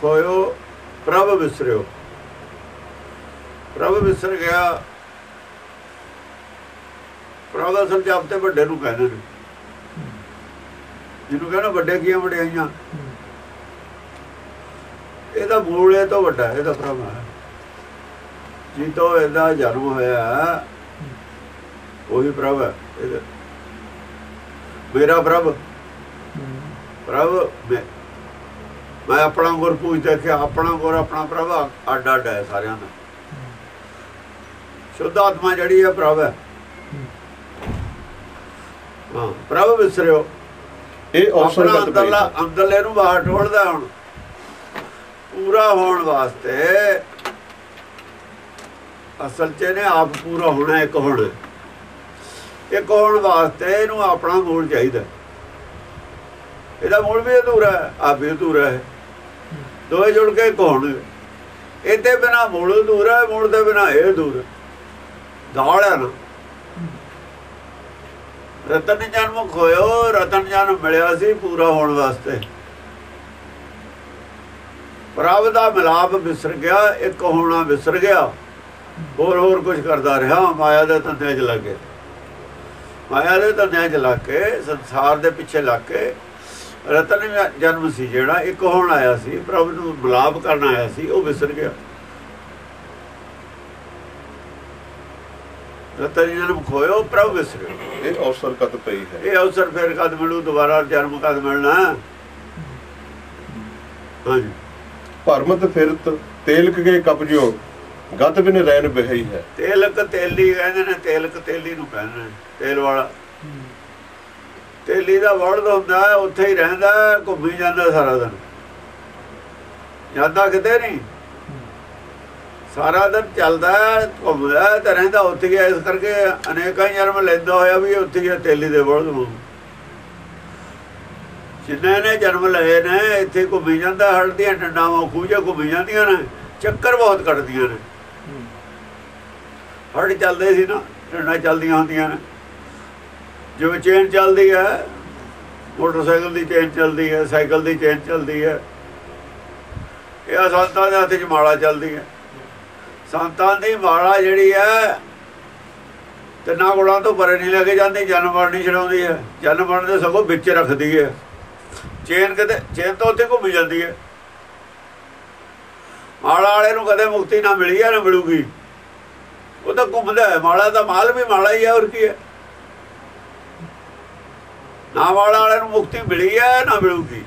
ਖੋਇਓ ਪ੍ਰਭ ਵਿਸਰਿਓ। ਪ੍ਰਭ ਵਿਸਰ ਗਿਆ। ਪ੍ਰਭ ਅਸਲ ਚ ਆਪਤੇ ਵੱਡੇ ਨੂੰ ਕਹਿੰਦੇ ਨੇ। ਜਿਹਨੂੰ ਕਹਿੰਦਾ ਵੱਡੇ ਕੀਆਂ ਵਡਿਆਈਆਂ ਇਹਦਾ ਮੂਲ ਇਹ ਤੋਂ ਵੱਡਾ ਇਹਦਾ ਪ੍ਰਭ ਹੈ। ਜੀ ਤੋਂ ਇਹਦਾ ਜਨਮ ਹੋਇਆ ਉਹੀ ਪ੍ਰਭ ਹੈ। ਇਹਦਾ ਮੇਰਾ ਪ੍ਰਭ। ਪ੍ਰਭ ਮੈਂ ਆਪਣਾ ਗੁਰ ਪੂਜਦਾ ਕਿ ਆਪਣਾ ਗੁਰ ਆਪਣਾ ਪ੍ਰਭ ਅੱਡ ਅੱਡ ਹੈ ਸਾਰਿਆਂ ਦਾ। ਸ਼ੁੱਧ ਆਤਮਾ ਜਿਹੜੀ ਹੈ ਪ੍ਰਭ ਹੈ। ਹਾਂ ਪ੍ਰਭ ਵਿਸਰਿਓ। ਇਹ ਅਵਸਰ ਅੰਦਰਲਾ ਅੰਦਰਲੇ ਨੂੰ ਬਾਹਰ ਢੋਲਦਾ ਹੁਣ। ਪੂਰਾ ਹੋਣ ਵਾਸਤੇ ਅਸਲ 'ਚ ਇਹਨੇ ਆਪ ਪੂਰਾ ਹੋਣਾ ਇੱਕ ਹੋਣਾ। ਇੱਕ ਹੋਣ ਵਾਸਤੇ ਇਹਨੂੰ ਆਪਣਾ ਮੂਲ ਚਾਹੀਦਾ। ਇਹਦਾ ਮੂਲ ਵੀ ਅਧੂਰਾ ਹੈ, ਆਪ ਵੀ ਅਧੂਰਾ ਹੈ। ਦੋਏ ਜੁੜ ਕੇ ਇੱਕ ਹੋਣਗੇ ਇਹਦੇ ਬਿਨਾ ਮੂਲ ਅਧੂਰਾ ਹੈ ਮੂਲ ਦੇ ਬਿਨਾ ਇਹ ਅਧੂਰਾ ਦਾਲ ਹੈ ਨਾ। ਰਤਨ ਜਨਮ ਖੋਇਓ ਰਤਨ ਜਨਮ ਮਿਲਿਆ ਸੀ ਪੂਰਾ ਹੋਣ ਵਾਸਤੇ। ਪ੍ਰਭ ਦਾ ਮਿਲਾਪ ਵਿਸਰ ਗਿਆ, ਇੱਕ ਹੋਣਾ ਵਿਸਰ ਗਿਆ। ਹੋਰ ਹੋਰ ਕੁਝ ਕਰਦਾ ਰਿਹਾ, ਮਾਇਆ ਦੇ ਧੰਦੇ 'ਚ ਲੱਗੇ ਮਾਇਆ ਦੇ ਧੰਦੇ 'ਚ ਲੱਗ ਕੇ, ਸੰਸਾਰ ਦੇ ਪਿੱਛੇ ਲੱਗ ਕੇ ਰਤਨ ਜਨਮ ਸੀ ਜਿਹੜਾ ਇੱਕ ਹੋਣ ਆਇਆ ਸੀ ਪ੍ਰਭ ਨੂੰ ਮਿਲਾਪ ਕਰਨ ਆਇਆ ਸੀ ਉਹ ਵਿਸਰ ਗਿਆ। ਰਤਨ ਜਨਮ ਖੋਇਓ ਪ੍ਰਭ ਵਿਸਰਿਓ ਇਹ ਅਵਸਰ ਗਤ ਪਈ ਹੈ? ਇਹ ਅਵਸਰ ਫਿਰ ਕਦ ਮਿਲੂ? ਦੁਬਾਰਾ ਜਨਮ ਕਦ ਮਿਲਣਾ? ਹਾਂਜੀ। ਭਰਮਤ ਫਿਰਤ ਤੇਲਕ ਕੇ ਕਪਜਿਓ ਗਤ ਬਿਨ ਰੈਨ ਬਹਈ ਹੈ। ਤੇਲਕ ਤੇਲੀ ਕਹਿੰਦੇ ਨੇ ਤੇਲਕ ਤੇਲੀ ਨੂੰ ਕਹਿੰਦੇ ਨੇ ਤੇਲ ਵਾਲਾ। ਤੇਲੀ ਦਾ ਵੜਦ ਹੁੰਦਾ ਉੱਥੇ ਹੀ ਰਹਿੰਦਾ ਘੁੰਮੀ ਜਾਂਦਾ ਸਾਰਾ ਦਿਨ। ਜਾਂਦਾ ਕਿਤੇ ਨਹੀਂ। ਸਾਰਾ ਦਿਨ ਚੱਲਦਾ ਘੁੰਮਦਾ ਤੇ ਰਹਿੰਦਾ ਉੱਥੇ ਹੀ। ਇਸ ਕਰਕੇ ਅਨੇਕਾਂ ਜਨਮ ਲੈਂਦਾ ਹੋਇਆ ਵੀ ਉੱਥੇ ਹੀ ਤੇਲੀ ਦੇ ਵੜਦ ਨੂੰ। ਜਿੰਨੇ ਨੇ ਜਨਮ ਲਏ ਨੇ ਇੱਥੇ ਘੁੰਮੀ ਜਾਂਦਾ ਹਲਦੀਆਂ ਡੰਡਾਵਾਂ ਖੂਜੇ ਘੁੰਮੀ ਜਾਂਦੀਆਂ ਨੇ ਚੱਕਰ ਬਹੁਤ ਕੱਟਦੀਆਂ ਨੇ। ਹੜ ਚੱਲਦੇ ਸੀ ਨਾ ਡੰਡਾ ਚੱਲਦੀਆਂ ਹੁੰਦੀਆਂ ਨੇ। ਜਿਵੇਂ ਚੇਨ ਚੱਲਦੀ ਹੈ, ਮੋਟਰਸਾਈਕਲ ਦੀ ਚੇਨ ਚੱਲਦੀ ਹੈ, ਸਾਈਕਲ ਦੀ ਚੇਨ ਚੱਲਦੀ ਹੈ। ਇਹ ਸੰਤਾਂ ਦੇ ਹੱਥ 'ਚ ਮਾਲਾ ਚੱਲਦੀ ਹੈ। ਸੰਤਾਂ ਦੀ ਮਾਲਾ ਜਿਹੜੀ ਹੈ, ਤਿੰਨਾਂ ਗੁਣਾਂ ਤੋਂ ਪਰੇ ਨਹੀਂ ਲੈ ਕੇ ਜਾਂਦੀ, ਜਨਮ ਮਰਨ ਨਹੀਂ ਛਡਾਉਂਦੀ ਹੈ। ਜਨਮ ਮਰਨ ਦੇ ਸਗੋਂ ਵਿੱਚ ਰੱਖਦੀ ਹੈ। ਚੇਨ ਕਦੇ ਚੇਨ ਤੋਂ ਉੱਥੇ ਘੁੰਮੀ ਜਾਂਦੀ ਹੈ। ਮਾਲਾ ਵਾਲੇ ਨੂੰ ਕਦੇ ਮੁਕਤੀ ਨਾ ਮਿਲੀ ਹੈ, ਨਾ ਮਿਲੂਗੀ। ਉਹ ਤਾਂ ਘੁੰਮਦਾ ਹੈ। ਮਾਲਾ ਦਾ ਮਾਲ ਵੀ ਮਾਲਾ ਹੀ ਹੈ ਔਰ ਕੀ ਹੈ। ਨਾ ਵਾਲਾ ਵਾਲੇ ਨੂੰ ਮੁਕਤੀ ਮਿਲੀ ਹੈ ਨਾ ਮਿਲੂਗੀ?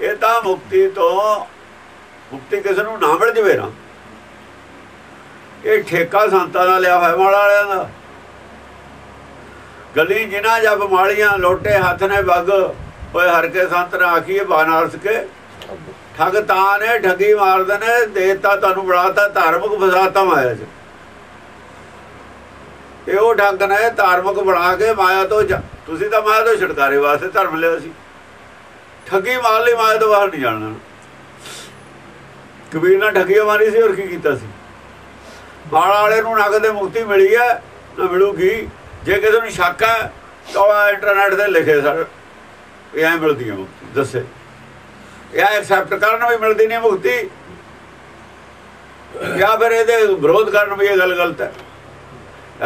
ਇਹ ਤਾਂ ਮੁਕਤੀ ਤੋਂ ਮੁਕਤੀ ਕਿਸੇ ਨੂੰ ਨਾ ਮਿਲ ਜਵੇ ਨਾ। ਇਹ ਠੇਕਾ ਸੰਤਾਂ ਦਾ ਲਿਆ ਹੋਇਆ ਮਾਲਾ ਵਾਲਿਆਂ ਦਾ। ਗਲੀ ਜਿਨ੍ਹਾਂ ਜਬ ਮਾਲੀਆਂ ਲੋਟੇ ਹੱਥ ਨੇ ਵਗ ਓਏ ਹਰ ਕੇ ਸੰਤ ਨੇ ਆਖੀਏ ਬਾਨਾਰਸ ਕੇ। ਠੱਗ ਤਾਂ ਨੇ, ਠੱਗੀ ਮਾਰਦੇ ਨੇ, ਦੇਤਾ ਤੁਹਾਨੂੰ ਬਣਾਤਾ ਧਾਰਮਿਕ ਫਸਾਤਾ ਮਾਇਆ ਚ। ਇਹ ਉਹ ਠੱਗ ਨੇ ਧਾਰਮਿਕ ਬਣਾ ਕੇ ਮਾਇਆ ਤੋਂ ਜਾ- ਤੁਸੀਂ ਤਾਂ ਮਾਇਆ ਤੋਂ ਛੁਟਕਾਰੇ ਵਾਸਤੇ ਧਰਮ ਲਿਆ ਸੀ। ਠੱਗੀ ਮਾਰ ਲਈ ਮਾਇਆ ਤੋਂ ਬਾਹਰ ਨਹੀਂ ਜਾਣਾ ਕਬੀਰ ਨੇ ਠੱਗੀ ਮਾਰੀ ਸੀ, ਹੋਰ ਕੀ ਕੀਤਾ ਸੀ? ਬਾਲਾ ਵਾਲੇ ਨੂੰ ਨਗਦ ਦੇ ਮੁਕਤੀ ਮਿਲੀ ਹੈ, ਨਾ ਮਿਲੂਗੀ। ਜੇ ਕਿਸੇ ਨੂੰ ਸ਼ੱਕ ਹੈ, ਤਾਂ ਉਹ ਇੰਟਰਨੈਟ ਤੇ ਲਿਖੇ ਸਰ ਇਹ ਐ ਮਿਲਦੀ ਹੈ ਮੁਕਤੀ, ਦੱਸੇ। ਇਹ ਐਕਸੈਪਟ ਕਰਨ ਵੀ ਮਿਲਦੀ ਨਹੀਂ ਮੁਕਤੀ। ਜਾਂ ਫਿਰ ਇਹਦੇ ਵਿਰੋਧ ਕਰਨ ਵੀ ਇਹ ਗੱਲ ਗਲਤ ਹੈ।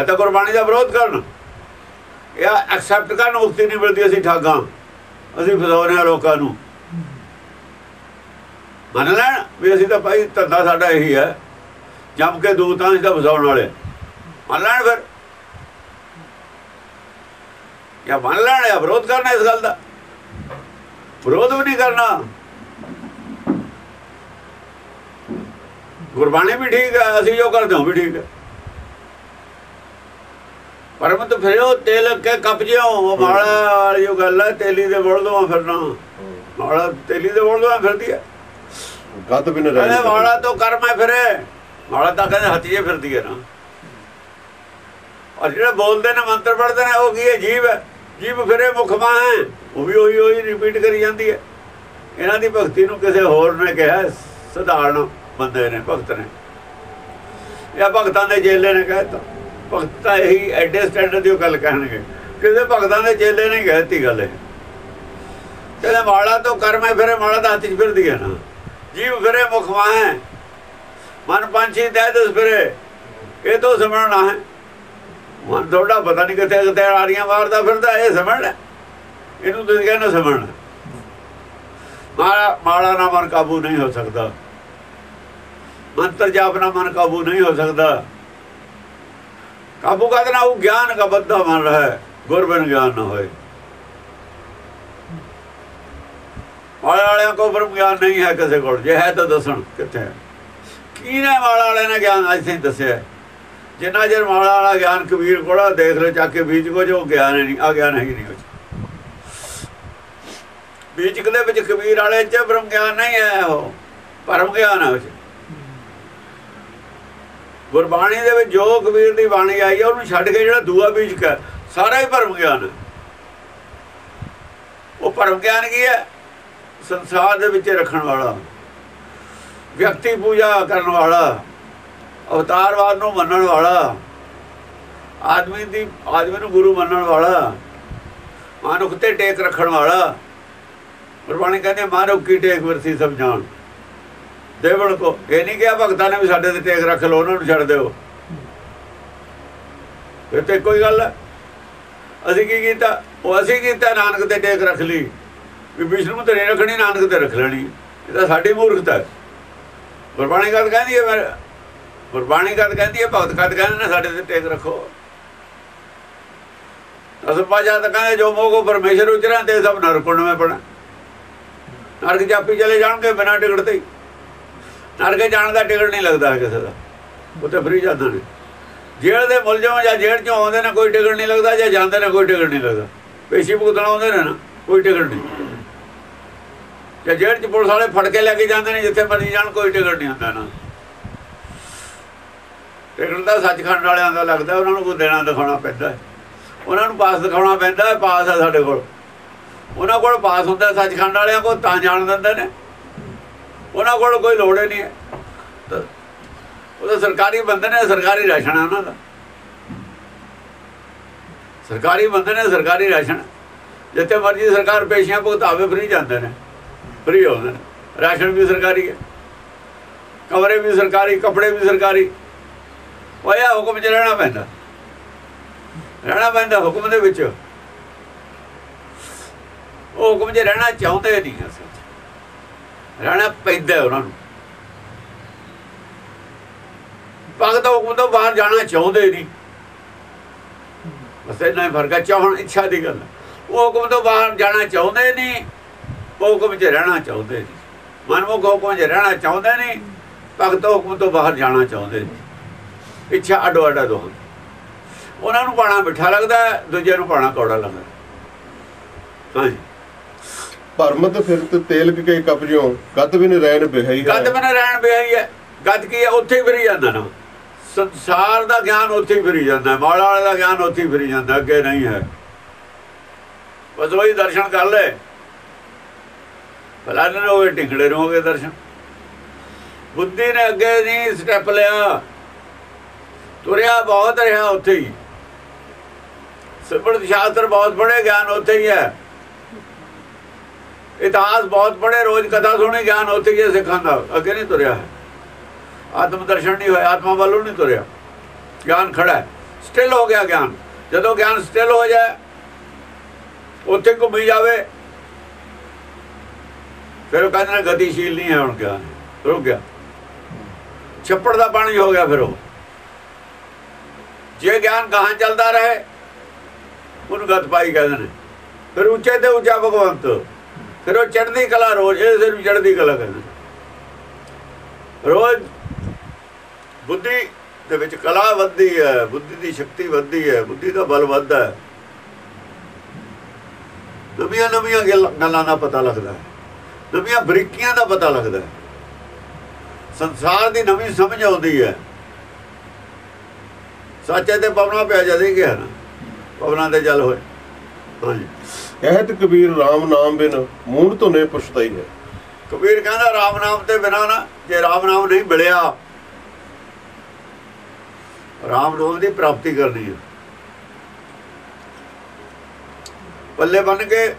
ਇਹ ਤਾਂ ਗੁਰਬਾਣੀ ਦਾ ਵਿਰੋਧ ਕਰਨ। ਇਹ ਐਕਸੈਪਟ ਕਰਨ ਮੁਕਤੀ ਨਹੀਂ ਮਿਲਦੀ, ਅਸੀਂ ਠਾਗਾਂ। ਅਸੀਂ ਫਸਾਉਂਦੇ ਹਾਂ ਲੋਕਾਂ ਨੂੰ। ਮੰਨ ਲੈਣ ਵੀ ਅਸੀਂ ਤਾਂ ਭਾਈ ਧੰਦਾ ਸਾਡਾ ਇਹੀ ਹੈ। ਜੰਮ ਕੇ ਦੂਤਾਂ ਅਸੀਂ ਤਾਂ ਫਸਾਉਣ ਵਾਲੇ। ਮੰਨ ਲੈਣ ਫਿਰ। ਜਾਂ ਮੰਨ ਲੈਣ ਜਾਂ ਵਿਰੋਧ ਕਰਨਾ ਇਸ ਗੱਲ ਦਾ। ਵਿਰੋਧ ਵੀ ਨਹੀਂ ਕਰਨਾ। ਗੁਰਬਾਣੀ ਵੀ ਠੀਕ ਹੈ, ਅਸੀਂ ਜੋ ਕਰਦੇ ਹਾਂ ਵੀ ਠੀਕ ਹੈ। ਪਰਮਤ ਫਿਰਿਓ ਤੇਲ ਕੇ ਕਪਜਿਓ ਮਾਲਾ ਵਾਲੀ ਗੱਲ ਹੈ ਤੇਲੀ ਦੇ ਬੋਲਦੋਂ ਫਿਰਨਾ ਮਾਲਾ ਤੇਲੀ ਦੇ ਬੋਲਦੋਂ ਫਿਰਦੀ ਹੈ ਗਤ ਬਿਨ ਰੈਨ ਮਾਲਾ ਤੋਂ ਕਰਮ ਹੈ ਫਿਰੇ। ਮਾਲਾ ਤਾਂ ਕਹਿੰਦੇ ਹੱਥੀਏ ਫਿਰਦੀ ਹੈ ਨਾ। ਔਰ ਜਿਹੜੇ ਬੋਲਦੇ ਨੇ ਮੰਤਰ ਪੜ੍ਹਦੇ ਨੇ ਉਹ ਕੀ ਹੈ? ਜੀਵ ਹੈ। ਜੀਵ ਫਿਰੇ ਮੁਖਮਾ ਹੈ। ਉਹ ਵੀ ਉਹੀ ਉਹੀ ਰਿਪੀਟ ਕਰੀ ਜਾਂਦੀ ਹੈ। ਇਹਨਾਂ ਦੀ ਭਗਤੀ ਨੂੰ ਕਿਸੇ ਹੋਰ ਨੇ ਕਿਹਾ ਸਧਾਰਨ ਬੰਦੇ ਨੇ ਭਗਤ ਨੇ। ਇਹ ਭਗਤਾਂ ਦੇ ਚੇਲੇ ਨੇ ਕਹਿਤਾ ਭਗਤਾਂ ਇਹੀ ਐਡੇ ਸਟੈਂਡਰਡ ਦੀ ਗੱਲ ਕਹਿਣਗੇ। ਕਿਸੇ ਭਗਤਾਂ ਦੇ ਚੇਲੇ ਨੇ ਕਹਿਤੀ ਗੱਲ ਇਹ। ਕਹਿੰਦੇ ਮਾਲਾ ਤੋਂ ਕਰਮ ਹੈ, ਫਿਰੇ ਮਾਲਾ ਤਾਂ ਹੱਥ 'ਚ ਫਿਰਦੀ ਹੈ ਨਾ। ਜੀਵ ਫਿਰੇ ਮੁਖ ਮਾਹੇ ਮਨ ਪੰਛੀ ਦੇ ਦਸ ਫਿਰੇ। ਇਹ ਤੋਂ ਸਮਝਣਾ ਹੈ। ਮਨ ਥੋੜਾ ਪਤਾ ਨਹੀਂ ਕਿੱਥੇ ਕਿੱਥੇ ਆਰੀਆਂ ਮਾਰਦਾ ਫਿਰਦਾ, ਇਹ ਸਮਝਣਾ ਇਹਨੂੰ ਤੁਸੀਂ ਕਹਿੰਦੇ ਸਮਝਣਾ ਮਾਲਾ ਮਾਲਾ ਨਾ ਮਨ ਕਾਬੂ ਨਹੀਂ ਹੋ ਸਕਦਾ। ਮੰਤਰ ਜਾਪ ਨਾ ਮਨ ਕਾਬੂ ਨਹੀਂ ਹੋ ਸਕਦਾ। ਕਾਬੂ ਕਰਨਾ ਉਹ ਗਿਆਨ ਦਾ ਬੱਧਾ ਮਨ ਹੈ ਗੁਰਬਨ ਗਿਆਨ ਨਾ ਹੋਏ। ਮਾਲਾ ਵਾਲਿਆਂ ਕੋ ਬ੍ਰਹਮ ਗਿਆਨ ਨਹੀਂ ਹੈ ਕਿਸੇ ਕੋਲ। ਜੇ ਹੈ ਤਾਂ ਦੱਸਣ ਕਿੱਥੇ ਹੈ। ਕਿਹਨੇ ਮਾਲਾ ਵਾਲਿਆਂ ਨੇ ਗਿਆਨ ਅੱਜ ਤਾਈਂ ਦੱਸਿਆ ਜਿੰਨਾ ਚਿਰ ਮਾਲਾ ਵਾਲਾ ਗਿਆਨ ਕਬੀਰ ਕੋਲਾ ਦੇਖ ਲੈ ਚੱਕ ਕੇ ਬੀਜ ਕੋ ਜੋ ਗਿਆਨ ਹੀ ਨਹੀਂ ਆ ਗਿਆਨ ਹੈ ਨਹੀਂ ਉਹ ਬੀਜਕ ਦੇ ਵਿੱਚ ਕਬੀਰ ਵਾਲੇ ਚ ਬ੍ਰਹਮ ਗਿਆਨ ਨਹੀਂ ਹੈ ਉਹ। ਪਰਮ ਗਿਆਨ ਹੈ ਉਹ ਗੁਰਬਾਣੀ ਦੇ ਵਿੱਚ ਜੋ ਕਬੀਰ ਦੀ ਬਾਣੀ ਆਈ ਹੈ ਉਹਨੂੰ ਛੱਡ ਕੇ ਜਿਹੜਾ ਦੂਆ ਬੀਜਕ ਹੈ ਸਾਰਾ ਹੀ ਭਰਮ ਗਿਆਨ। ਉਹ ਭਰਮ ਗਿਆਨ ਕੀ ਹੈ? ਸੰਸਾਰ ਦੇ ਵਿੱਚ ਰੱਖਣ ਵਾਲਾ। ਵਿਅਕਤੀ ਪੂਜਾ ਕਰਨ ਵਾਲਾ। ਅਵਤਾਰਵਾਦ ਨੂੰ ਮੰਨਣ ਵਾਲਾ। ਆਦਮੀ ਦੀ, ਆਦਮੀ ਨੂੰ ਗੁਰੂ ਮੰਨਣ ਵਾਲਾ। ਮਾਨੁਖ ਤੇ ਟੇਕ ਰੱਖਣ ਵਾਲਾ। ਗੁਰਬਾਣੀ ਕਹਿੰਦੇ ਮਾਨੁਖ ਕੀ ਟੇਕ ਵਰਸੀ ਸਮਝਾਉਣ ਜਾਣ ਦੇਵਲ ਕੋ, ਇਹ ਨਹੀਂ ਕਿਹਾ ਭਗਤਾਂ ਨੇ ਵੀ ਸਾਡੇ ਤੇ ਟੇਕ ਰੱਖ ਲਓ, ਉਹਨਾਂ ਨੂੰ ਛੱਡ ਦਿਓ। ਇਹ ਤੇ ਕੋਈ ਗੱਲ ਹੈ। ਅਸੀਂ ਕੀ ਕੀਤਾ? ਉਹ ਅਸੀਂ ਕੀਤਾ? ਨਾਨਕ ਤੇ ਟੇਕ ਰੱਖ ਲਈ। ਵੀ ਵਿਸ਼ਨੂੰ ਤੇ ਨਹੀਂ ਰੱਖਣੀ, ਨਾਨਕ ਤੇ ਰੱਖ ਲੈਣੀ। ਇਹ ਤਾਂ ਸਾਡੀ ਮੂਰਖਤਾ ਹੈ। ਗੁਰਬਾਣੀ ਗੱਲ ਕਹਿੰਦੀ ਹੈ ਮੈਂ ਗੁਰਬਾਣੀ ਗੱਲ ਕਹਿੰਦੀ ਹੈ, ਭਗਤ ਕਦ ਕਹਿੰਦੇ ਨੇ, ਸਾਡੇ ਤੇ ਟੇਕ ਰੱਖੋ। ਅਸਲ ਪਾਜਾ ਤਾਂ ਕਹਿੰਦੇ, ਜੋ ਮੋਹ ਕੋ ਪਰਮੇਸ਼ਰ ਉਚਰਾਂ ਤੇ ਸਭ ਨਰਕੁੰਡ ਮੈਂ ਪੜਾ ਨਰਕ ਜਾਪੀ ਚਲੇ ਜਾਣਗੇ, ਬਿਨਾਂ ਟਿਕਟ ਤੇ ਨਰਕ ਜਾਣ ਦਾ ਟਿਕਟ ਨਹੀਂ ਲੱਗਦਾ ਕਿਸੇ ਦਾ। ਉੱਥੇ ਫਰੀ ਜਾਂਦੇ ਨੇ। ਜੇਲ੍ਹ ਦੇ ਮੁਲਜ਼ਮ ਜਾਂ ਜੇਲ੍ਹ ਚੋਂ ਆਉਂਦੇ ਨੇ, ਕੋਈ ਟਿਕਟ ਨਹੀਂ ਲੱਗਦਾ, ਜਾਂ ਜਾਂਦੇ ਨੇ, ਕੋਈ ਟਿਕਟ ਨਹੀਂ ਲੱਗਦਾ। ਪੇਸ਼ੀ ਭੁਗਤਣ ਆਉਂਦੇ ਨੇ ਨਾ, ਕੋਈ ਟਿਕਟ ਨਹੀਂ। ਜਾਂ ਜੇਲ੍ਹ ਚ ਪੁਲਿਸ ਵਾਲੇ ਫੜ ਕੇ ਲੈ ਕੇ ਜਾਂਦੇ ਨੇ, ਜਿੱਥੇ ਮਰਜ਼ੀ ਜਾਣ, ਕੋਈ ਟਿਕਟ ਨਹੀਂ ਹੁੰਦਾ ਨਾ। ਟਿਕਟ ਦਾ ਸੱਚਖੰਡ ਵਾਲਿਆਂ ਦਾ ਲੱਗਦਾ, ਉਹਨਾਂ ਨੂੰ ਕੋਈ ਦੇਣਾ ਦਿਖਾਉਣਾ ਪੈਂਦਾ ਉਹਨਾਂ ਨੂੰ ਪਾਸ ਦਿਖਾਉਣਾ ਪੈਂਦਾ ਪਾਸ ਹੈ ਸਾਡੇ ਕੋਲ। ਉਹਨਾਂ ਕੋਲ ਪਾਸ ਹੁੰਦਾ ਸੱਚਖੰਡ ਵਾਲਿਆਂ ਕੋਲ, ਤਾਂ ਜਾਣ ਦਿੰਦੇ ਨੇ। ਉਹਨਾਂ ਕੋਲ ਕੋਈ ਲੋੜ ਹੀ ਨਹੀਂ ਹੈ। ਉਹ ਤਾਂ ਸਰਕਾਰੀ ਬੰਦੇ ਨੇ, ਸਰਕਾਰੀ ਰਾਸ਼ਨ ਹੈ ਉਹਨਾਂ ਦਾ। ਸਰਕਾਰੀ ਬੰਦੇ ਨੇ, ਸਰਕਾਰੀ ਰਾਸ਼ਨ। ਜਿੱਥੇ ਮਰਜ਼ੀ ਸਰਕਾਰ ਪੇਸ਼ੀਆਂ ਭੁਗਤਾਵੇ ਫਰੀ ਜਾਂਦੇ ਨੇ। ਫਰੀ ਹੁੰਦੇ ਨੇ। ਰਾਸ਼ਨ ਵੀ ਸਰਕਾਰੀ ਹੈ। ਕਮਰੇ ਵੀ ਸਰਕਾਰੀ, ਕੱਪੜੇ ਵੀ ਸਰਕਾਰੀ। ਉਹ ਇਹ ਹੁਕਮ ਚ ਰਹਿਣਾ ਪੈਂਦਾ। ਰਹਿਣਾ ਪੈਂਦਾ ਹੁਕਮ ਦੇ ਵਿੱਚ। ਉਹ ਹੁਕਮ 'ਚ ਰਹਿਣਾ ਚਾਹੁੰਦੇ ਨਹੀਂ ਅਸੀਂ। ਰਹਿਣਾ ਪੈਂਦਾ ਉਹਨਾਂ ਨੂੰ। ਭਗਤ ਹੁਕਮ ਤੋਂ ਬਾਹਰ ਜਾਣਾ ਚਾਹੁੰਦੇ ਨਹੀਂ। ਬਸ ਇੰਨਾ ਹੀ ਫ਼ਰਕ ਹੈ, ਚਾਹਣ ਇੱਛਾ ਦੀ ਗੱਲ ਉਹ ਹੁਕਮ ਤੋਂ ਬਾਹਰ ਜਾਣਾ ਚਾਹੁੰਦੇ ਨਹੀਂ, ਉਹ ਹੁਕਮ 'ਚ ਰਹਿਣਾ ਚਾਹੁੰਦੇ ਨਹੀਂ। ਮਨਮੁਖ ਹੁਕਮ 'ਚ ਰਹਿਣਾ ਚਾਹੁੰਦੇ ਨਹੀਂ, ਭਗਤ ਹੁਕਮ ਤੋਂ ਬਾਹਰ ਜਾਣਾ ਚਾਹੁੰਦੇ ਨਹੀਂ। ਇੱਛਾ ਅੱਡੋ ਅੱਡਾ ਦੋ। ਉਹਨਾਂ ਨੂੰ ਪਾਣਾ ਮਿੱਠਾ ਲੱਗਦਾ ਦੂਜਿਆਂ ਨੂੰ ਪਾਣਾ ਕੌੜਾ ਲੱਗਦਾ ਹੈ। ਹਾਂਜੀ। ਭਰਮਤ ਫਿਰਤ ਤੇਲਕ ਕੇ ਕਪਜਿਓ ਗਤ ਬਿਨ ਰੈਣ ਬਿਹਈ ਗੱਦ ਬਨ ਰਹਿਣ ਬਿਆਈ ਹੈ। ਗੱਦ ਕੀ ਹੈ? ਉੱਥੇ ਹੀ ਫਿਰੀ ਜਾਂਦਾ ਨਾ। ਸੰਸਾਰ ਦਾ ਗਿਆਨ ਉੱਥੇ ਹੀ ਫਿਰੀ ਜਾਂਦਾ। ਮਾਲਾ ਵਾਲੇ ਦਾ ਗਿਆਨ ਉੱਥੇ ਹੀ ਫਿਰੀ ਜਾਂਦਾ, ਅੱਗੇ ਨਹੀਂ ਹੈ। ਬਸ ਉਹੀ ਦਰਸ਼ਨ ਕਰ ਲੈ। ਭਲਾ ਨਾ ਹੋਵੇ ਟਿਕੜੇ ਰਹੋਗੇ ਦਰਸ਼ਨ। ਬੁੱਧੀ ਨੇ ਅੱਗੇ ਨਹੀਂ ਸਟੈਪ ਲਿਆ। ਤੁਰਿਆ ਬਹੁਤ ਰਿਹਾ ਉੱਥੇ ਹੀ। ਸਿਮਰਤ ਸ਼ਾਸਤਰ ਬਹੁਤ ਬੜੇ ਗਿਆਨ ਉੱਥੇ ਹੀ ਹੈ। ਇਤਿਹਾਸ ਬਹੁਤ ਪੜ੍ਹੇ, ਰੋਜ਼ ਕਥਾ ਸੁਣੇ, ਗਿਆਨ ਉੱਥੇ ਹੀ ਸਿੱਖਾਂ ਦਾ। ਅੱਗੇ ਨਹੀਂ ਤੁਰਿਆ ਆਤਮ ਦਰਸ਼ਨ ਨਹੀਂ ਹੋਇਆ, ਆਤਮਾ ਵੱਲੋਂ ਨਹੀਂ ਤੁਰਿਆ। ਗਿਆਨ ਖੜਾ ਹੈ। ਸਟਿਲ ਹੋ ਗਿਆ ਗਿਆਨ। ਜਦੋਂ ਗਿਆਨ ਸਟਿਲ ਹੋ ਜਾਏ, ਉੱਥੇ ਘੁੰਮੀ ਜਾਵੇ, ਫਿਰ ਉਹ ਕਹਿੰਦੇ ਨੇ ਗਤੀਸ਼ੀਲ ਨਹੀਂ ਹੈ ਹੁਣ ਗਿਆਨ। ਰੁਕ ਗਿਆ। ਛੱਪੜ ਦਾ ਪਾਣੀ ਹੋ ਗਿਆ ਫਿਰ ਉਹ। ਜੇ ਗਿਆਨ ਕਹਾਂ ਚੱਲਦਾ ਰਹੇ, ਉਹਨੂੰ ਗਤ ਪਾਈ ਕਹਿੰਦੇ ਨੇ। ਫਿਰ ਉੱਚੇ ਤੇ ਉੱਚਾ ਭਗਵੰਤ। ਫਿਰ ਉਹ ਚੜ੍ਹਦੀ ਕਲਾ ਰੋਜ਼, ਇਹ ਸਿਰਫ ਚੜ੍ਹਦੀ ਕਲਾ ਕਹਿੰਦੇ ਰੋਜ਼ ਬੁੱਧੀ ਦੇ ਵਿੱਚ ਕਲਾ ਵੱਧਦੀ ਹੈ, ਬੁੱਧੀ ਦੀ ਸ਼ਕਤੀ ਵੱਧਦੀ ਹੈ, ਬੁੱਧੀ ਦਾ ਬਲ ਵੱਧਦਾ ਹੈ। ਨਵੀਆਂ ਨਵੀਆਂ ਗੱਲਾਂ ਦਾ ਪਤਾ ਲੱਗਦਾ ਹੈ। ਨਵੀਆਂ ਬਰੀਕੀਆਂ ਦਾ ਪਤਾ ਲੱਗਦਾ ਹੈ। ਸੰਸਾਰ ਦੀ ਨਵੀਂ ਸਮਝ ਆਉਂਦੀ ਹੈ। ਸੱਚੇ ਤੇ ਪਵਨਾ ਪਿਆ ਜਦੇ ਗਿਆ ਨਾ? ਪਵਨਾ ਦੇ ਜਲ ਹੋਏ। ਹਾਂਜੀ। ਕਹਿਤ ਕਬੀਰ RAM ਨਾਮ ਬਿਨ ਮੂੜ ਧੁਨੇ ਪੁਛਤਾਈ ਹੈ ਕਬੀਰ ਕਹਿੰਦਾ, ਰਾਮ ਨਾਮ ਤੇ ਬਿਨਾ ਨਾ, ਜੇ ਰਾਮ ਨਾਮ ਨਹੀਂ ਮਿਲਿਆ, ਰਾਮ ਨਾਮ ਦੀ ਪ੍ਰਾਪਤੀ ਕਰਨੀ ਹੈ। ਪੱਲੇ ਬਨ ਕੇ,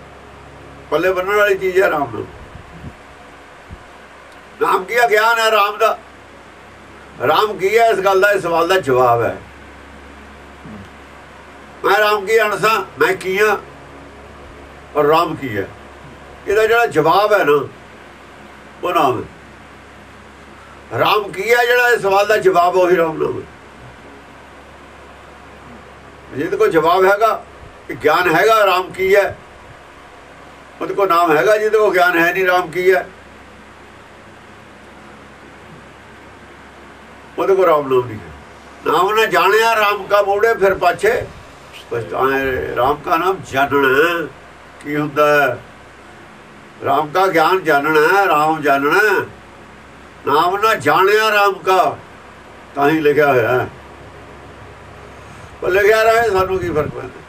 ਪੱਲੇ ਬੰਨਣ ਵਾਲੀ ਚੀਜ਼ ਹੈ ਰਾਮ ਨਾਮ। ਰਾਮ ਕੀ ਹੈ ਗਿਆਨ ਹੈ ਰਾਮ ਦਾ। ਰਾਮ ਕੀ ਹੈ? ਇਸ ਗੱਲ ਦਾ, ਇਸ ਸਵਾਲ ਦਾ ਜਵਾਬ ਹੈ। ਮੈਂ ਰਾਮ ਕੀ ਅਣਸਾਂ? ਮੈਂ ਕੀ ਹਾਂ ਔਰ ਰਾਮ ਕੀ ਹੈ? ਇਹਦਾ ਜਿਹੜਾ ਜਵਾਬ ਹੈ ਨਾ, ਉਹ ਨਾਮ ਹੈ। ਰਾਮ ਕੀ ਹੈ ਜਿਹੜਾ ਇਸ ਸਵਾਲ ਦਾ ਜਵਾਬ ਉਹੀ ਰਾਮ ਨਾਮ ਜਿਹਦੇ ਕੋਲ ਜਵਾਬ ਹੈਗਾ ਗਿਆਨ ਹੈਗਾ ਰਾਮ ਕੀ ਹੈ? ਉਹਦੇ ਕੋਲ ਨਾਮ ਹੈਗਾ ਜਿਹਦੇ ਕੋਲ ਗਿਆਨ ਹੈ ਨਹੀਂ, ਰਾਮ ਕੀ ਹੈ? ਉਹਦੇ ਕੋਲ ਰਾਮ ਨਾਮ ਨਹੀਂ ਹੈ। ਨਾਮ ਨਾ ਜਾਣਿਆ ਰਾਮ ਕਾ ਮੋੜੇ, ਫਿਰ ਪਾਛੇ। ਪਛਤਾਏ ਰਾਮ ਕਾ ਨਾਮ ਜਾਣਨਾ ਕੀ ਹੁੰਦਾ? ਹੈ ਰਾਮ ਕਾ ਗਿਆਨ ਜਾਣਨਾ ਹੈ, ਰਾਮ ਜਾਣਨਾ ਨਾਮ ਨਾ ਜਾਣਿਆ ਰਾਮ ਕਾ, ਤਾਂ ਹੀ ਲਿਖਿਆ ਹੋਇਆ ਹੈ। ਪਰ ਲਿਖਿਆ ਰਹੇ, ਸਾਨੂੰ ਕੀ ਫ਼ਰਕ ਪੈਂਦਾ?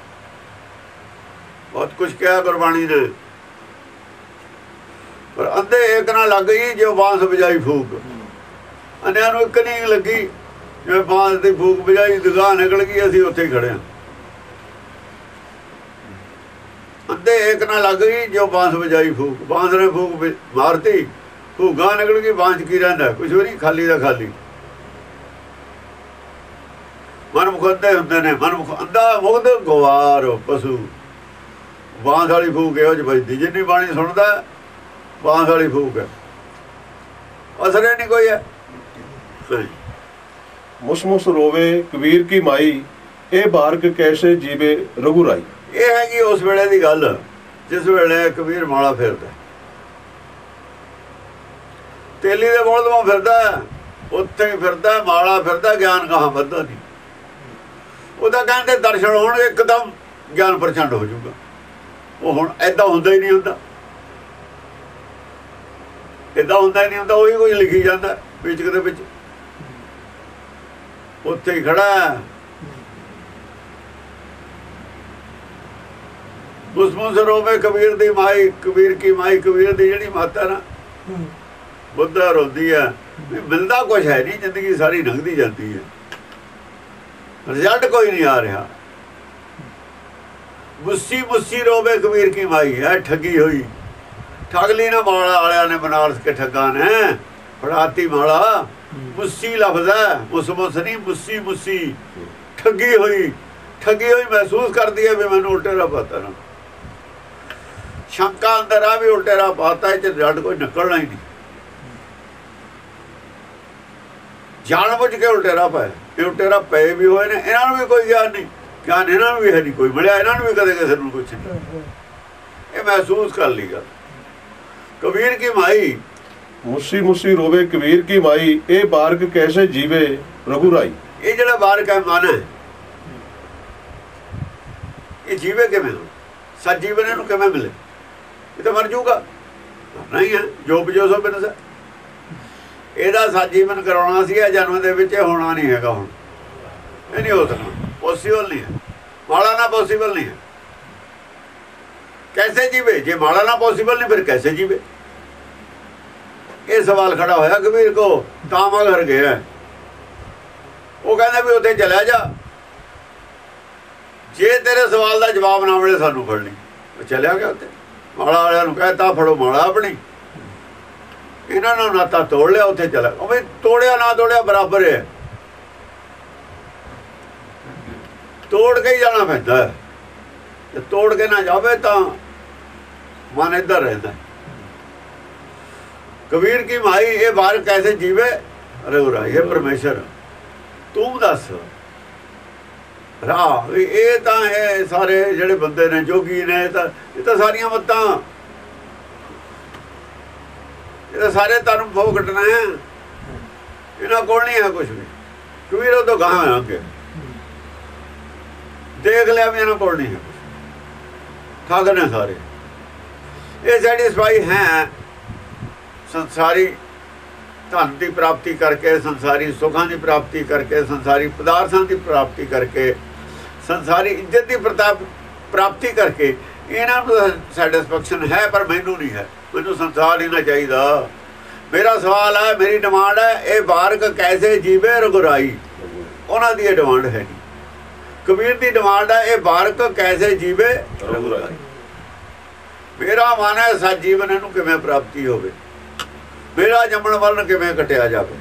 ਬਹੁਤ ਕੁਝ ਕਿਹਾ ਗੁਰਬਾਣੀ ਨੇ। ਪਰ ਅੰਧੇ ਇੱਕ ਨਾ ਲੱਗ ਗਈ ਜੋ ਬਾਂਸ ਵਜਾਈ ਫੂਕ। ਅੰਨਿਆਂ ਨੂੰ ਇੱਕ ਨਹੀਂ ਲੱਗੀ, ਜਿਵੇਂ ਬਾਂਸ ਦੀ ਫੂਕ ਵਜਾਈ, ਦੁਕਾਨ ਨਿਕਲ ਗਈ, ਅਸੀਂ ਉੱਥੇ ਹੀ ਖੜੇ ਹਾਂ। ਅੰਧੇ ਇੱਕ ਨਾ ਲੱਗ ਗਈ ਜੋ ਬਾਂਸ ਵਜਾਈ ਫੂਕ। ਬਾਂਸ ਨੇ ਫੂਕ ਮਾਰਤੀ। ਫੂਗਾ ਨਿਕਲ ਗਈ, ਬਾਂਸ ਕੀ ਰਹਿੰਦਾ? ਕੁਝ ਵੀ ਨਹੀਂ, ਖਾਲੀ ਦਾ ਖਾਲੀ। ਮਨ ਮੁਖੰਦੇ ਹੁੰਦੇ ਨੇ ਮਨ ਅੰਦਾ ਮੁਗਧ ਗਵਾਰ ਪਸ਼ੂ। ਬਾਂਸ ਵਾਲੀ ਫੂਕ ਇਹੋ ਜਿਹੀ ਵੱਜਦੀ, ਜਿੰਨੀ ਬਾਣੀ ਸੁਣਦਾ, ਬਾਂਸ ਵਾਲੀ ਫੂਕ ਹੈ। ਅਸਰੇ ਨਹੀਂ ਕੋਈ ਹੈ। ਨਹੀਂ। ਮੁਸ ਮੁਸ ਰੋਵੇ, ਕਬੀਰ ਕੀ ਮਾਈ, ਇਹ ਬਾਰਕ ਕੈਸੇ ਜੀਵੇ ਰਘੁਰਾਈ ਇਹ ਹੈਗੀ ਉਸ ਵੇਲੇ ਦੀ ਗੱਲ, ਜਿਸ ਵੇਲੇ ਕਬੀਰ ਮਾਲਾ ਫਿਰਦਾ। ਤੇਲੀ ਦੇ ਬੋਲ ਤੋਂ ਫਿਰਦਾ, ਉੱਥੇ ਹੀ ਫਿਰਦਾ, ਮਾਲਾ ਫਿਰਦਾ, ਗਿਆਨ ਕਹਾ ਵੱਧਦਾ ਨਹੀਂ। ਉਹਦਾ ਕਹਿੰਦੇ ਦਰਸ਼ਨ ਹੋਣਗੇ, ਇੱਕਦਮ ਗਿਆਨ ਪ੍ਰਚੰਡ ਹੋ ਜਾਊਗਾ। ਉਹ ਹੁਣ ਐਦਾਂ ਹੁੰਦਾ ਹੀ ਨਹੀਂ ਹੁੰਦਾ। ਐਦਾਂ ਹੁੰਦਾ ਹੀ ਨਹੀਂ ਹੁੰਦਾ, ਉਹੀ ਕੁਝ ਲਿਖੀ ਜਾਂਦਾ ਵਿੱਚ ਦੇ ਵਿੱਚ। ਉੱਥੇ ਹੀ ਖੜਾ ਹੈ ਮੁਸਮੁਸ ਰੋਵੇ ਕਬੀਰ ਦੀ ਮਾਈ ਕਬੀਰ ਕੀ ਮਾਈ ਕਬੀਰ ਦੀ ਜਿਹੜੀ ਮਾਤਾ ਨਾ। ਬੁੱਧਾ ਰੋਂਦੀ ਵੀ ਮਿਲਦਾ ਕੁਝ ਹੈ ਨਹੀਂ ਜ਼ਿੰਦਗੀ ਸਾਰੀ ਲੰਘਦੀ ਜਾਂਦੀ ਹੈ। ਰਿਜ਼ਲਟ ਕੋਈ ਨਹੀਂ ਆ ਰਿਹਾ। ਮੁੱਸੀ ਮੁੱਸੀ ਰੋਵੇ ਕਬੀਰ ਕੀ ਮਾਈ ਹੈ ਠੱਗੀ ਹੋਈ। ਠੱਗ ਲਈ ਨਾ ਮਾਲਾ ਵਾਲਿਆਂ ਨੇ ਬਨਾਰਸ ਕੇ ਠੱਗਾਂ ਨੇ। ਫੜਾਤੀ ਮਾਲਾ। ਮੁੱਸੀ ਲਫ਼ਜ਼ ਹੈ ਮੁਸਮੁਸ ਨਹੀਂ ਮੁੱਸੀ ਮੁੱਸੀ। ਠੱਗੀ ਹੋਈ। ਠੱਗੀ ਹੋਈ ਮਹਿਸੂਸ ਕਰਦੀ ਹੈ ਵੀ ਮੈਨੂੰ ਉਲਟੇ ਰਾਹ ਪਤਾ ਨਾ। ਸ਼ੰਕਾ ਅੰਦਰ ਆ ਵੀ ਉਲਟੇ ਰਾਹ ਪਾਤਾ ਹੈ ਤੇ ਰਿਜ਼ਲਟ ਕੋਈ ਨਿਕਲਣਾ ਹੀ ਨਹੀਂ। ਜਾਣ ਬੁੱਝ ਕੇ ਉਲਟੇ ਰਾਹ ਪਏ। ਇਹ ਉਲਟੇ ਰਾਹ ਪਏ ਵੀ ਹੋਏ ਨੇ ਇਹਨਾਂ ਨੂੰ ਵੀ ਕੋਈ ਗਿਆਨ ਨਹੀਂ। ਗਿਆਨ ਇਹਨਾਂ ਨੂੰ ਵੀ ਹੈ ਨਹੀਂ ਕੋਈ ਮਿਲਿਆ ਇਹਨਾਂ ਨੂੰ ਵੀ ਕਦੇ ਕਿਸੇ ਨੂੰ ਕੁਛ ਨਹੀਂ। ਇਹ ਮਹਿਸੂਸ ਕਰ ਲਈ ਗੱਲ। ਕਬੀਰ ਕੀ ਮਾਈ? ਮੁਸੀ ਮੁਸੀ ਰੋਵੇ ਕਬੀਰ ਕੀ ਮਾਈ? ਇਹ ਬਾਰਕ ਕੈਸੇ ਜੀਵੇ ਰਘੁਰਾਈ ਇਹ ਜਿਹੜਾ ਬਾਹਰ ਕਾ ਮਨ ਹੈ। ਇਹ ਜੀਵੇ ਕਿਵੇਂ ਸੱਚ ਜੀਵਨ ਇਹਨੂੰ ਕਿਵੇਂ ਮਿਲੇ? ਇਹ ਤਾਂ ਮਰ ਜਾਊਗਾ। ਨਹੀਂ ਹੈ ਜੋ ਬਜੋ ਸੋ ਬਿਨਸ। ਇਹਦਾ ਸੱਚ ਕਰਾਉਣਾ ਸੀ, ਇਹ ਜਨਮ ਦੇ ਵਿੱਚ ਹੋਣਾ ਨਹੀਂ ਹੈਗਾ ਹੁਣ। ਇਹ ਨਹੀਂ ਹੋ ਸਕਦਾ ਪੋਸੀਬਲ ਨਹੀਂ ਹੈ। ਮਾਲਾ ਨਾ ਪੋਸੀਬਲ ਨਹੀਂ ਹੈ। ਕੈਸੇ ਜੀਵੇ? ਜੇ ਮਾਲਾ ਨਾ ਪੋਸੀਬਲ ਨਹੀਂ, ਫਿਰ ਕੈਸੇ ਜੀਵੇ? ਇਹ ਸਵਾਲ ਖੜਾ ਹੋਇਆ ਕਬੀਰ ਕੋ, ਤਾਂ ਮਗਰ ਗਿਆ। ਉਹ ਕਹਿੰਦਾ ਵੀ ਉੱਥੇ ਚਲਿਆ ਜਾ। ਜੇ ਤੇਰੇ ਸਵਾਲ ਦਾ ਜਵਾਬ ਨਾ ਮਿਲੇ, ਸਾਨੂੰ ਫੜਨੀ। ਉਹ ਚਲਿਆ ਗਿਆ ਉੱਥੇ। ਮਾਲਾ ਵਾਲਿਆਂ ਨੂੰ ਕਹਿਤਾ ਫੜੋ ਮਾਲਾ ਆਪਣੀ। ਇਹਨਾਂ ਨਾਲ ਨਾਤਾ ਤੋੜ ਲਿਆ, ਉੱਥੇ ਚਲਾ ਉਹ ਵੀ ਤੋੜਿਆ, ਨਾ ਤੋੜਿਆ, ਬਰਾਬਰ ਹੈ। ਤੋੜ ਕੇ ਹੀ ਜਾਣਾ ਪੈਂਦਾ ਹੈ। ਤੋੜ ਕੇ ਨਾ ਜਾਵੇ ਤਾਂ ਮਨ ਇੱਧਰ ਰਹਿੰਦਾ ਕਬੀਰ ਕੀ ਮਾਈ, ਇਹ ਬਾਹਰ ਕੈਸੇ ਜੀਵੇ? ਰਘੁਰਾ ਇਹ ਪਰਮੇਸ਼ਰ। ਤੂੰ ਦੱਸ। ਰਾਹ ਵੀ ਇਹ ਤਾਂ ਇਹ ਸਾਰੇ ਜਿਹੜੇ ਬੰਦੇ ਨੇ, ਜੋਗੀ ਨੇ, ਇਹ ਤਾਂ ਇਹ ਤਾਂ ਸਾਰੀਆਂ ਮੱਤਾਂ। ਇਹ ਤਾਂ ਸਾਰੇ ਧਰਮ ਫੋਕਟ ਹੈ। ਇਹਨਾਂ ਕੋਲ ਨਹੀਂ ਹੈ ਕੁਝ ਵੀ। ਕਬੀਰ ਉਹ ਤੋਂ ਗਾਹਾਂ ਆ ਕੇ ਦੇਖ ਲਿਆ ਵੀ ਇਹਨਾਂ ਕੋਲ ਨਹੀਂ ਹੈ ਠੱਗ ਨੇ ਸਾਰੇ। ਇਹ ਸੈਟੀਸਫਾਈ ਹੈ, ਸੰਸਾਰੀ ਧਨ ਦੀ ਪ੍ਰਾਪਤੀ ਕਰਕੇ ਸੰਸਾਰੀ ਸੁੱਖਾਂ ਦੀ ਪ੍ਰਾਪਤੀ ਕਰਕੇ ਸੰਸਾਰੀ ਪਦਾਰਥਾਂ ਦੀ ਪ੍ਰਾਪਤੀ ਕਰਕੇ ਸੰਸਾਰੀ ਇੱਜ਼ਤ ਦੀ ਪ੍ਰਤਾਪ ਪ੍ਰਾਪਤੀ ਕਰਕੇ ਇਹਨਾਂ ਨੂੰ ਸੈਟੀਸਫੈਕਸ਼ਨ ਹੈ ਪਰ ਮੈਨੂੰ ਨਹੀਂ ਹੈ। ਮੈਨੂੰ ਸੰਸਾਰ ਹੀ ਨਾ ਚਾਹੀਦਾ। ਮੇਰਾ ਸਵਾਲ ਹੈ ਮੇਰੀ ਡਿਮਾਂਡ ਹੈ ਇਹ ਬਾਰਕ ਕੈਸੇ ਜੀਵੇ ਰਗੁਰਾਈ? ਉਹਨਾਂ ਦੀ ਇਹ ਡਿਮਾਂਡ ਹੈ ਕਬੀਰ ਦੀ ਡਿਮਾਂਡ ਹੈ ਇਹ ਬਾਰਕ ਕੈਸੇ ਜੀਵੇ? ਰਗੁਰਾਈ। ਮੇਰਾ ਮਨ ਹੈ ਸੱਚ ਜੀਵਨ ਇਹਨੂੰ ਕਿਵੇਂ ਪ੍ਰਾਪਤੀ ਹੋਵੇ? ਮੇਰਾ ਜੰਮਣ ਵਰਨ ਕਿਵੇਂ ਕਟਿਆ ਜਾਵੇ?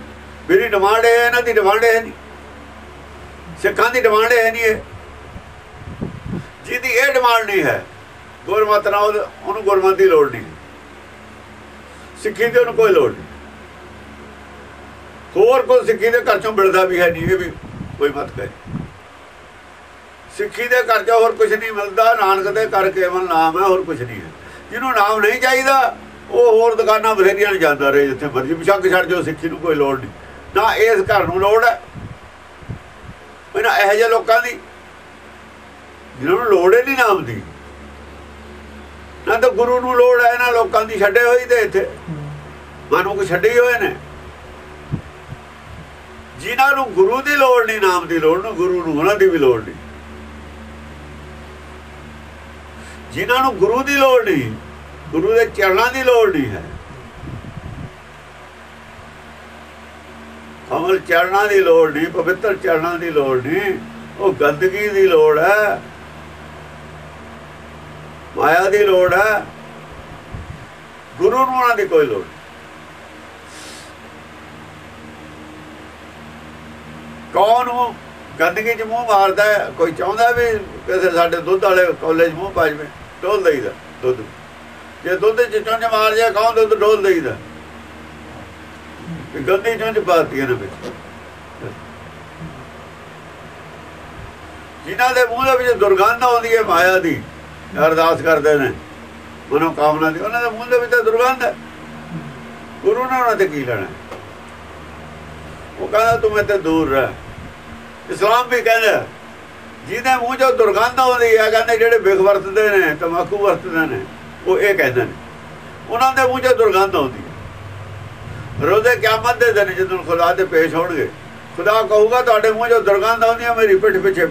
ਮੇਰੀ ਡਿਮਾਂਡ ਹੈ, ਇਹਨਾਂ ਦੀ ਡਿਮਾਂਡ ਹੈ ਨਹੀਂ। ਸਿੱਖਾਂ ਦੀ ਡਿਮਾਂਡ ਹੈ ਨਹੀਂ ਇਹ ਜਿਹਦੀ ਇਹ ਡਿਮਾਂਡ ਨਹੀਂ ਹੈ, ਗੁਰਮਤ ਨਾਲ ਉਹਨੂੰ ਗੁਰਮਤ ਦੀ ਲੋੜ ਨਹੀਂ। ਸਿੱਖੀ ਦੀ ਉਹਨੂੰ ਕੋਈ ਲੋੜ ਨਹੀਂ। ਹੋਰ ਕੋਈ ਸਿੱਖੀ ਦੇ ਘਰ ਚੋਂ ਮਿਲਦਾ ਵੀ ਹੈ ਨਹੀਂ, ਇਹ ਵੀ ਕੋਈ ਮਤ ਕਹੇ। ਸਿੱਖੀ ਦੇ ਘਰ ਚੋਂ ਹੋਰ ਕੁਝ ਨਹੀਂ ਮਿਲਦਾ, ਨਾਨਕ ਦੇ ਘਰ ਕੇਵਲ ਨਾਮ ਹੈ, ਹੋਰ ਕੁਝ ਨਹੀਂ ਹੈ। ਜਿਹਨੂੰ ਨਾਮ ਨਹੀਂ ਚਾਹੀਦਾ ਉਹ ਹੋਰ ਦੁਕਾਨਾਂ ਬਥੇਰੀਆਂ ਨੂੰ ਜਾਂਦਾ ਰਹੇ ਜਿੱਥੇ ਮਰਜ਼ੀ। ਬਿਸ਼ੱਕ ਛੱਡ ਜੋ ਸਿੱਖੀ ਨੂੰ ਕੋਈ ਲੋੜ ਨਹੀਂ। ਨਾ ਇਸ ਘਰ ਨੂੰ ਲੋੜ ਹੈ। ਇਹਨਾਂ ਇਹੋ ਜਿਹੇ ਲੋਕਾਂ ਦੀ ਜਿਹਨਾਂ ਨੂੰ ਲੋੜ ਹੀ ਨਹੀਂ ਨਾਮ ਦੀ। ਨਾ ਤਾਂ ਗੁਰੂ ਨੂੰ ਲੋੜ ਹੈ ਇਹਨਾਂ ਲੋਕਾਂ ਦੀ ਛੱਡੇ ਹੋਈ ਤੇ ਇੱਥੇ। ਮਨੁੱਖ ਛੱਡੇ ਹੋਏ ਨੇ। ਜਿਨ੍ਹਾਂ ਨੂੰ ਗੁਰੂ ਦੀ ਲੋੜ ਨਹੀਂ, ਨਾਮ ਦੀ ਲੋੜ ਨੂੰ ਗੁਰੂ ਨੂੰ ਉਹਨਾਂ ਦੀ ਵੀ ਲੋੜ ਨਹੀਂ। ਜਿਨ੍ਹਾਂ ਨੂੰ ਗੁਰੂ ਦੀ ਲੋੜ ਨਹੀਂ ਗੁਰੂ ਦੇ ਚਰਨਾਂ ਦੀ ਲੋੜ ਨਹੀਂ ਹੈ। ਕਮਲ ਚਰਨਾਂ ਦੀ ਲੋੜ ਨਹੀਂ, ਪਵਿੱਤਰ ਚਰਨਾਂ ਦੀ ਲੋੜ ਨਹੀਂ, ਉਹ ਗੰਦਗੀ ਦੀ ਲੋੜ ਹੈ। ਮਾਇਆ ਦੀ ਲੋੜ ਹੈ। ਗੁਰੂ ਨੂੰ ਉਹਨਾਂ ਦੀ ਕੋਈ ਲੋੜ ਨਹੀਂ। ਕੌਣ ਉਹ ਗੰਦਗੀ 'ਚ ਮੂੰਹ ਮਾਰਦਾ ਕੋਈ ਚਾਹੁੰਦਾ ਵੀ ਕਿਸੇ ਸਾਡੇ ਦੁੱਧ ਵਾਲੇ ਕਾਲਜ ਮੂੰਹ ਪਾ ਜਵੇ ਢੋਲ ਦੇਈਦਾ ਦੁੱਧ। ਜੇ ਦੁੱਧ 'ਚ ਚੁੰਝ ਮਾਰ ਜਾ ਕੌਣ ਦੁੱਧ ਡੋਲ ਦੇਈਦਾ? ਗੰਦੀ ਚੁੰਝ ਪਾਤੀ ਇਹਨਾਂ ਵਿੱਚ। ਜਿਨ੍ਹਾਂ ਦੇ ਮੂੰਹ ਦੇ ਵਿੱਚ ਦੁਰਗੰਧ ਆਉਂਦੀ ਹੈ, ਮਾਇਆ ਦੀ, ਅਰਦਾਸ ਕਰਦੇ ਨੇ ਮਨੋ ਕਾਮਨਾ ਦੀ, ਉਹਨਾਂ ਦੇ ਮੂੰਹ ਦੇ ਵਿੱਚ ਦੁਰਗੰਧ ਹੈ। ਗੁਰੂ ਨੇ ਉਹਨਾਂ ਤੇ ਕੀ ਲੈਣਾ? ਉਹ ਕਹਿੰਦਾ, ਤੂੰ ਮੇਰੇ ਤੇ ਦੂਰ ਰਹਿ। ਇਸਲਾਮ ਵੀ ਕਹਿੰਦਾ, ਜਿਹਦੇ ਮੂੰਹ ਚੋਂ ਦੁਰਗੰਧ ਆਉਂਦੀ ਹੈ, ਕਹਿੰਦੇ ਜਿਹੜੇ ਬਿਖ ਵਰਤਦੇ ਨੇ, ਤਮਾਕੂ ਵਰਤਦੇ ਨੇ ਉਹ ਇਹ ਕਹਿੰਦੇ ਨੇ। ਉਹਨਾਂ ਦੇ ਮੂੰਹ ਚੋਂ ਦੁਰਗੰਧ ਆਉਂਦੀ ਹੈ। ਰੋਜ਼ੇ ਕਿਆਮਤ ਦੇ ਦਿਨ ਜਦੋਂ ਖੁਦਾ ਦੇ ਪੇਸ਼ ਹੋਣਗੇ, ਖੁਦਾ ਕਹੂਗਾ, ਤੁਹਾਡੇ ਮੂੰਹ ਚੋਂ ਦੁਰਗੰਧ ਆਉਂਦੀ ਹੈ, ਮੇਰੀ ਪਿੱਠ ਪਿੱਛੇ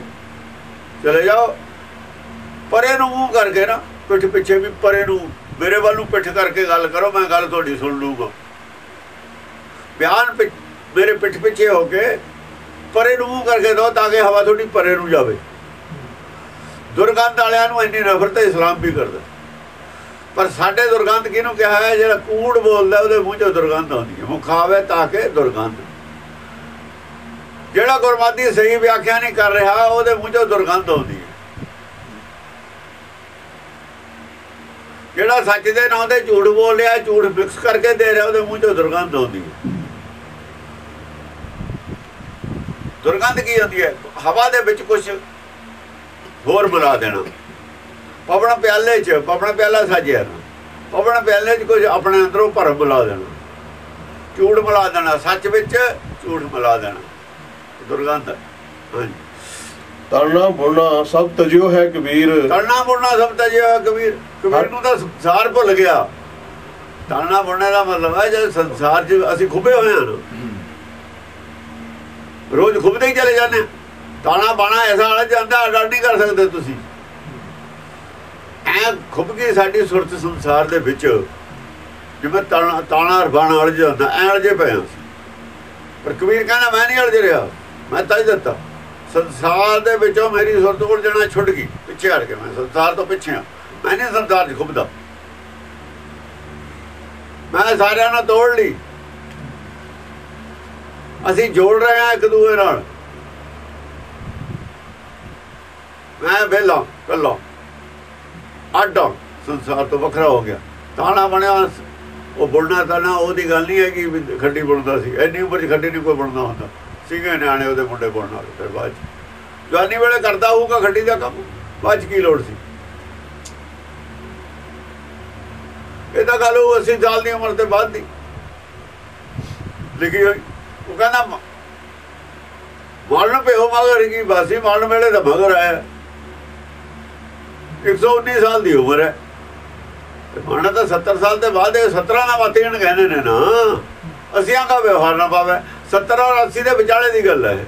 ਚਲੇ ਜਾਓ। ਪਰੇ ਨੂੰ ਮੂੰਹ ਕਰਕੇ ਨਾ, ਪਿੱਠ ਪਿੱਛੇ ਵੀ ਪਰੇ ਨੂੰ, ਮੇਰੇ ਵੱਲ ਨੂੰ ਪਿੱਠ ਕਰਕੇ ਗੱਲ ਕਰੋ, ਮੈਂ ਗੱਲ ਤੁਹਾਡੀ ਸੁਣ ਲੂਗਾ ਬਿਆਨ ਪਿੱਛ- ਮੇਰੇ ਪਿੱਠ ਪਿੱਛੇ ਹੋ ਕੇ ਪਰੇ ਨੂੰ ਮੂੰਹ ਕਰਕੇ ਦੋ ਤਾਂ ਕਿ ਹਵਾ ਤੁਹਾਡੀ ਪਰੇ ਨੂੰ ਜਾਵੇ। ਦੁਰਗੰਧ ਵਾਲਿਆਂ ਨੂੰ ਇੰਨੀ ਨਫ਼ਰਤ ਹੈ, ਇਸਲਾਮ ਵੀ ਕਰਦਾ। ਪਰ ਸਾਡੇ ਦੁਰਗੰਧ ਕਿਹਨੂੰ ਕਿਹਾ ਹੈ ਜਿਹੜਾ ਕੂੜ ਬੋਲਦਾ, ਉਹਦੇ ਮੂੰਹ ਚੋਂ ਦੁਰਗੰਧ ਆਉਂਦੀ ਹੈ। ਮੁਖਾਵੇ ਤਾਂ ਕਿ ਦੁਰਗੰਧ। ਜਿਹੜਾ ਗੁਰਮਤਿ ਸਹੀ ਵਿਆਖਿਆ ਨਹੀਂ ਕਰ ਰਿਹਾ, ਉਹਦੇ ਮੂੰਹ ਚੋਂ ਦੁਰਗੰਧ ਆਉਂਦੀ ਹੈ। ਜਿਹੜਾ ਸੱਚ ਦੇ ਨਾਂ ਤੇ ਝੂਠ ਬੋਲ ਰਿਹਾ ਝੂਠ ਮਿਕਸ ਕਰਕੇ ਦੇ ਰਿਹਾ, ਉਹਦੇ ਮੂੰਹ ਚੋਂ ਦੁਰਗੰਧ ਆਉਂਦੀ ਹੈ। ਦੁਰਗੰਧ ਕੀ ਹੁੰਦੀ ਹੈ? ਹਵਾ ਦੇ ਵਿੱਚ ਕੁਝ ਹੋਰ ਮਿਲਾ ਦੇਣਾ। ਪਵਨ ਪਿਆਲੇ 'ਚ ਪਵਨ ਪਿਆਲਾ ਸਾਜਿਆ ਨਾ। ਪਵਨ ਪਿਆਲੇ 'ਚ ਕੁਝ ਆਪਣੇ ਅੰਦਰੋਂ ਭਰਮ ਮਿਲਾ ਦੇਣਾ। ਝੂਠ ਮਿਲਾ ਦੇਣਾ ਸੱਚ ਵਿੱਚ ਝੂਠ ਮਿਲਾ ਦੇਣਾ। ਦੁਰਗੰਧ। ਹਾਂਜੀ। ਤਰਨਾ ਬੁਣਾ ਸਭ ਤਜਿਓ ਹੈ ਕਬੀਰ। ਤਲਣਾ ਮੁੜਨਾ ਸਭ ਤਾਂ ਜਿਹਾ ਕਬੀਰ। ਕਬੀਰ ਨੂੰ ਤਾਂ ਸੰਸਾਰ ਭੁੱਲ ਗਿਆ। ਤਲਣਾ ਮੁੜਨੇ ਦਾ ਮਤਲਬ ਹੈ ਜਦ ਸੰਸਾਰ 'ਚ ਅਸੀਂ ਖੁੱਬੇ ਹੋਏ ਹਾਂ ਰੋਜ਼ ਖੁੱਬਦੇ ਹੀ ਚਲੇ ਜਾਂਦੇ ਹਾਂ। ਤਾਣਾ ਬਾਣਾ ਐਸਾ ਵਾਲਾ ਜਾਂਦਾ ਅਡਰ ਨਹੀਂ ਕਰ ਸਕਦੇ ਤੁਸੀਂ। ਐ ਖੁੱਬ ਗਈ ਸਾਡੀ ਸੁਰਤ ਸੰਸਾਰ ਦੇ ਵਿੱਚ ਜਿਵੇਂ ਤਾਣਾ ਤਾਣਾ ਬਾਣਾ ਅੜ ਜਾਂਦਾ ਐ ਅੜਜੇ ਪਏ ਹਾਂ ਪਰ ਕਬੀਰ ਕਹਿੰਦਾ, ਮੈਂ ਨਹੀਂ ਅੜਜ ਰਿਹਾ। ਮੈਂ ਤਾਂ ਹੀ ਦਿੱਤਾ। ਸੰਸਾਰ ਦੇ ਵਿੱਚੋਂ ਮੇਰੀ ਸੁਰਤ ਉੜ ਜਾਣਾ ਛੁੱਟ ਗਈ। ਪਿੱਛੇ ਹਟ ਕੇ ਮੈਂ ਸੰਸਾਰ ਤੋਂ ਪਿੱਛੇ ਹਾਂ। ਮੈਂ ਨਹੀਂ ਸੰਸਾਰ 'ਚ ਖੁੱਬਦਾ। ਮੈਂ ਸਾਰਿਆਂ ਨਾਲ ਤੋੜ ਲਈ। ਅਸੀਂ ਜੋੜ ਰਹੇ ਹਾਂ ਇੱਕ ਦੂਏ ਨਾਲ। ਮੈਂ ਵਿਹਲਾ ਕੱਲਾ ਅੱਡਾ ਸੰਸਾਰ ਤੋਂ ਵੱਖਰਾ ਹੋ ਗਿਆ। ਤਾਣਾ ਬਣਿਆ, ਉਹ ਬੁਣਨਾ ਤਾਂ ਨਾ ਉਹਦੀ ਗੱਲ ਨਹੀਂ ਹੈਗੀ ਵੀ ਖੱਡੀ ਬੁਣਦਾ ਸੀ। ਐਨੀ ਉਮਰ 'ਚ ਖੱਡੀ ਨਹੀਂ ਕੋਈ ਬੁਣਦਾ ਹੁੰਦਾ। ਸੀਗੇ ਨਿਆਣੇ ਉਹਦੇ ਮੁੰਡੇ ਬੁਣਨ ਵਾਲੇ ਫਿਰ ਬਾਅਦ 'ਚ। ਜਵਾਨੀ ਵੇਲੇ ਕਰਦਾ ਹੋਊਗਾ ਖੱਡੀ ਦਾ ਕੰਮ, ਬਾਅਦ 'ਚ ਕੀ ਲੋੜ ਸੀ? ਇਹ ਤਾਂ ਗੱਲ ਉਹ 80 ਸਾਲ ਦੀ ਉਮਰ ਤੇ ਬਾਅਦ ਦੀ ਲਿਖੀ ਹੋਈ। ਉਹ ਕਹਿੰਦਾ, ਮ- ਪਿਓ ਮਗਰ ਕੀ, ਬਾਸੀ ਮਰਨ ਵੇਲੇ ਦਾ ਮਗਰ ਆਇਆ। 119 ਸਾਲ ਦੀ ਉਮਰ ਹੈ। ਮਾਣਾ ਤਾਂ 70 ਸਾਲ ਦੇ ਬਾਅਦ ਇਹ 17 ਨਾ ਮਾਤੀਆਂ ਕਹਿੰਦੇ ਨੇ ਨਾ। ਅਸੀਆਂ ਦਾ ਵਿਵਹਾਰ ਨਾ ਪਾਵੇ। 70 ਔਰ 80 ਦੇ ਵਿਚਾਲੇ ਦੀ ਗੱਲ ਹੈ।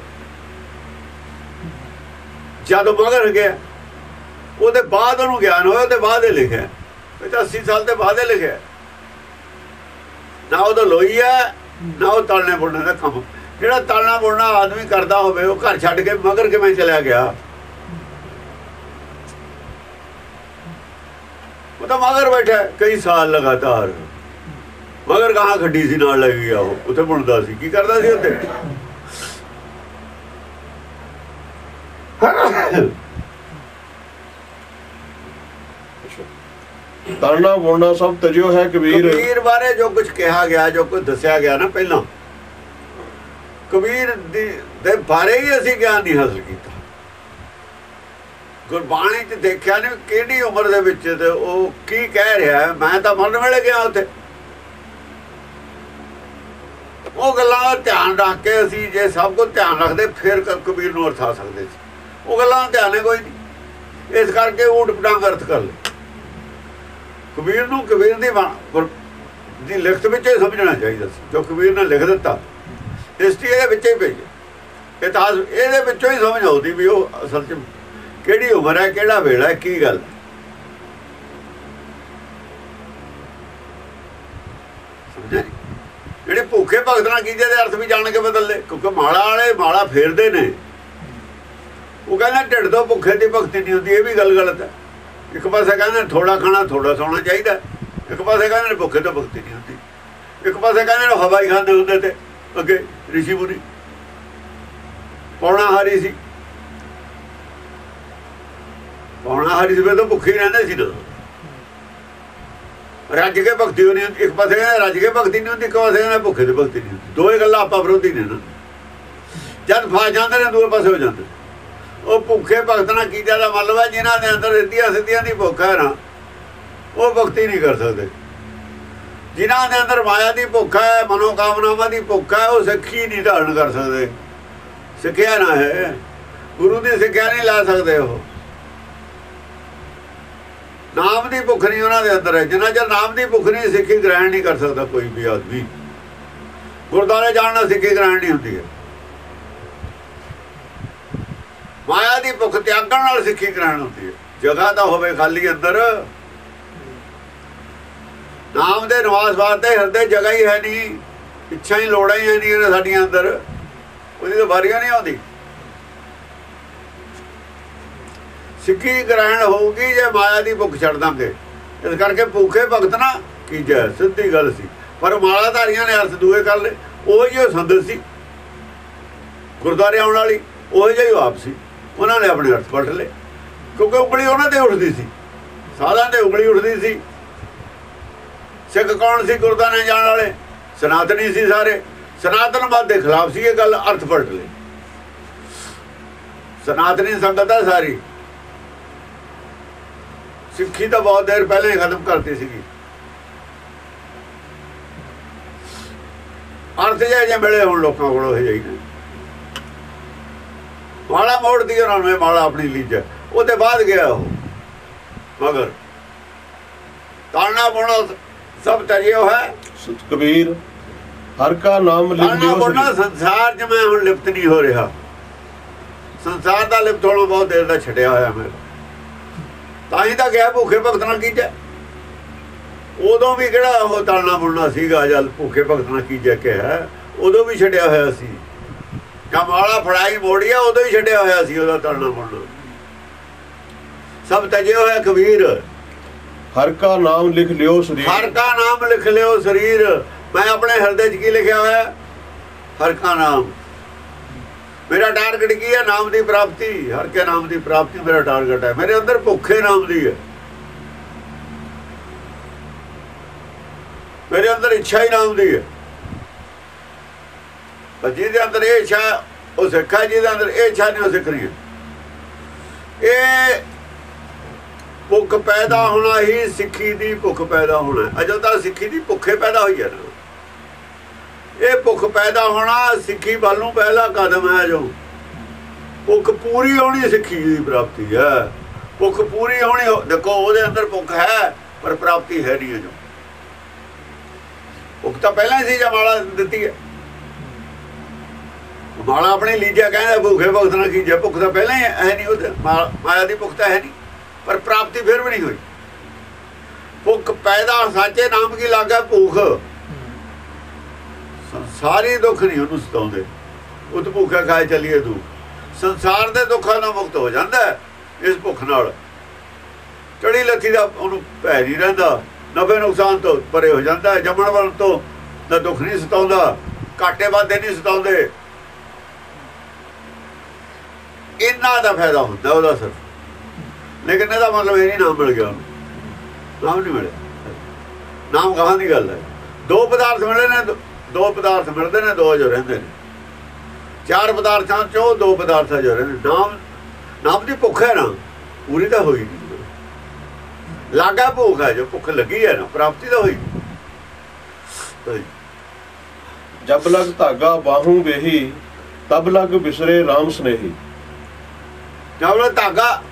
ਜਦ ਮਗਰ ਗਿਆ, ਉਹਦੇ ਬਾਅਦ ਉਹਨੂੰ ਗਿਆਨ ਹੋਇਆ, ਉਹਦੇ ਬਾਅਦ ਇਹ ਲਿਖਿਆ। ਇਹ ਤਾਂ 80 ਸਾਲ ਦੇ ਬਾਅਦ ਇਹ ਲਿਖਿਆ। ਨਾ ਉਹਦਾ ਲੋਈ ਹੈ, ਨਾ ਉਹ ਤਲਣੇ ਬੁਣਨੇ ਦਾ ਕੰਮ। ਜਿਹੜਾ ਤਲਣਾ ਬੁਣਨਾ ਆਦਮੀ ਕਰਦਾ ਹੋਵੇ, ਉਹ ਘਰ ਛੱਡ ਕੇ ਮਗਰ ਕਿਵੇਂ ਚਲਿਆ ਗਿਆ? ਉਹ ਤਾਂ ਮਗਰ ਬੈਠਾ ਕਈ ਸਾਲ ਲਗਾਤਾਰ। ਮਗਰ ਗਾਹਾਂ ਖੱਡੀ ਸੀ ਨਾਲ ਲੱਗ ਗਿਆ ਉਹ। ਉੱਥੇ ਬੁਣਦਾ ਸੀ। ਕੀ ਕਰਦਾ ਸੀ ਉੱਥੇ? ਤਰਨਾ ਬੋਲਣਾ ਸਭ ਤਜਿਓ ਹੈ ਕਬੀਰ। ਕਬੀਰ ਬਾਰੇ ਜੋ ਕੁਝ ਕਿਹਾ ਗਿਆ ਜੋ ਕੁਝ ਦੱਸਿਆ ਗਿਆ ਨਾ ਪਹਿਲਾਂ ਕਬੀਰ ਦੀ ਦੇ ਬਾਰੇ ਹੀ ਅਸੀਂ ਗਿਆਨ ਨਹੀਂ ਹਾਸਲ ਕੀਤਾ। ਗੁਰਬਾਣੀ 'ਚ ਦੇਖਿਆ ਨਹੀਂ ਕਿਹੜੀ ਉਮਰ ਦੇ ਵਿੱਚ ਤੇ ਉਹ ਕੀ ਕਹਿ ਰਿਹਾ ਮੈਂ ਤਾਂ ਮਰਨ ਵੇਲੇ ਗਿਆ ਉੱਥੇ। ਉਹ ਗੱਲਾਂ ਦਾ ਧਿਆਨ ਰੱਖ ਕੇ ਅਸੀਂ ਜੇ ਸਭ ਕੁਝ ਧਿਆਨ ਰੱਖਦੇ, ਫਿਰ ਕਬੀਰ ਨੂੰ ਅਰਥਾ ਸਕਦੇ ਸੀ। ਉਹ ਗੱਲਾਂ ਦਾ ਧਿਆਨ ਕੋਈ ਨਹੀਂ ਇਸ ਕਰਕੇ ਊਟ ਪਟਾਂਗ ਅਰਥ ਕਰ ਲਏ। ਕਬੀਰ ਨੂੰ ਕਬੀਰ ਦੀ ਦੀ ਲਿਖਤ ਵਿੱਚ ਹੀ ਸਮਝਣਾ ਚਾਹੀਦਾ ਸੀ। ਜੋ ਕਬੀਰ ਨੇ ਲਿਖ ਦਿੱਤਾ ਹਿਸਟਰੀ ਇਹਦੇ ਵਿੱਚ ਹੀ ਪਈ ਇਤਿਹਾਸ ਇਹਦੇ ਵਿੱਚੋਂ ਹੀ ਸਮਝ ਆਉਂਦੀ ਵੀ ਉਹ ਅਸਲ 'ਚ ਕਿਹੜੀ ਉਮਰ ਹੈ, ਕਿਹੜਾ ਵੇਲਾ ਹੈ, ਕੀ ਗੱਲ? ਸਮਝਿਆ ਜੀ? ਜਿਹੜੇ ਭੁੱਖੇ ਭਗਤ ਨਾਲ ਕੀਤੇ ਦੇ ਅਰਥ ਵੀ ਜਾਣ ਕੇ ਬਦਲਦੇ, ਕਿਉਂਕਿ ਮਾਲਾ ਵਾਲੇ ਮਾਲਾ ਫੇਰਦੇ ਨੇ। ਉਹ ਕਹਿੰਦਾ ਢਿੱਡ ਤੋਂ ਭੁੱਖੇ ਦੀ ਭਗਤੀ ਨਹੀਂ ਹੁੰਦੀ, ਇਹ ਵੀ ਗੱਲ ਗਲਤ ਹੈ। ਇੱਕ ਪਾਸੇ ਕਹਿੰਦੇ ਥੋੜਾ ਖਾਣਾ ਥੋੜਾ ਸੌਣਾ ਚਾਹੀਦਾ ਇੱਕ ਪਾਸੇ ਕਹਿੰਦੇ ਨੇ, ਭੁੱਖੇ ਤੋਂ ਭਗਤੀ ਨਹੀਂ ਹੁੰਦੀ। ਇੱਕ ਪਾਸੇ ਕਹਿੰਦੇ ਨੇ, ਹਵਾਈ ਖਾਂਦੇ ਹੁੰਦੇ ਤੇ ਅੱਗੇ ਰਿਸ਼ੀ ਮੁਨੀ। ਪੌਣਾ ਹਾਰੀ ਸੀ। ਪੌਣਾ ਹਰੀ ਸਵੇਰ ਤੋਂ ਤਾਂ ਭੁੱਖੇ ਹੀ ਰਹਿੰਦੇ ਸੀ ਨਾ ਰੱਜ ਕੇ ਭਗਤੀ ਹੋਣੀ ਇੱਕ ਪਾਸੇ ਕਹਿੰਦੇ ਰੱਜ ਕੇ ਭਗਤੀ ਨਹੀਂ ਹੁੰਦੀ, ਇੱਕ ਪਾਸੇ ਕਹਿੰਦੇ ਭੁੱਖੇ ਦੀ ਭਗਤੀ ਨਹੀਂ ਹੁੰਦੀ। ਦੋਏ ਗੱਲਾਂ ਆਪਾਂ ਵਿਰੋਧੀ ਨੇ ਨਾ। ਜਦ ਫਸ ਜਾਂਦੇ ਨੇ, ਦੂਏ ਪਾਸੇ ਹੋ ਜਾਂਦੇ ਉਹ ਭੁੱਖੇ ਭਗਤ ਨਾਲ ਕੀ ਜ਼ਿਆਦਾ ਮਤਲਬ ਹੈ, ਜਿਨ੍ਹਾਂ ਦੇ ਅੰਦਰ ਸਿੱਧੀਆਂ ਸਿੱਧੀਆਂ ਦੀ ਭੁੱਖ ਹੈ ਨਾ ਉਹ ਭਗਤੀ ਨਹੀਂ ਕਰ ਸਕਦੇ। ਜਿਨ੍ਹਾਂ ਦੇ ਅੰਦਰ ਮਾਇਆ ਦੀ ਭੁੱਖ ਹੈ ਮਨੋ ਕਾਮਨਾਵਾਂ ਦੀ ਭੁੱਖ ਹੈ, ਉਹ ਸਿੱਖੀ ਨਹੀਂ ਧਾਰਨ ਕਰ ਸਕਦੇ। ਸਿੱਖਿਆ ਨਾ ਹੈ। ਗੁਰੂ ਦੀ ਸਿੱਖਿਆ ਨਹੀਂ ਲਾ ਸਕਦੇ ਉਹ। ਨਾਮ ਦੀ ਭੁੱਖ ਨਹੀਂ ਉਹਨਾਂ ਦੇ ਅੰਦਰ ਹੈ। ਜਿੰਨਾ ਚਿਰ ਨਾਮ ਦੀ ਭੁੱਖ ਨਹੀਂ ਸਿੱਖੀ, ਗ੍ਰਹਿਣ ਨਹੀਂ ਕਰ ਸਕਦਾ ਕੋਈ ਵੀ ਆਦਮੀ। ਗੁਰਦਾਰੇ ਜਾਣ ਨਾਲ ਸਿੱਖੀ, ਗ੍ਰਹਿਣ ਨਹੀਂ ਹੁੰਦੀ ਹੈ। ਮਾਇਆ ਦੀ ਭੁੱਖ ਤਿਆਗਣ ਨਾਲ ਸਿੱਖੀ, ਗ੍ਰਹਿਣ ਹੁੰਦੀ ਹੈ। ਜਗ੍ਹਾ ਤਾਂ ਹੋਵੇ ਖਾਲੀ ਅੰਦਰ। ਨਾਮ ਦੇ ਨਿਵਾਸ ਵਾਸਤੇ ਹਿਰਦੇ ਜਗ੍ਹਾ ਹੀ ਹੈ ਨਹੀਂ। ਇੱਛਾ ਹੀ ਲੋੜਾਂ ਹੀ ਹੈ ਨਹੀਂ ਇਹਨਾਂ ਸਾਡੀਆਂ ਅੰਦਰ। ਉਹਦੀ ਤਾਂ ਵਾਰੀਆਂ ਨਹੀਂ ਆਉਂਦੀ। ਸਿੱਖੀ ਗ੍ਰਹਿਣ ਹੋਊਗੀ ਜੇ ਮਾਇਆ ਦੀ ਭੁੱਖ ਛੱਡ ਦਾਂਗੇ ਇਸ ਕਰਕੇ ਭੁੱਖੇ ਭਗਤ ਨਾ ਕੀਜੈ ਸਿੱਧੀ ਗੱਲ ਸੀ। ਪਰ ਮਾਲਾਧਾਰੀਆਂ ਨੇ ਅਰਥ ਦੂਏ ਕਰ ਲਏ। ਉਹ ਜਿਹੇ ਸੰਦਤ ਸੀ। ਗੁਰਦੁਆਰੇ ਆਉਣ ਵਾਲੀ, ਉਹ ਜਿਹੀ ਆਪ ਸੀ। ਉਹਨਾਂ ਨੇ ਆਪਣੇ ਅਰਥ ਪੜ ਲਏ। ਕਿਉਂਕਿ ਉਗਲੀ ਉਹਨਾਂ ਤੇ ਉੱਠਦੀ ਸੀ। ਸਾਧਾਂ ਤੇ ਉਗਲੀ ਉੱਠਦੀ ਸੀ। ਸਿੱਖ ਕੌਣ ਸੀ? ਗੁਰਦੁਆਰੇ ਜਾਣ ਵਾਲੇ। ਸਨਾਤਨੀ ਸੀ ਸਾਰੇ। ਸਨਾਤਨ ਮਤ ਦੇ ਖਿਲਾਫ ਸੀ ਇਹ ਗੱਲ, ਅਰਥ ਪੜ ਲਏ। ਸਨਾਤਨੀ ਸੰਗਤ ਆ ਸਾਰੀ। ਸਿੱਖੀ ਤਾਂ ਬਹੁਤ ਦੇਰ ਪਹਿਲਾਂ ਹੀ ਖਤਮ ਕਰਤੀ ਸੀਗੀ। ਅਰਥ ਜੇ ਜੇ ਮਿਲੇ ਹੁਣ ਲੋਕਾਂ ਕੋਲ ਇਹ ਨੇ। ਮਾਲਾ ਮੋੜਦੀ ਉਹਨਾਂ ਨੂੰ ਮਾਲਾ ਆਪਣੀ ਲੀਜ ਉਹਦੇ ਬਾਅਦ ਗਿਆ ਉਹ ਮਗਰ। ਤਾਣਾ ਬੋਣਾ ਸਭ ਤਜਿਓ ਹੈ। ਸਤ ਕਬੀਰ ਹਰ ਕਾ ਨਾਮ ਲਿਖ ਤਾਣਾ ਲਿਓ ਬੋਣਾ ਸ੍ਰੀ। ਸੰਸਾਰ ਮੈਂ ਹੁਣ ਲਿਪਤ ਨਹੀਂ ਹੋ ਰਿਹਾ। ਸੰਸਾਰ ਦਾ ਲਿਪਤ ਹੋਣਾ ਬਹੁਤ ਦੇਰ ਦਾ ਛੱਡਿਆ ਹੋਇਆ ਮੈਂ। ਤਾਂ ਹੀ ਤਾਂ ਗਿਆ ਭੁੱਖੇ ਭਗਤ ਨਾਲ ਕੀਜੈ ਉਦੋਂ ਵੀ ਕਿਹੜਾ ਉਹ ਤਾਣਾ ਬੁਣਨਾ ਸੀਗਾ ਜਦ ਭੁੱਖੇ ਭਗਤ ਨਾਲ ਕੀਜੈ ਕਿਹਾ? ਉਦੋਂ ਵੀ ਛੱਡਿਆ ਹੋਇਆ ਸੀ। ਜਾਂ ਮਾਲਾ ਫੜਾਈ ਮੋੜੀਆ ਉਦੋਂ ਹੀ ਛੱਡਿਆ ਹੋਇਆ ਸੀ ਉਹਦਾ ਤਾਣਾ ਬੁਣਨਾ। ਸਭ ਤਜੇ ਹੋਇਆ ਕਬੀਰ। ਹਰ ਕਾ ਨਾਮ ਲਿਖ ਲਿਓ ਸ੍ਰੀ ਹਰ ਕਾ ਨਾਮ ਲਿਖ ਲਿਓ ਸਰੀਰ। ਮੈਂ ਆਪਣੇ ਹਿਰਦੇ 'ਚ ਕੀ ਲਿਖਿਆ ਹੋਇਆ? ਹਰ ਕਾ ਨਾਮ। ਮੇਰਾ ਟਾਰਗੇਟ ਕੀ ਹੈ? ਨਾਮ ਦੀ ਪ੍ਰਾਪਤੀ। ਹਰ ਕੇ ਨਾਮ ਦੀ ਪ੍ਰਾਪਤੀ ਮੇਰਾ ਟਾਰਗੇਟ ਹੈ। ਮੇਰੇ ਅੰਦਰ ਭੁੱਖੇ ਨਾਮ ਦੀ ਹੈ। ਮੇਰੇ ਅੰਦਰ ਇੱਛਾ ਹੀ ਨਾਮ ਦੀ ਹੈ। ਪਰ ਜਿਹਦੇ ਅੰਦਰ ਇਹ ਇੱਛਾ ਹੈ, ਉਹ ਸਿੱਖਾ ਜਿਹਦੇ ਅੰਦਰ ਇਹ ਇੱਛਾ ਨਹੀਂ ਉਹ ਸਿੱਖ ਰਹੀ ਇਹ ਭੁੱਖ ਪੈਦਾ ਹੋਣਾ ਹੀ ਸਿੱਖੀ ਦੀ ਭੁੱਖ ਪੈਦਾ ਹੋਣਾ ਅਜੋ ਤਾਂ ਸਿੱਖੀ ਦੀ ਭੁੱਖੇ ਪੈਦਾ ਹੋਈ ਹੈ। ਇਹ ਭੁੱਖ ਪੈਦਾ ਹੋਣਾ ਸਿੱਖੀ ਵੱਲ ਨੂੰ ਪਹਿਲਾ ਕਦਮ ਹੈ ਜੋ। ਭੁੱਖ ਪੂਰੀ ਹੋਣੀ ਸਿੱਖੀ ਦੀ ਪ੍ਰਾਪਤੀ ਹੈ। ਭੁੱਖ ਪੂਰੀ ਹੋਣੀ ਦੇਖੋ, ਉਹਦੇ ਅੰਦਰ ਭੁੱਖ ਹੈ, ਪਰ ਪ੍ਰਾਪਤੀ ਹੈ ਨਹੀਂ ਜੋ ਭੁੱਖ ਤਾਂ ਪਹਿਲਾਂ ਹੀ ਸੀ ਜਮਾਲਾ ਦਿੱਤੀ ਹੈ? ਮਾਲਾ ਆਪਣੇ ਲੀਜਿਆ ਕਹਿੰਦਾ, ਭੁੱਖੇ ਭਗਤ ਨਾਲ ਕੀ ਭੁੱਖ ਤਾਂ ਪਹਿਲਾਂ ਹੀ ਹੈ ਨਹੀਂ ਉਹ ਮਾ- ਮਾਇਆ ਦੀ ਭੁੱਖ ਤਾਂ ਹੈ ਨਹੀਂ, ਪਰ ਪ੍ਰਾਪਤੀ ਫਿਰ ਵੀ ਨਹੀਂ ਹੋਈ। ਭੁੱਖ ਪੈਦਾ ਸਾਚੇ ਨਾਮ ਕੀ ਲੱਗਾ? ਭੁੱਖ। ਸਾਰੇ ਦੁੱਖ ਨਹੀਂ ਉਹਨੂੰ ਸਤਾਉਂਦੇ। ਉਹ ਤਾਂ ਭੁੱਖਾ ਖਾਏ ਚੱਲੀਏ ਦੁੱਖ ਸੰਸਾਰ ਦੇ ਦੁੱਖਾਂ ਨਾਲ ਮੁਕਤ ਹੋ ਜਾਂਦਾ ਇਸ ਭੁੱਖ ਨਾਲ। ਚੜੀ ਲੱਥੀ ਦਾ ਉਹਨੂੰ ਭੈ ਨਹੀਂ ਰਹਿੰਦਾ। ਨਫੇ ਨੁਕਸਾਨ ਤੋਂ ਪਰੇ ਹੋ ਜਾਂਦਾ ਜੰਮਣ ਵਾਲ ਤੋਂ ਦਾ ਦੁੱਖ ਨਹੀਂ ਸਤਾਉਂਦਾ। ਘਾਟੇ ਵਾਧੇ ਨਹੀਂ ਸਤਾਉਂਦੇ। ਇਹਨਾਂ ਦਾ ਫਾਇਦਾ ਹੁੰਦਾ ਉਹਦਾ ਸਿਰਫ। ਲੇਕਿਨ ਇਹਦਾ ਮਤਲਬ ਇਹ ਨਹੀਂ ਨਾਮ ਮਿਲ ਗਿਆ ਉਹਨੂੰ। ਨਾਮ ਨਹੀਂ ਮਿਲਿਆ। ਨਾਮ ਕਹਾਂ ਦੀ ਗੱਲ ਹੈ? ਦੋ ਪਦਾਰਥ ਮਿਲੇ ਨੇ ਦੋ- ਪਦਾਰਥ ਮਿਲਦੇ ਨੇ ਦੋ ਜੋ ਰਹਿੰਦੇ ਨੇ। ਚਾਰ ਪਦਾਰਥਾਂ ਚੋਂ ਦੋ ਪਦਾਰਥ ਜੋ ਰਹਿੰਦੇ। ਨਾਮ ਨਾਮ ਦੀ ਭੁੱਖ ਹੈ ਨਾ ਪੂਰੀ ਤਾਂ ਹੋਈ ਨਹੀਂ। ਲਾਗਾ ਭੁੱਖ ਹੈ ਜੋ ਭੁੱਖ ਲੱਗੀ ਹੈ ਨਾ ਪ੍ਰਾਪਤੀ ਤਾਂ ਹੋਈ। ਜਬ ਲਗ ਧਾਗਾ ਬਾਹੂ ਵੇਹੀ ਤਬ ਲਗ ਬਿਸਰੇ RAM ਸਨੇਹੀ। ਜਦੋਂ ਧਾਗਾ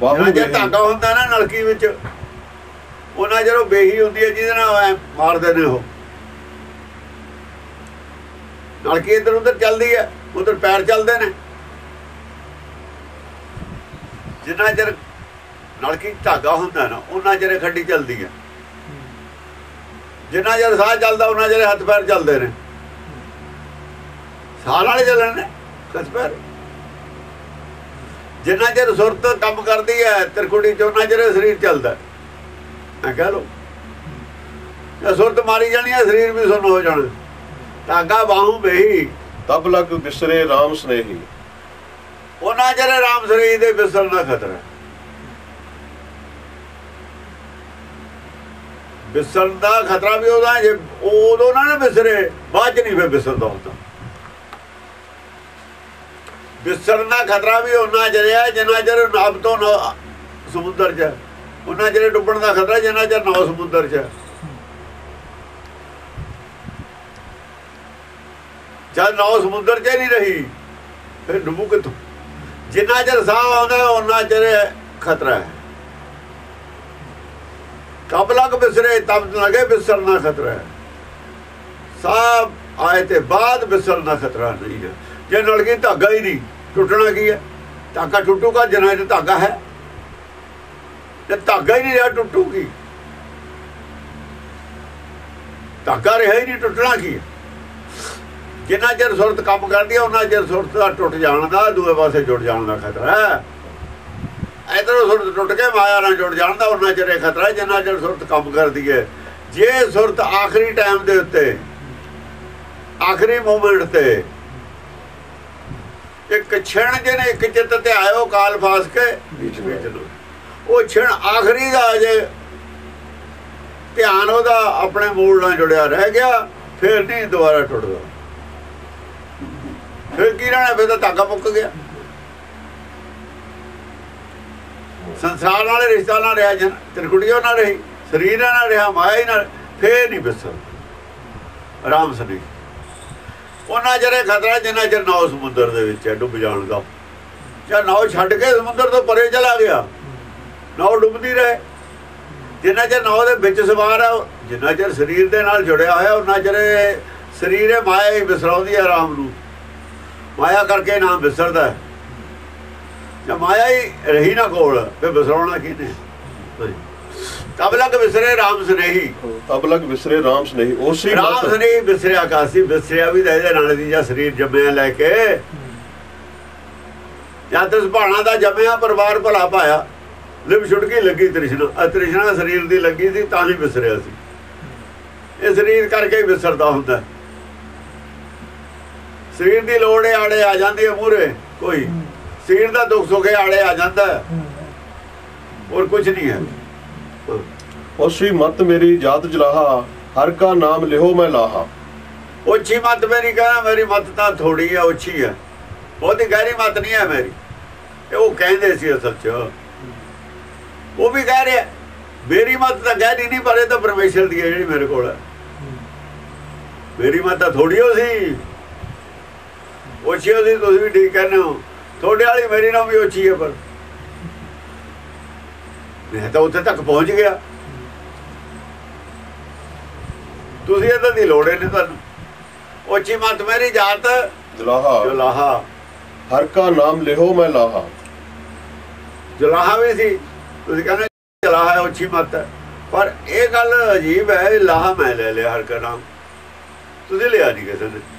ਬਾਹੂ ਜੇ ਧਾਗਾ ਹੁੰਦਾ ਨਾ ਨਲਕੀ ਵਿੱਚ ਉਹਨਾਂ ਜਦੋਂ ਬੇਹੀ ਹੁੰਦੀ ਹੈ ਜਿਹਦੇ ਨਾਲ ਮਾਰਦੇ ਨੇ ਉਹ। ਨਲਕੀ ਇੱਧਰ ਉੱਧਰ ਚੱਲਦੀ ਹੈ ਉਧਰ ਪੈਰ ਚੱਲਦੇ ਨੇ। ਜਿੰਨਾ ਚਿਰ ਨਲਕੀ ਧਾਗਾ ਹੁੰਦਾ ਨਾ, ਉਹਨਾਂ ਚਿਰ ਖੱਡੀ ਚੱਲਦੀ ਹੈ ਜਿੰਨਾ ਚਿਰ ਸਾਹ ਚੱਲਦਾ, ਉਹਨਾਂ ਚਿਰ ਹੱਥ ਪੈਰ ਚੱਲਦੇ ਨੇ। ਸਾਹ ਨਾਲ ਹੀ ਚੱਲਣ ਨੇ, ਹੱਥ ਪੈਰ। ਜਿੰਨਾ ਚਿਰ ਸੁਰਤ ਕੰਮ ਕਰਦੀ ਹੈ ਤਿਰਕੁੜੀ ਚ, ਉਹਨਾਂ ਚਿਰ ਸਰੀਰ ਚੱਲਦਾ। ਮੈਂ ਕਹ ਲੋ ਸੁਰਤ ਮਾਰੀ ਜਾਣੀ ਹੈ ਸਰੀਰ ਵੀ ਸੁੰਨ ਹੋ ਜਾਣਾ। ਧਾਗਾ ਬਾਹੂ ਬਹੀ ਤਬ ਲਗ ਬਿਸਰੇ RAM ਸਨੇਹੀ ਉਹਨਾਂ ਚਿਰ ਰਾਮ ਸਰੀਰ ਦੇ ਵਿਸਰਨ ਦਾ ਖਤਰਾ ਹੈ। ਵਿਸਰਨ ਦਾ ਖਤਰਾ ਵੀ ਉਹਦਾ ਜੇ ਉਦੋਂ ਨਾ ਵਿਸਰੇ ਬਾਅਦ ਨਹੀਂ ਫਿਰ ਵਿਸਰਦਾ ਹੁੰਦਾ ਵਿਸਰਨ ਦਾ ਖਤਰਾ ਵੀ ਉਹਨਾਂ ਜਰਿਆ ਜਿੰਨਾ ਚਿਰ ਨਭ ਤੋਂ ਨੌ ਸਮੁੰਦਰ ਚ। ਉਹਨਾਂ ਜਿਹੜੇ ਡੁੱਬਣ ਦਾ ਖਤਰਾ ਜਿੰਨਾ ਚਿਰ ਨੌ ਸਮੁੰਦਰ ਚ ਜਦ ਨੌ ਸਮੁੰਦਰ ਚ ਨਹੀਂ ਰਹੀ, ਫਿਰ ਡੁੱਬੂ ਕਿੱਥੋਂ? ਜਿੰਨਾ ਚਿਰ ਸਾਹ ਆਉਂਦਾ ਉਹਨਾਂ ਚਿਰ ਖਤਰਾ ਹੈ। ਕਬ ਲਗ ਬਿਸਰੇ, ਤਬ ਲਗੇ ਬਿਸਰਨਾ ਖਤਰਾ ਹੈ। ਸਾਹ ਆਏ ਤੇ ਬਾਅਦ ਬਿਸਰਨਾ ਖਤਰਾ ਨਹੀਂ ਹੈ। ਜੇ ਨਲ ਧਾਗਾ ਹੀ ਨਹੀਂ। ਟੁੱਟਣਾ ਕੀ ਹੈ? ਧਾਗਾ ਟੁੱਟੂਗਾ, ਜਿੰਨਾ ਚਿਰ ਧਾਗਾ ਹੈ। ਜੇ ਧਾਗਾ ਹੀ ਨਹੀਂ ਰਿਹਾ, ਟੁੱਟੂਗੀ। ਧਾਗਾ ਰਿਹਾ ਹੀ ਨਹੀਂ, ਟੁੱਟਣਾ ਕੀ ਹੈ? ਜਿੰਨਾ ਚਿਰ ਸੁਰਤ ਕੰਮ ਕਰਦੀ ਹੈ ਉਹਨਾਂ ਚਿਰ ਸੁਰਤ ਦਾ ਟੁੱਟ ਜਾਣ ਦਾ ਦੂਏ ਪਾਸੇ ਜੁੜ ਜਾਣ ਦਾ ਖਤਰਾ ਹੈ। ਇਧਰੋਂ ਸੁਰਤ ਟੁੱਟ ਕੇ ਮਾਇਆ ਨਾਲ ਜੁੜ ਜਾਣ ਦਾ ਉਹਨਾਂ ਚਿਰ ਇਹ ਖਤਰਾ ਹੈ ਜਿੰਨਾ ਚਿਰ ਸੁਰਤ ਕੰਮ ਕਰਦੀ ਹੈ ਜੇ ਸੁਰਤ ਆਖਰੀ ਟਾਈਮ ਦੇ ਉੱਤੇ ਆਖਰੀ ਮੂਮੈਂਟ ਤੇ ਇੱਕ ਛਣ ਜਿਹਨੇ ਇੱਕ ਚਿੱਤ ਤੇ ਆਇਓ ਕਾਲ ਫਾਸ ਕੇ ਵਿੱਚ ਵਿੱਚ ਉਹ ਛਣ ਆਖਰੀ ਦਾ ਜੇ ਧਿਆਨ ਉਹਦਾ ਆਪਣੇ ਮੂਲ ਨਾਲ ਜੁੜਿਆ ਰਹਿ ਗਿਆ ਫਿਰ ਨਹੀਂ ਦੁਬਾਰਾ ਟੁੱਟਦਾ। ਫਿਰ ਕੀ ਰਹਿਣਾ? ਫਿਰ ਤਾਂ ਧਾਗਾ ਮੁੱਕ ਗਿਆ। ਸੰਸਾਰ ਨਾਲ ਰਿਸ਼ਤਾ ਨਾਲ ਰਿਹਾ ਜਨ ਤਿਰਕੁਟੀਓ ਨਾਲ ਰਹੀ, ਸਰੀਰ ਨਾਲ ਰਿਹਾ, ਮਾਇਆ ਨਾਲ, ਫੇਰ ਨਹੀਂ ਬਿਸਰ ਆਰਾਮ ਸਨੀ ਉਹਨਾਂ ਜਰੇ ਖਤਰਾ, ਜਿੰਨਾ ਚਿਰ ਨੌ ਸਮੁੰਦਰ ਦੇ ਵਿੱਚ ਡੁੱਬ ਜਾਣ ਦਾ ਜਾਂ ਨੌ ਛੱਡ ਕੇ ਸਮੁੰਦਰ ਤੋਂ ਪਰੇ ਚਲਾ ਗਿਆ, ਨੌ ਡੁੱਬਦੀ ਰਹੇ। ਜਿੰਨਾ ਚਿਰ ਨੌ ਦੇ ਵਿੱਚ ਸਵਾਰ ਹੈ ਜਿੰਨਾ ਚਿਰ ਸਰੀਰ ਦੇ ਨਾਲ ਜੁੜਿਆ ਹੋਇਆ, ਉਹਨਾਂ ਚਿਰ ਸਰੀਰ ਹੈ ਮਾਇਆ ਹੀ ਵਿਸਰਾਉਂਦੀ ਹੈ ਆਰਾਮ ਨੂੰ। ਮਾਇਆ ਕਰਕੇ ਨਾਮ ਵਿਸਰਦਾ ਹੈ। ਜੇ ਮਾਇਆ ਹੀ ਰਹੀ ਨਾ ਕੋਲ ਫਿਰ ਵਿਸਰਾਉਣਾ ਕਿਹਨੇ? ਤਬ ਲਗ ਵਿਸਰੇ ਰਾਮ ਸਨੇਹੀ। ਤਬ ਲਗ ਬਿਸਰੇ RAM ਸਨੇਹੀ। ਉਸੇ ਰਾਮ ਸਨੇਹੀ ਵਿਸਰਿਆ ਕਾਸੀ ਵਿਸਰਿਆ ਵੀ ਇਹਦੇ ਨਾਲ ਦੀ ਜਾਂ ਸਰੀਰ ਜੰਮਿਆ ਲੈ ਕੇ। ਜਦ ਤਿਸ ਭਾਣਾ ਦਾ ਜੰਮਿਆ ਪਰਿਵਾਰ ਭਲਾ ਪਾਇਆ ਲਿਵ ਛੁਟਕੀ ਲੱਗੀ ਤ੍ਰਿਸ਼ਨਾ। ਤ੍ਰਿਸ਼ਨਾ ਸਰੀਰ ਦੀ ਲੱਗੀ ਸੀ ਤਾਂ ਹੀ ਵਿਸਰਿਆ ਸੀ। ਇਹ ਸਰੀਰ ਕਰਕੇ ਵਿਸਰਦਾ ਹੁੰਦਾ। ਸਰੀਰ ਦੀ ਲੋੜ ਹੈ ਆੜੇ ਆ ਜਾਂਦੀ ਹੈ ਮੂਰੇ ਕੋਈ। ਸਰੀਰ ਦਾ ਦੁੱਖ ਸੁੱਖ ਹੈ ਆੜੇ ਆ ਜਾਂਦਾ। ਹੋਰ ਕੁਝ ਨਹੀਂ ਹੈ ਉਸੇ ਮਤ ਮੇਰੀ ਜਾਤ ਜਲਾਹਾ ਹਰ ਕਾ ਨਾਮ ਲਿਹੋ ਮੈਂ ਲਾਹਾ। ਉੱਚੀ ਮਤ ਮੇਰੀ ਕਹਿੰਦਾ ਮੇਰੀ ਮਤ ਤਾਂ ਥੋੜੀ ਹੈ ਉੱਚੀ ਹੈ ਬਹੁਤੀ ਗਹਿਰੀ ਮਤ ਨਹੀਂ ਹੈ ਮੇਰੀ। ਇਹ ਉਹ ਕਹਿੰਦੇ ਸੀ ਅਸਲ 'ਚ। ਉਹ ਵੀ ਕਹਿ ਰਿਹਾ ਮੇਰੀ ਮਤ ਤਾਂ ਗਹਿਰੀ ਨਹੀਂ ਪਰ ਇਹ ਤਾਂ ਪਰਮੇਸ਼ਰ ਦੀ ਹੈ ਜਿਹੜੀ ਮੇਰੇ ਕੋਲ ਹੈ। ਮੇਰੀ ਮਤ ਤਾਂ ਥੋੜੀ ਹੋ ਸੀ। ਉੱਚੀ ਹੋ ਸੀ ਤੁਸੀਂ ਵੀ ਠੀਕ ਕਹਿੰਦੇ ਹੋ। ਤੁਹਾਡੇ ਵਾਲੀ ਮੇਰੀ ਨਾਲ ਵੀ ਉੱਚੀ ਹੈ ਪਰ। ਮੈਂ ਤਾਂ ਉੱਥੇ ਤੱਕ ਪਹੁੰਚ ਗਿਆ। ਤੁਸੀਂ ਇਹਦਾ ਦੀ ਲੋੜ ਨਹੀਂ ਤੁਹਾਨੂੰ। ਉੱਚੀ ਮਤ ਮੇਰੀ ਜਾਤ। ਜਲਾਹਾ। ਜੁਲਾਹਾ। ਹਰ ਕਾ ਨਾਮ ਲਿਹੋ ਮੈਂ ਲਾਹਾ। ਜੁਲਾਹਾ ਵੀ ਸੀ। ਤੁਸੀਂ ਕਹਿੰਦੇ ਜੁਲਾਹਾ ਉੱਚੀ ਮਤ ਹੈ। ਪਰ ਇਹ ਗੱਲ ਅਜੀਬ ਹੈ ਲਾਹਾ ਮੈਂ ਲੈ ਲਿਆ ਹਰ ਕਾ ਨਾਮ। ਤੁਸੀਂ ਲਿਆ ਨਹੀਂ ਕਿਸੇ ਨੇ।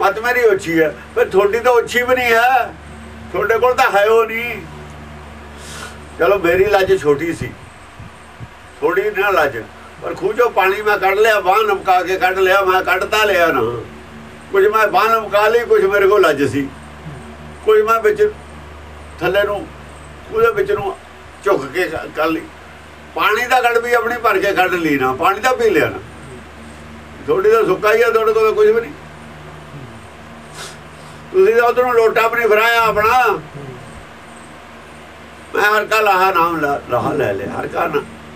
ਮਤ ਮੇਰੀ ਉੱਚੀ ਹੈ। ਪਰ ਤੁਹਾਡੀ ਤਾਂ ਉੱਚੀ ਵੀ ਨਹੀਂ ਹੈ। ਤੁਹਾਡੇ ਕੋਲ ਤਾਂ ਹੈ ਉਹ ਨਹੀਂ। ਚਲੋ ਮੇਰੀ ਲੱਜ ਛੋਟੀ ਸੀ। ਥੋੜੀ ਨਾ ਲੱਜ। ਪਰ ਖੂਜੋ ਪਾਣੀ ਮੈਂ ਕੱਢ ਲਿਆ ਬਾਹ ਨਮਕਾ ਕੇ ਕੱਢ ਲਿਆ, ਮੈਂ ਕੱਢਤਾ ਲਿਆ ਨਾ। ਕੁਝ ਮੈਂ ਬਾਹ ਨਮਕਾ ਲਈ, ਕੁਝ ਮੇਰੇ ਕੋਲ ਲੱਜ ਸੀ। ਕੁਝ ਮੈਂ ਵਿੱਚ ਥੱਲੇ ਨੂੰ, ਉਹਦੇ ਵਿੱਚ ਨੂੰ ਝੁੱਕ ਕੇ ਕਰ ਲਈ। ਪਾਣੀ ਦਾ ਗੜ ਵੀ ਆਪਣੀ ਭਰ ਕੇ ਕੱਢ ਲਈ ਨਾ, ਪਾਣੀ ਦਾ ਪੀ ਲਿਆ ਨਾ। ਥੋੜੀ ਦਾ ਸੁੱਕਾ ਹੀ ਆ, ਤੁਹਾਡੇ ਕੋਲ ਕੁਝ ਵੀ ਨਹੀਂ। ਤੁਸੀਂ ਤਾਂ ਉਧਰੋਂ ਲੋਟਾ ਵੀ ਨਹੀਂ ਫਰਾਇਆ ਆਪਣਾ। ਮੈਂ ਹਰ ਕਾ ਲਾਹਾ ਨਾਮ ਲਾ- ਲਾਹਾ ਲੈ ਲਿਆ ਹਰ ਕਾ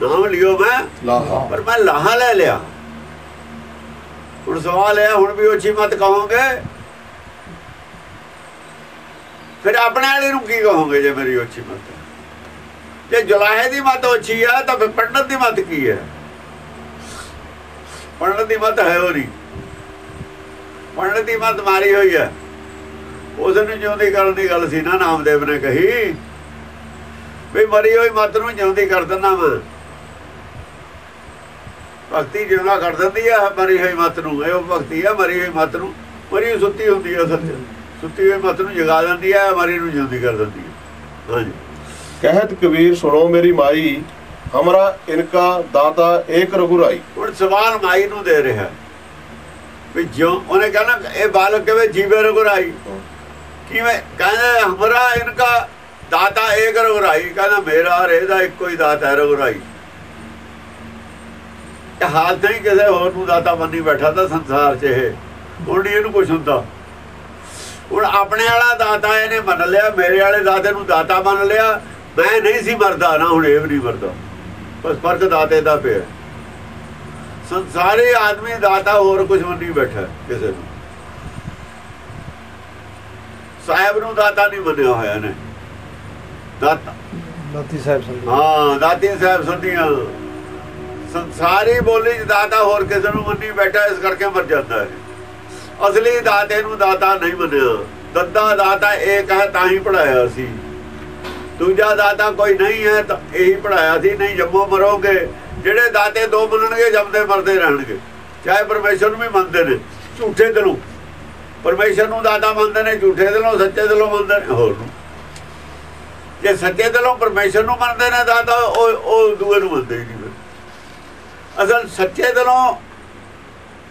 ਨਾਮ ਲਿਓ ਮੈਂ। ਲਾਹਾ। ਪਰ ਮੈਂ ਲਾਹਾ ਲੈ ਲਿਆ। ਹੁਣ ਸਵਾਲ ਹੈ ਹੁਣ ਵੀ ਉੱਚੀ ਮਤ ਕਹੋਗੇ? ਫਿਰ ਆਪਣੇ ਵਾਲੇ ਨੂੰ ਕੀ ਕਹੋਗੇ ਜੇ ਮੇਰੀ ਉੱਚੀ ਮਤ? ਜੇ ਜੁਲਾਹੇ ਦੀ ਮਤ ਉੱਚੀ ਆ ਤਾਂ ਫਿਰ ਪੰਡਤ ਦੀ ਮਤ ਕੀ ਹੈ? ਪੰਡਤ ਦੀ ਮਤ ਹੈ ਨਹੀਂ ਪੰਡਤ ਦੀ ਮਤ ਮਾਰੀ ਹੋਈ ਹੈ। ਉਸ ਨੂੰ ਜਿਉਂਦੀ ਕਰਨ ਦੀ ਗੱਲ ਸੀ ਨਾ ਨਾਮਦੇਵ ਨੇ ਕਹੀ। ਵੀ ਮਰੀ ਹੋਈ ਮਤ ਨੂੰ ਜਿਉਂਦੀ ਕਰ ਦਿੰਦਾ ਮੈਂ। ਭਗਤੀ ਜਿਉਂਦਾ ਕਰ ਦਿੰਦੀ ਆ ਮਰੀ ਹੋਈ ਮਤ ਨੂੰ। ਇਹ ਭਗਤੀ ਆ ਮਰੀ ਹੋਈ ਮਤ ਨੂੰ। ਮਰੀ ਸੁੱਤੀ ਹੁੰਦੀ ਆ ਅਸਲ 'ਚ ਸੁੱਤੀ ਹੋਈ ਮਤ ਨੂੰ ਜਗਾ ਦਿੰਦੀ ਆ ਮਰੀ ਨੂੰ ਜਿਉਂਦੀ ਕਰ ਦਿੰਦੀ ਆ। ਹਾਂਜੀ। ਕਹਿਤ ਕਬੀਰ ਸੁਣੋ ਮੇਰੀ ਮਾਈ ਹਮਰਾ ਇਨਕਾ ਦਾਤਾ ਏਕ ਰਘੁਰਾਈ। ਹੁਣ ਸਵਾਲ ਮਾਈ ਨੂੰ ਦੇ ਰਿਹਾ। ਵੀ ਜਿਉਂ ਉਹਨੇ ਕਹਿਣਾ ਇਹ ਬਾਲਕ ਕਿਵੇਂ ਜੀਵੇ ਰਘੁਰਾਈ? ਕਿਵੇਂ? ਕਹਿੰਦਾ ਹਮਰਾ ਇਨਕਾ ਦਾਤਾ ਏਕ ਰਘੁਰਾਈ ਕਹਿੰਦਾ ਮੇਰਾ ਇਹਦਾ ਇੱਕੋ ਹੀ ਦਾਤਾ ਹੈ ਰਘੁਰਾਈ ਇਹ ਹਾਲ ਨਹੀਂ ਕਿਸੇ ਹੋਰ ਨੂੰ ਦਾਤਾ ਮੰਨੀ ਬੈਠਾ ਤਾਂ ਸੰਸਾਰ 'ਚ ਇਹ। ਹੁਣ ਇਹਨੂੰ ਕੁਛ ਹੁੰਦਾ। ਹੁਣ ਆਪਣੇ ਵਾਲਾ ਦਾਤਾ ਇਹਨੇ ਮੰਨ ਲਿਆ, ਮੇਰੇ ਵਾਲੇ ਦਾਤੇ ਨੂੰ ਦਾਤਾ ਮੰਨ ਲਿਆ। ਮੈਂ ਨਹੀਂ ਸੀ ਮਰਦਾ, ਨਾ ਹੁਣ ਇਹ ਵੀ ਨਹੀਂ ਮਰਦਾ। ਬਸ ਫ਼ਰਕ ਦਾਤੇ ਦਾ ਪਿਆ। ਸੰਸਾਰੀ ਆਦਮੀ ਦਾਤਾ ਹੋਰ ਕੁਝ ਮੰਨੀ ਬੈਠਾ ਕਿਸੇ ਨੂੰ। ਸਾਹਿਬ ਨੂੰ ਦਾਤਾ ਨਹੀਂ ਮੰਨਿਆ ਹੋਇਆ ਨੇ ਦਾਤਾ ਦਾਤੀ ਸਾਹਿਬ ਸੰਧੂ। ਹਾਂ ਦਾਤੀ ਸਾਹਿਬ ਸੰਧੀਆਂ। ਸੰਸਾਰੀ ਬੋਲੀ ਚ ਦਾਤਾ ਹੋਰ ਕਿਸੇ ਨੂੰ ਮੰਨੀ ਬੈਠਾ ਇਸ ਕਰਕੇ ਮਰ ਜਾਂਦਾ ਹੈ ਅਸਲੀ ਦਾਤੇ ਨੂੰ ਦਾਤਾ ਨਹੀਂ ਮੰਨਿਆ। ਦੱਦਾ ਦਾਤਾ ਇੱਕ ਹੈ ਤਾਂ ਹੀ ਪੜਾਇਆ ਸੀ। ਦੂਜਾ ਦਾਤਾ ਕੋਈ ਨਹੀਂ ਹੈ ਤਾਂ ਇਹੀ ਪੜਾਇਆ ਸੀ ਨਹੀਂ ਜੰਮੋ ਮਰੋਗੇ। ਜਿਹੜੇ ਦਾਤੇ ਦੋ ਮੰਨਣਗੇ ਜੰਮਦੇ ਮਰਦੇ ਰਹਿਣਗੇ। ਚਾਹੇ ਪਰਮੇਸ਼ਰ ਨੂੰ ਵੀ ਮੰਨਦੇ ਨੇ ਝੂਠੇ ਦਿਲੋਂ। ਪਰਮੇਸ਼ਰ ਨੂੰ ਦਾਤਾ ਮੰਨਦੇ ਨੇ, ਝੂਠੇ ਦਿਲੋਂ, ਸੱਚੇ ਦਿਲੋਂ ਮੰਨਦੇ ਨੇ, ਹੋਰ ਨੂੰ। ਜੇ ਸੱਚੇ ਦਿਲੋਂ ਪਰਮੇਸ਼ਰ ਨੂੰ ਮੰਨਦੇ ਨੇ ਦਾਦਾ ਉਹ ਉਹ ਦੂਏ ਨੂੰ ਮੰਨਦੇ ਨਹੀਂ ਅਸਲ ਸੱਚੇ ਦਿਲੋਂ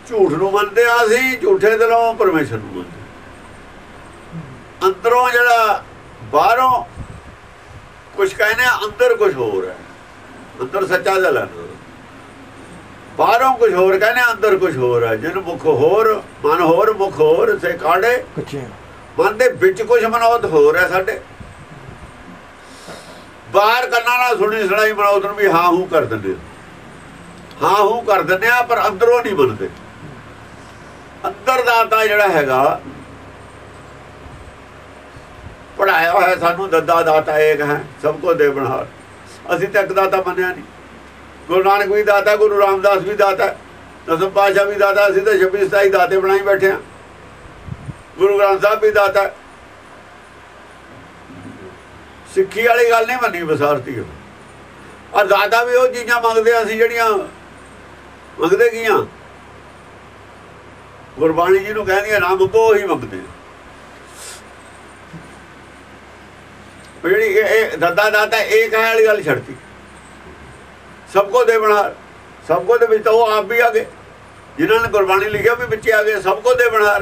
ਝੂਠ ਨੂੰ ਮੰਨਦੇ ਆ ਅਸੀਂ, ਝੂਠੇ ਦਿਲੋਂ ਪਰਮੇਸ਼ਰ ਨੂੰ ਮੰਨਦੇ ਅੰਦਰੋਂ ਜਿਹੜਾ ਬਾਹਰੋਂ ਕੁਝ ਕਹਿੰਦੇ ਅੰਦਰ ਕੁਝ ਹੋਰ ਹੈ। ਅੰਦਰ ਸੱਚਾ ਦਿਲ ਹੈ ਬਾਹਰੋਂ ਕੁਝ ਹੋਰ ਕਹਿੰਦੇ ਅੰਦਰ ਕੁਝ ਹੋਰ ਹੈ ਜਿਹਨੂੰ ਮੁਖ ਹੋਰ ਮਨ ਹੋਰ ਮੁਖ ਹੋਰ ਸੇ ਕਾੜੇ ਮਨ ਦੇ ਵਿੱਚ ਕੁਝ ਮਨੋਤ ਹੋਰ ਹੈ ਸਾਡੇ। ਬਾਹਰ ਕੰਨਾਂ ਨਾਲ ਸੁਣੀ ਸੁਣਾਈ ਮਨੋਤ ਨੂੰ ਵੀ ਹਾਂ ਹੂੰ ਕਰ ਦਿੰਦੇ ਹਾਂ। ਹਾਂ ਹੂੰ ਕਰ ਦਿੰਦੇ ਆ ਪਰ ਅੰਦਰੋਂ ਨਹੀਂ ਬਣਦੇ ਅੰਦਰ ਦਾ ਤਾਂ ਜਿਹੜਾ ਹੈਗਾ ਪੜਾਇਆ ਹੋਇਆ ਸਾਨੂੰ ਦੱਦਾ ਦਾਤਾ ਏਕ ਹੈ ਸਭ ਕੋ ਦੇ ਬਣਾਰ ਅਸੀਂ ਤਾਂ ਇੱਕ ਦਾਤਾ ਮੰਨਿਆ ਨਹੀਂ। ਗੁਰੂ ਨਾਨਕ ਵੀ ਦਾਤਾ, ਗੁਰੂ ਰਾਮਦਾਸ ਵੀ ਦਾਤਾ, ਦਸਮ ਪਾਤਸ਼ਾਹ ਵੀ ਦਾਤਾ, ਅਸੀਂ ਤਾਂ 26 27 ਦਾਤੇ ਬਣਾਈ ਬੈਠੇ ਆ ਗੁਰੂ ਗ੍ਰੰਥ ਸਾਹਿਬ ਵੀ ਦਾਤਾ। ਸਿੱਖੀ ਵਾਲੀ ਗੱਲ ਨਹੀਂ ਮੰਨੀ ਬਸਾਰਤੀ ਆ ਦਾਦਾ ਵੀ ਉਹ ਚੀਜ਼ਾਂ ਮੰਗਦੇ ਆ, ਅਸੀਂ ਜਿਹੜੀਆਂ ਮੰਗਦੇ ਕੀਆਂ ਗੁਰਬਾਣੀ ਜੀ ਨੂੰ ਕਹਿੰਦੀਆਂ ਨਾ ਮੰਗੋ ਉਹੀ ਮੰਗਦੇ ਜਿਹੜੀ ਇਹ ਦਾਦਾ ਦਾਤਾ ਇੱਕ ਹੈ ਵਾਲੀ ਗੱਲ ਛੱਡਤੀ। ਸਭ ਕੋ ਦੇ ਬਣਾ ਸਭ ਕੋ ਦੇ ਵਿੱਚ ਤਾਂ ਉਹ ਆਪ ਵੀ ਆ ਗਏ। ਜਿਨ੍ਹਾਂ ਨੇ ਗੁਰਬਾਣੀ ਲਿਖਿਆ ਵੀ ਵਿੱਚ ਆ ਗਏ, ਸਭ ਕੋ ਦੇ ਬਣਾ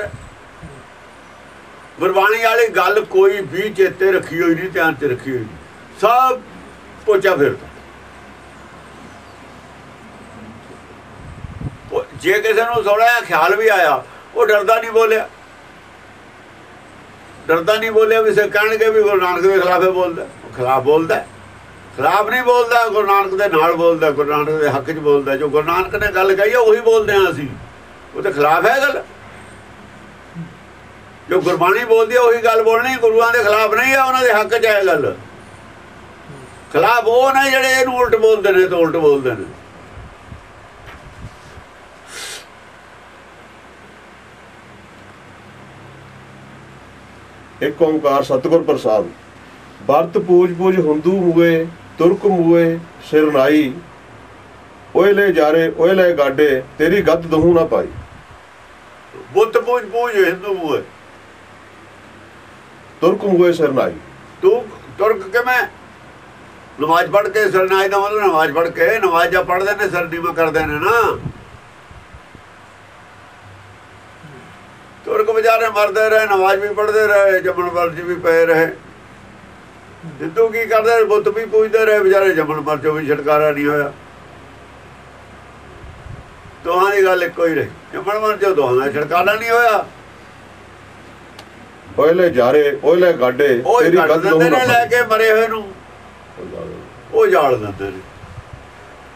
ਗੁਰਬਾਣੀ ਵਾਲੀ ਗੱਲ ਕੋਈ ਵੀ ਚੇਤੇ ਰੱਖੀ ਹੋਈ ਨਹੀਂ, ਧਿਆਨ ਚ ਰੱਖੀ ਹੋਈ ਸਭ ਪੋਚਾ ਫਿਰਦਾ ਉਹ ਜੇ ਕਿਸੇ ਨੂੰ ਥੋੜਾ ਜਿਹਾ ਖਿਆਲ ਵੀ ਆਇਆ, ਉਹ ਡਰਦਾ ਨਹੀਂ ਬੋਲਿਆ। ਡਰਦਾ ਨਹੀਂ ਬੋਲਿਆ ਵੀ ਸੇ ਕਹਿਣਗੇ ਵੀ ਗੁਰੂ ਨਾਨਕ ਦੇ ਖਿਲਾਫੇ ਬੋਲਦਾ। ਉਹ ਖਿਲਾਫ ਬੋਲਦਾ। ਹੈ। ਖਿਲਾਫ ਨਹੀਂ ਬੋਲਦਾ, ਗੁਰੂ ਨਾਨਕ ਦੇ ਨਾਲ ਬੋਲਦਾ, ਗੁਰੂ ਨਾਨਕ ਦੇ ਹੱਕ 'ਚ ਬੋਲਦਾ। ਜੋ ਗੁਰੂ ਨਾਨਕ ਨੇ ਗੱਲ ਕਹੀ ਹੈ ਉਹੀ ਬੋਲਦੇ ਹਾਂ ਅਸੀਂ। ਉਹ ਤੇ ਖਿਲਾਫ ਹੈ ਗੱਲ। ਜੋ ਗੁਰਬਾਣੀ ਬੋਲਦੀ ਹੈ ਉਹੀ ਗੱਲ ਬੋਲਣੀ ਗੁਰੂਆਂ ਦੇ ਖਿਲਾਫ ਨਹੀਂ ਹੈ ਉਹਨਾਂ ਦੇ ਹੱਕ 'ਚ ਹੈ ਗੱਲ। ਖਿਲਾਫ ਉਹ ਨੇ ਜਿਹੜੇ ਇਹਨੂੰ ਉਲਟ ਬੋਲਦੇ ਨੇ ਤੇ ਉਲਟ ਬੋਲਦੇ ਨੇ। ਇੱਕ ਓੰਕਾਰ ਸਤਿਗੁਰ ਪ੍ਰਸਾਦ। ਵਰਤ ਪੂਜ ਪੂਜ ਹੁੰਦੂ ਹੋਏ ਤੁਰਕ ਮੂਏ ਸਿਰ ਨਾਈ। ਓਏ ਲੈ ਜਾਰੇ ਓਏ ਲੈ ਗਾਡੇ ਤੇਰੀ ਗੱਦ ਦਹੂ ਨਾ ਪਾਈ। ਬੁੱਤ ਪੂਜ ਪੂਜ ਹਿੰਦੂ ਮੂਏ। ਤੁਰਕ ਮੂਏ ਸਿਰ ਨਾਈ। ਤੂੰ ਤੁਰਕ ਕਿਵੇਂ? ਨਮਾਜ਼ ਪੜ੍ਹ ਕੇ ਸਰਨਾਈ ਦਾ ਮਤਲਬ ਨਮਾਜ਼ ਪੜ੍ਹ ਕੇ ਨਮਾਜ਼ ਜਾਂ ਪੜ੍ਹਦੇ ਨੇ ਸਰਨੀਮਾ ਕਰਦੇ ਨੇ ਨਾ। ਤੁਰਕ ਵਿਚਾਰੇ ਮਰਦੇ ਰਹੇ ਨਮਾਜ਼ ਵੀ ਪੜ੍ਹਦੇ ਰਹੇ ਜੰਮਣ ਮਰਜ ਵੀ ਪਏ ਰਹੇ। ਹਿੰਦੂ ਕੀ ਕਰਦੇ? ਬੁੱਤ ਵੀ ਪੂਜਦੇ ਰਹੇ ਵਿਚਾਰੇ ਜੰਮਣ ਮਰਜੋ ਵੀ ਛਟਕਾਰਾ ਨਹੀਂ ਹੋਇਆ। ਦੋਹਾਂ ਦੀ ਗੱਲ ਇੱਕੋ ਹੀ ਰਹੀ। ਜੰਮਣ ਮਰਜੋ ਦੋਹਾਂ ਦਾ ਛਟਕਾਰਾ ਨਹੀਂ ਹੋਇਆ। ਓਇਲੇ ਜਾਰੇ ਓਇਲੇ ਗਾਡੇ ਤੇਰੀ ਨੇ ਨਾ ਲੈ ਕੇ ਮਰੇ ਹੋਏ ਨੂੰ। ਉਹ ਜਾਲ ਦਿੰਦੇ ਨੇ।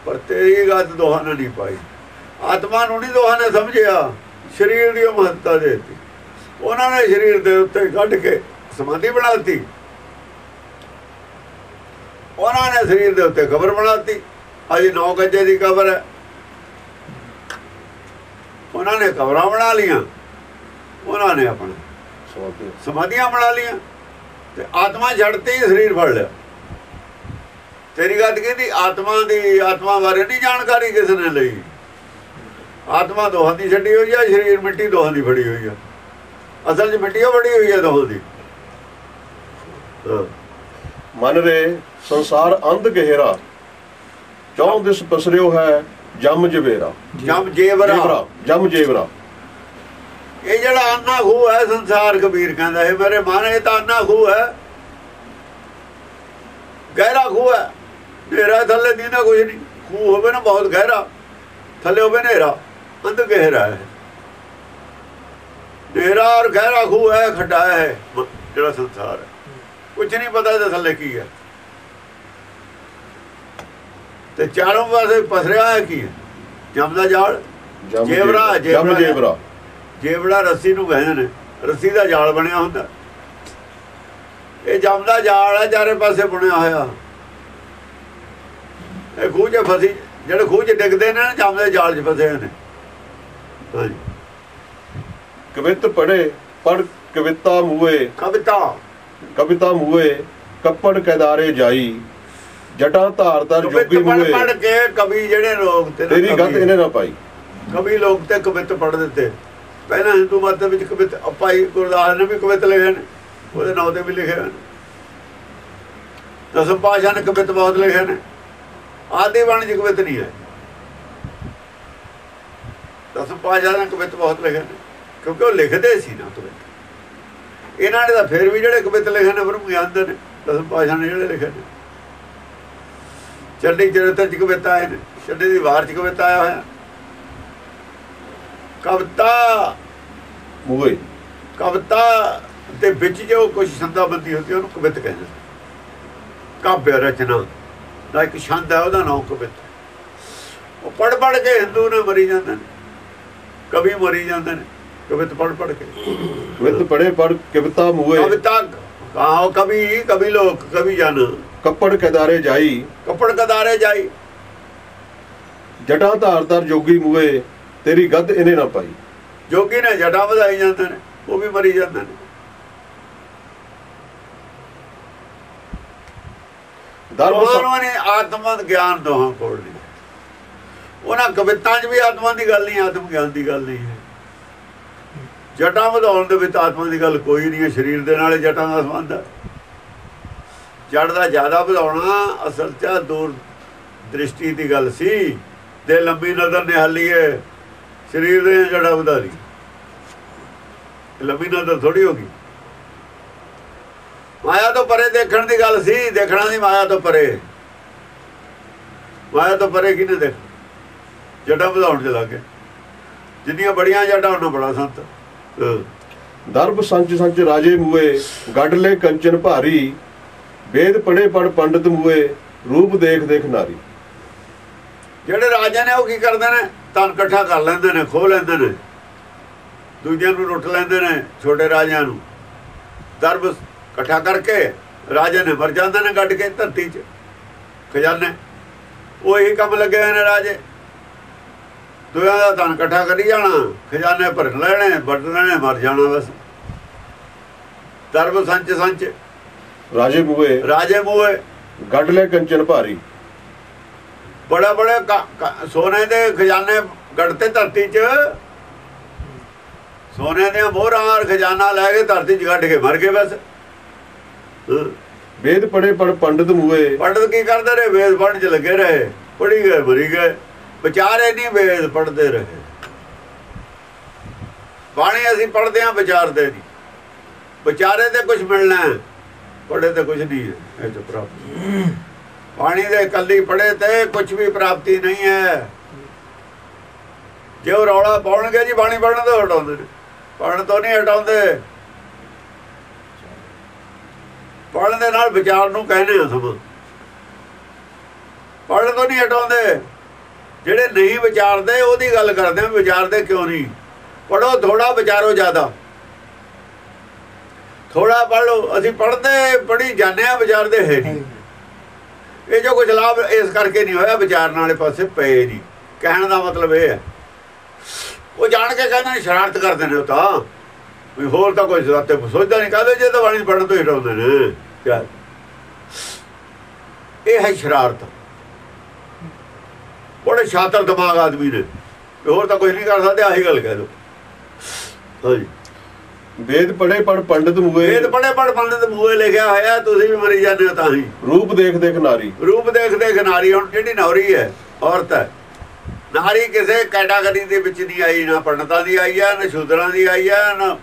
ਪਰ ਤੇਰੀ ਗੱਲ ਦੋਹਾਂ ਨੇ ਨਹੀਂ ਪਾਈ। ਆਤਮਾ ਨੂੰ ਨਹੀਂ ਦੋਹਾਂ ਨੇ ਸਮਝਿਆ। ਸਰੀਰ ਦੀ ਮਹੱਤਤਾ ਦਿੱਤੀ। ਉਹਨਾਂ ਨੇ ਸਰੀਰ ਦੇ ਉੱਤੇ ਕੱਢ ਕੇ ਸਮਾਧੀ ਬਣਾ ਦਿੱਤੀ। ਉਹਨਾਂ ਨੇ ਸਰੀਰ ਦੇ ਉੱਤੇ ਕਬਰ ਬਣਾ ਦਿੱਤੀ। ਅੱਜ 9 ਗੱਜੇ ਦੀ ਕਬਰ ਹੈ। ਉਹਨਾਂ ਨੇ ਕਬਰਾਂ ਬਣਾ ਲੀਆਂ ਉਹਨਾਂ ਨੇ ਆਪਣਾ ਸਮਾਧੀ ਸਮਾਧੀਆਂ ਬਣਾ ਲੀਆਂ ਤੇ ਆਤਮਾ ਛੱਡਤੇ ਹੀ ਸਰੀਰ ਫੜ ਲਿਆ। ਤੇਰੀ ਗੱਲ ਕਹਿੰਦੀ ਆਤਮਾ ਦੀ ਆਤਮਾ ਬਾਰੇ ਨਹੀਂ ਜਾਣਕਾਰੀ ਕਿਸ ਨੇ ਲਈ। ਆਤਮਾ ਦੋਹਾਂ ਦੀ ਛੱਡੀ ਹੋਈ ਆ ਸਰੀਰ ਮਿੱਟੀ ਦੋਹਾਂ ਦੀ ਫੜੀ ਹੋਈ ਆ। ਅਸਲ 'ਚ ਮਿੱਟੀ ਓ ਫੜੀ ਹੋਈ ਆ ਦੋਹਾਂ ਦੀ। ਹਾਂ। ਮਨ ਰੇ ਸੰਸਾਰ ਅੰਧ ਗਹਿਰਾ ਚੌਂ ਦਿਸ ਪਸਰਿਓ ਹੈ ਜਮ ਜਵੇਰਾ। ਜਮ ਜੇਵਰਾ। ਜਮ ਜੇਵਰਾ। ਇਹ ਜਿਹੜਾ ਅੰਨਾ ਖੂਹ ਹੈ ਸੰਸਾਰ ਕਬੀਰ ਕਹਿੰਦਾ ਇਹ ਮੇਰੇ ਮਨ ਇਹ ਤਾਂ ਅੰਨਾ ਖੂਹ ਹੈ। ਗਹਿਰਾ ਖੂਹ ਹੈ। ਹਨੇਰਾ ਥੱਲੇ ਦੀਨਾ ਕੁਝ ਨਹੀਂ। ਖੂਹ ਹੋਵੇ ਨਾ ਬਹੁਤ ਗਹਿਰਾ ਥੱਲੇ ਹੋਵੇ ਹਨੇਰਾ ਅੰਧ ਗਹਿਰਾ ਹੈ। ਹਨੇਰਾ ਔਰ ਗਹਿਰਾ ਖੂਹ ਹੈ ਖੱਡਾ ਹੈ ਜਿਹੜਾ ਸੰਸਾਰ ਹੈ। ਕੁਝ ਨਹੀਂ ਪਤਾ ਇਹਦੇ ਥੱਲੇ ਕੀ ਹੈ। ਤੇ ਚਾਰੋਂ ਪਾਸੇ ਪਸਰਿਆ ਹੈ ਕੀ ਹੈ? ਜਮ ਦਾ ਜਾਲ? ਜੇਵਰਾ, ਜੇਵਰਾ ਜੇਵੜਾ। ਰੱਸੀ ਨੂੰ ਕਹਿੰਦੇ ਨੇ। ਰੱਸੀ ਦਾ ਜਾਲ ਬਣਿਆ ਹੁੰਦਾ। ਇਹ ਜਮ ਦਾ ਜਾਲ ਹੈ ਚਾਰੇ ਪਾਸੇ ਬਣਿਆ ਹੋਇਆ। ਇਹ ਖੂਹ 'ਚ ਫਸੀ ਜਿਹੜੇ ਖੂਹ 'ਚ ਡਿੱਗਦੇ ਨੇ ਜਮ ਦੇ ਜਾਲ 'ਚ ਫਸੇ ਨੇ। ਹਾਂਜੀ। ਕਵਿਤ ਪੜੇ ਪੜ ਕਵਿਤਾ ਮੂਏ ਕਵਿਤਾ। ਕਵਿਤਾ ਮੂਏ ਕੱਪੜ ਕੈਦਾਰੇ ਜਾਈ। ਜਟਾਂ ਧਾਰਦਾਰ ਜੋਗੀ ਮੂਏ ਪੜ ਕੇ ਕਵੀ ਜਿਹੜੇ ਲੋਕ ਤੇ ਨਾ ਤੇਰੀ ਕਵੀ- ਇਹਨੇ ਨਾ ਪਾਈ। ਕਵੀ ਲੋਕ ਤੇ ਕਵਿਤ ਪੜ ਦਿੱਤੇ। ਪਹਿਲਾਂ ਹਿੰਦੂ ਮਤ ਦੇ ਵਿੱਚ ਕਵਿਤ ਭਾਈ ਗੁਰਦਾਸ ਨੇ ਵੀ ਕਵਿਤ ਲਿਖੇ ਨੇ ਉਹਦੇ ਨਾਂ ਤੇ ਵੀ ਲਿਖੇ ਹਨ ਦਸਮ ਪਾਸ਼ਾ ਨੇ ਕਵਿਤ ਬਹੁਤ ਲਿਖੇ ਨੇ। ਆਦੀ ਬਾਣੀ ਚ ਕਵਿਤ ਨਹੀਂ ਹੈ। ਦਸਮ ਪਾਸ਼ਾ ਨੇ ਕਵਿਤ ਬਹੁਤ ਲਿਖੇ ਨੇ ਕਿਉਂਕਿ ਉਹ ਲਿਖਦੇ ਸੀ ਨਾ ਕਵਿਤ। ਇਹਨਾਂ ਨੇ ਤਾਂ ਫਿਰ ਵੀ ਜਿਹੜੇ ਕਵਿਤ ਲਿਖੇ ਨੇ ਬ੍ਰਹਮ ਗਿਆਨ ਦੇ ਨੇ। ਦਸਮ ਪਾਸ਼ਾ ਨੇ ਜਿਹੜੇ ਲਿਖੇ ਨੇ। ਚੰਡੀ ਚਰਿੱਤਰ ਚ ਕਵਿਤ ਨੇ ਚੰਡੀ ਦੀ ਵਾਰ ਚ ਕਵਿਤ ਆਇਆ ਹੋਇਆ। ਕਵਿਤਾ ਮੂਏ ਕਵਿਤਾ ਦੇ ਵਿੱਚ ਜੋ ਕੁਝ ਸੰਦਾਬੰਦੀ ਹੁੰਦੀ ਹੈ, ਉਹਨੂੰ ਕਵਿਤ ਕਹਿੰਦੇ ਕਾਵਿ ਰਚਨਾ ਦਾ ਇੱਕ ਛੰਦ ਹੈ ਉਹਦਾ ਨਾਮ ਕਵਿਤ। ਉਹ ਪੜ ਪੜ ਕੇ ਹਿੰਦੂ ਨੇ ਮਰੀ ਜਾਂਦੇ ਨੇ ਕਵੀ ਮਰੀ ਜਾਂਦੇ ਨੇ ਕਵਿਤ ਪੜ ਪੜ ਕੇ। ਕਵਿਤ ਪੜੇ ਪੜ ਕਵਿਤਾ ਮੂਏ ਕਵਿਤਾ ਕਹਾਓ ਕਵੀ ਕਵੀ ਲੋਕ ਕਵੀ ਜਨ। ਕੱਪੜ ਕੈਦਾਰੇ ਜਾਈ। ਕੱਪੜ ਕਦਾਰੇ ਜਾਈ। ਜਟਾਂ ਧਾਰਦਾਰ ਜੋਗੀ ਮੂਏ ਤੇਰੀ ਗੱਦ ਇਹਨੇ ਨਾ ਪਾਈ। ਜੋਗੀ ਨੇ ਜਟਾ ਵਧਾਈ ਜਾਂਦੇ ਨੇ ਉਹ ਵੀ ਮਰੀ ਜਾਂਦੇ ਨੇ। ਦੋਹਾਂ ਨੇ ਆਤਮਾ ਗਿਆਨ ਦੋਹਾਂ ਕੋਲ ਨਹੀਂ ਉਹਨਾਂ ਕਵਿਤਾਂ 'ਚ ਵੀ ਆਤਮਾ ਦੀ ਗੱਲ ਨਹੀਂ ਆਤਮ ਗਿਆਨ ਦੀ ਗੱਲ ਨਹੀਂ ਹੈ। ਜਟਾਂ ਵਧਾਉਣ ਦੇ ਵਿੱਚ ਆਤਮਾ ਦੀ ਗੱਲ ਕੋਈ ਨਹੀਂ ਹੈ, ਸਰੀਰ ਦੇ ਨਾਲ ਜਟਾਂ ਦਾ ਸੰਬੰਧ ਹੈ। ਜੜ ਦਾ ਜ਼ਿਆਦਾ ਵਧਾਉਣਾ ਅਸਲ 'ਚ ਦੂਰ ਦ੍ਰਿਸ਼ਟੀ ਦੀ ਗੱਲ ਸੀ, ਤੇ ਲੰਬੀ ਨਜ਼ਰ ਨਿਹਾਲੀਏ ਸਰੀਰ ਦੇ ਜੜਾ ਵਧਾ ਲਈ। ਲੰਬੀ ਨਜ਼ਰ ਥੋੜੀ ਹੋ ਗਈ। ਮਾਇਆ ਤੋਂ ਪਰੇ ਦੇਖਣ ਦੀ ਗੱਲ ਸੀ, ਦੇਖਣਾ ਨਹੀਂ ਮਾਇਆ ਤੋਂ ਪਰੇ। ਮਾਇਆ ਤੋਂ ਪਰੇ ਕਿਹਨੇ ਦੇਖ ਜਟਾਂ ਵਧਾਉਣ ਦੇ ਲੱਗੇ ਜਿੰਨੀਆਂ ਬੜੀਆਂ ਜਟਾਂ ਉਹਨਾਂ ਬੜਾ ਸੰਤ। ਦਰਬ ਸੰਚ ਸੰਚ ਰਾਜੇ ਮੂਏ, ਗੱਡ ਲੈ ਕੰਚਨ ਭਾਰੀ, ਵੇਦ ਪੜੇ ਪੜ ਪੰਡਤ ਮੂਏ, ਰੂਪ ਦੇਖ ਦੇਖ ਨਾਰੀ। ਜਿਹੜੇ ਰਾਜਾ ਨੇ ਉਹ ਕੀ ਕਰਦੇ ਨੇ? ਤਨ ਇਕੱਠਾ ਕਰ ਲੈਂਦੇ ਨੇ, ਖੋਹ ਲੈਂਦੇ ਨੇ। ਦੂਜਿਆਂ ਨੂੰ ਲੁੱਟ ਲੈਂਦੇ ਨੇ, ਛੋਟੇ ਰਾਜਿਆਂ ਨੂੰ। ਦਰਬ ਇਕੱਠਾ ਕਰਕੇ ਰਾਜੇ ਨੇ ਮਰ ਜਾਂਦੇ ਨੇ ਗੱਡ ਕੇ ਧਰਤੀ 'ਚ। ਖਜ਼ਾਨੇ। ਉਹ ਇਹੀ ਕੰਮ ਲੱਗੇ ਹੋਏ ਨੇ ਰਾਜੇ। ਦੁਆ ਦਾ ਧਨ ਇਕੱਠਾ ਕਰੀ ਜਾਣਾ ਖਜ਼ਾਨੇ ਭਰ ਲੈਣੇ ਵੱਢ ਲੈਣੇ ਮਰ ਜਾਣਾ ਬਸ। ਦਰਬ ਸੰਚ ਸੰਚ। ਰਾਜੇ ਮੂਏ ਰਾਜੇ ਮੂਹੇ ਗੱਡ ਲੈ ਕੰਚਨ ਭਾਰੀ। ਬੜੇ ਬੜੇ ਸੋਨੇ ਦੇ ਖਜ਼ਾਨੇ ਗੜਤੇ ਧਰਤੀ 'ਚ। ਸੋਨੇ ਦੀਆਂ ਮੋਹਰਾਂ ਔਰ ਖਜ਼ਾਨਾ ਲੈ ਕੇ ਧਰਤੀ 'ਚ ਗੱਡ ਕੇ ਮਰ ਗਏ ਬਸ। ਵੇਦ ਪੜੇ ਪੜ ਪੰਡਤ ਮੂਏ ਪੰਡਤ ਕੀ ਕਰਦੇ ਰਹੇ? ਵੇਦ ਪੜ੍ਹਨ ਚ ਲੱਗੇ ਰਹੇ। ਪੜ੍ਹੀ ਗਏ ਮਰੀ ਗਏ। ਵਿਚਾਰੇ ਨਹੀਂ ਵੇਦ ਪੜਦੇ ਰਹੇ। ਬਾਣੀ ਅਸੀਂ ਪੜਦੇ ਹਾਂ, ਵਿਚਾਰਦੇ ਨਹੀਂ। ਵਿਚਾਰੇ ਤੇ ਕੁਝ ਮਿਲਣਾ ਹੈ ਤੇ ਕੁਝ ਨਹੀਂ ਹੈ, ਇਹ ਤਾਂ ਪ੍ਰਾਪਤੀ। ਬਾਣੀ ਦੇ ਇਕੱਲੀ ਪੜ੍ਹੇ ਤੇ ਕੁਝ ਵੀ ਪ੍ਰਾਪਤੀ ਨਹੀਂ ਹੈ। ਜੇ ਉਹ ਰੌਲਾ ਪਾਉਣਗੇ ਜੀ, ਬਾਣੀ ਪੜਨ ਤੋਂ ਹਟਾਉਂਦੇ ਨੇ। ਪੜ੍ਹਨ ਤੋਂ ਨਹੀਂ ਹਟਾਉਂਦੇ। ਪੜਨ ਦੇ ਨਾਲ ਵਿਚਾਰ ਨੂੰ ਕਹਿੰਦੇ ਆ ਸਮਾਂ। ਪੜਨ ਤੋਂ ਨਹੀਂ ਹਟਾਉਂਦੇ। ਜਿਹੜੇ ਨਹੀਂ ਵਿਚਾਰਦੇ, ਉਹਦੀ ਗੱਲ ਕਰਦੇ ਆ ਵਿਚਾਰਦੇ ਕਿਉਂ ਨਹੀਂ? ਪੜੋ ਥੋੜਾ ਵਿਚਾਰੋ ਜ਼ਿਆਦਾ। ਥੋੜਾ ਪੜ੍ਹ ਲਓ। ਅਸੀਂ ਪੜਦੇ ਪੜ੍ਹੀ ਜਾਂਦੇ ਆ, ਵਿਚਾਰਦੇ ਹੈ ਇਹ ਜੋ ਕੁਝ ਲਾਭ ਇਸ ਕਰਕੇ ਨਹੀਂ ਹੋਇਆ, ਵਿਚਾਰਨ ਵਾਲੇ ਪਾਸੇ ਪਏ ਨਹੀਂ। ਕਹਿਣ ਦਾ ਮਤਲਬ ਇਹ ਹੈ। ਉਹ ਜਾਣ ਕੇ ਕਹਿੰਦੇ ਨੇ, ਸ਼ਰਾਰਤ ਕਰਦੇ ਨੇ ਉਹ ਤਾਂ। ਵੀ ਹੋਰ ਤਾਂ ਕੋਈ ਜ਼ਰਾਤੇ ਸੋਚਦਾ ਨਹੀਂ, ਕਾਹਦੇ ਜੇ ਤਾਂ ਬਾਣੀ ਪੜਨ ਤੋਂ ਹੀ ਹਟਾਉਂਦੇ ਨੇ। ਇਹ ਹੈ ਸ਼ਰਾਰਤ। ਬੜੇ ਸ਼ਾਤਰ ਦਿਮਾਗ ਆਦਮੀ ਨੇ। ਹੋਰ ਤਾਂ ਕੁਝ ਨਹੀਂ ਕਰ ਸਕਦੇ ਆਹੀ ਗੱਲ ਕਹਿ ਦੋ। ਹਾਂਜੀ। ਵੇਦ ਪੜੇ ਪੜ ਪੰਡਤ ਮੂਏ ਵੇਦ ਪੜੇ ਪੜ ਪੰਡਤ ਮੂਹੇ ਲਿਖਿਆ ਹੋਇਆ ਤੁਸੀਂ ਵੀ ਮਰੀ ਜਾਂਦੇ ਹੋ ਤਾਂ ਹੀ। ਰੂਪ ਦੇਖ ਦੇਖ ਨਾਰੀ। ਰੂਪ ਦੇਖ ਦੇਖ ਨਾਰੀ ਹੁਣ ਜਿਹੜੀ ਨੌਰੀ ਹੈ ਔਰਤ ਹੈ। ਨਾਰੀ ਕਿਸੇ ਕੈਟਾਗਰੀ ਦੇ ਵਿੱਚ ਨਹੀਂ ਆਈ ਨਾ ਪੰਡਤਾਂ ਦੀ ਆਈ ਹੈ ਨਾ ਸ਼ੂਦਰਾਂ ਦੀ ਆਈ ਹੈ ਨਾ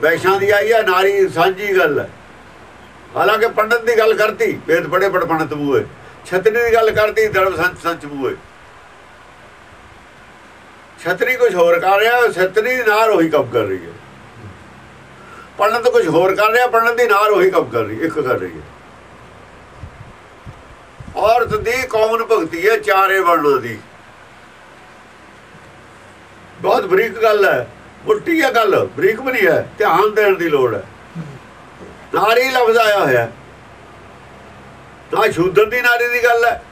ਵੈਸ਼ਾਂ ਦੀ ਆਈ ਹੈ ਨਾਰੀ ਸਾਂਝੀ ਗੱਲ ਹੈ। ਹਾਲਾਂਕਿ ਪੰਡਤ ਦੀ ਗੱਲ ਕਰਤੀ ਵੇਦ ਪੜੇ ਪੜ ਪੰਡਤ ਬੂਏ ਛਤਰੀ ਦੀ ਗੱਲ ਕਰਦੀ ਦਰਬ ਸੰਤ ਸੰਚ ਬੂਏ ਛਤਰੀ ਕੁਝ ਹੋਰ ਕਰ ਰਿਹਾ, ਛਤਰੀ ਦੀ ਨਾਰ ਉਹੀ ਕੰਮ ਕਰ ਰਹੀ ਹੈ। ਪੰਡਤ ਕੁਝ ਹੋਰ ਕਰ ਰਿਹਾ, ਪੰਡਤ ਦੀ ਨਾਰ ਉਹੀ ਕੰਮ ਕਰ ਰਹੀ ਇੱਕ ਕਰ ਰਹੀ ਹੈ। ਔਰਤ ਦੀ ਕੌਮਨ ਭਗਤੀ ਹੈ, ਚਾਰੇ ਵਰਣਾਂ ਦੀ ਬਹੁਤ ਬਰੀਕ ਗੱਲ ਹੈ, ਮੁੱਟੀ ਹੈ ਗੱਲ, ਬਰੀਕ ਵੀ ਨਹੀਂ ਹੈ, ਧਿਆਨ ਦੇਣ ਦੀ ਲੋੜ ਹੈ। ਨਾਰੀ ਲਫ਼ਜ਼ ਆਇਆ ਹੋਇਆ ਨਾ ਸ਼ੂਦਰ ਦੀ ਨਾਰੀ ਦੀ ਗੱਲ ਹੈ,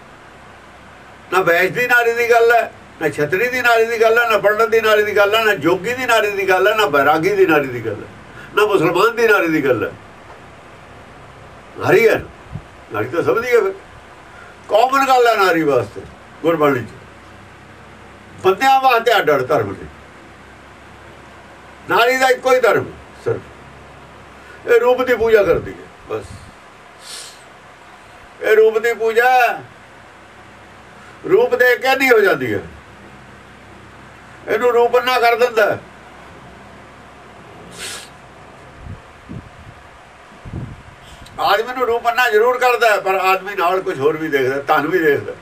ਨਾ ਵੈਸ਼ ਦੀ ਨਾਰੀ ਦੀ ਗੱਲ ਹੈ, ਨਾ ਛਤਰੀ ਦੀ ਨਾਰੀ ਦੀ ਗੱਲ ਹੈ, ਨਾ ਪੰਡਤ ਦੀ ਨਾਰੀ ਦੀ ਗੱਲ ਹੈ, ਨਾ ਜੋਗੀ ਦੀ ਨਾਰੀ ਦੀ ਗੱਲ ਹੈ, ਨਾ ਬੈਰਾਗੀ ਦੀ ਨਾਰੀ ਦੀ ਗੱਲ ਹੈ, ਨਾ ਮੁਸਲਮਾਨ ਦੀ ਨਾਰੀ ਦੀ ਗੱਲ ਹੈ। ਨਾਰੀ ਹੈ, ਨਾਰੀ ਤਾਂ ਸਭ ਦੀ ਹੈ ਫਿਰ। ਕਾਮਨ ਗੱਲ ਹੈ ਨਾਰੀ ਵਾਸਤੇ, ਗੁਰਬਾਣੀ ਚ। ਬੰਦਿਆਂ ਵਾਸਤੇ ਅੱਡ ਅੱਡ ਧਰਮ ਨੇ। ਨਾਰੀ ਦਾ ਇੱਕੋ ਹੀ ਧਰਮ, ਸਿਰਫ। ਇਹ ਰੂਪ ਦੀ ਪੂਜਾ ਕਰਦੀ ਹੈ, ਬਸ। ਇਹ ਰੂਪ ਦੀ ਪੂਜਾ ਰੂਪ ਦੇ ਕੇ ਨਹੀਂ ਹੋ ਜਾਂਦੀ ਹੈ। ਇਹਨੂੰ ਰੂਪ ਨਾ ਕਰ ਦਿੰਦਾ। ਆਦਮੀ ਨੂੰ ਰੂਪ ਅੰਨਾ ਜ਼ਰੂਰ ਕਰਦਾ ਹੈ, ਪਰ ਆਦਮੀ ਨਾਲ ਕੁਝ ਹੋਰ ਵੀ ਦੇਖਦਾ ਧਨ ਵੀ ਦੇਖਦਾ।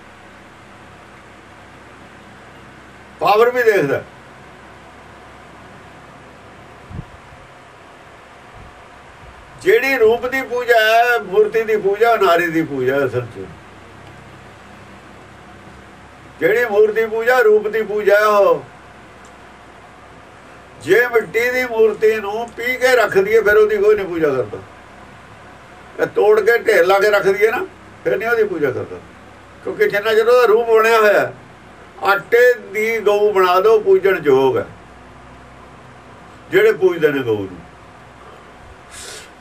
ਪਾਵਰ ਵੀ ਦੇਖਦਾ। ਜਿਹੜੀ ਰੂਪ ਦੀ ਪੂਜਾ ਹੈ, ਮੂਰਤੀ ਦੀ ਪੂਜਾ ਨਾਰੀ ਦੀ ਪੂਜਾ ਅਸਲ 'ਚ। ਜਿਹੜੀ ਮੂਰਤੀ ਪੂਜਾ, ਰੂਪ ਦੀ ਪੂਜਾ ਉਹ। ਜੇ ਮਿੱਟੀ ਦੀ ਮੂਰਤੀ ਨੂੰ ਪੀ ਕੇ ਰੱਖ ਦਈਏ, ਫਿਰ ਉਹਦੀ ਕੋਈ ਨਹੀਂ ਪੂਜਾ ਕਰਦਾ। ਇਹ ਤੋੜ ਕੇ ਢੇਰ ਲਾ ਕੇ ਰੱਖ ਦਈਏ ਨਾ, ਫਿਰ ਨਹੀਂ ਉਹਦੀ ਪੂਜਾ ਕਰਦਾ। ਕਿਉਂਕਿ ਜਿੰਨਾ ਜਦੋਂ ਉਹਦਾ ਰੂਪ ਬਣਿਆ ਹੋਇਆ ਆਟੇ ਦੀ ਗਊ ਬਣਾ ਦਿਓ, ਪੂਜਣ ਯੋਗ ਹੈ। ਜਿਹੜੇ ਪੂਜਦੇ ਨੇ ਗਊ ਨੂੰ।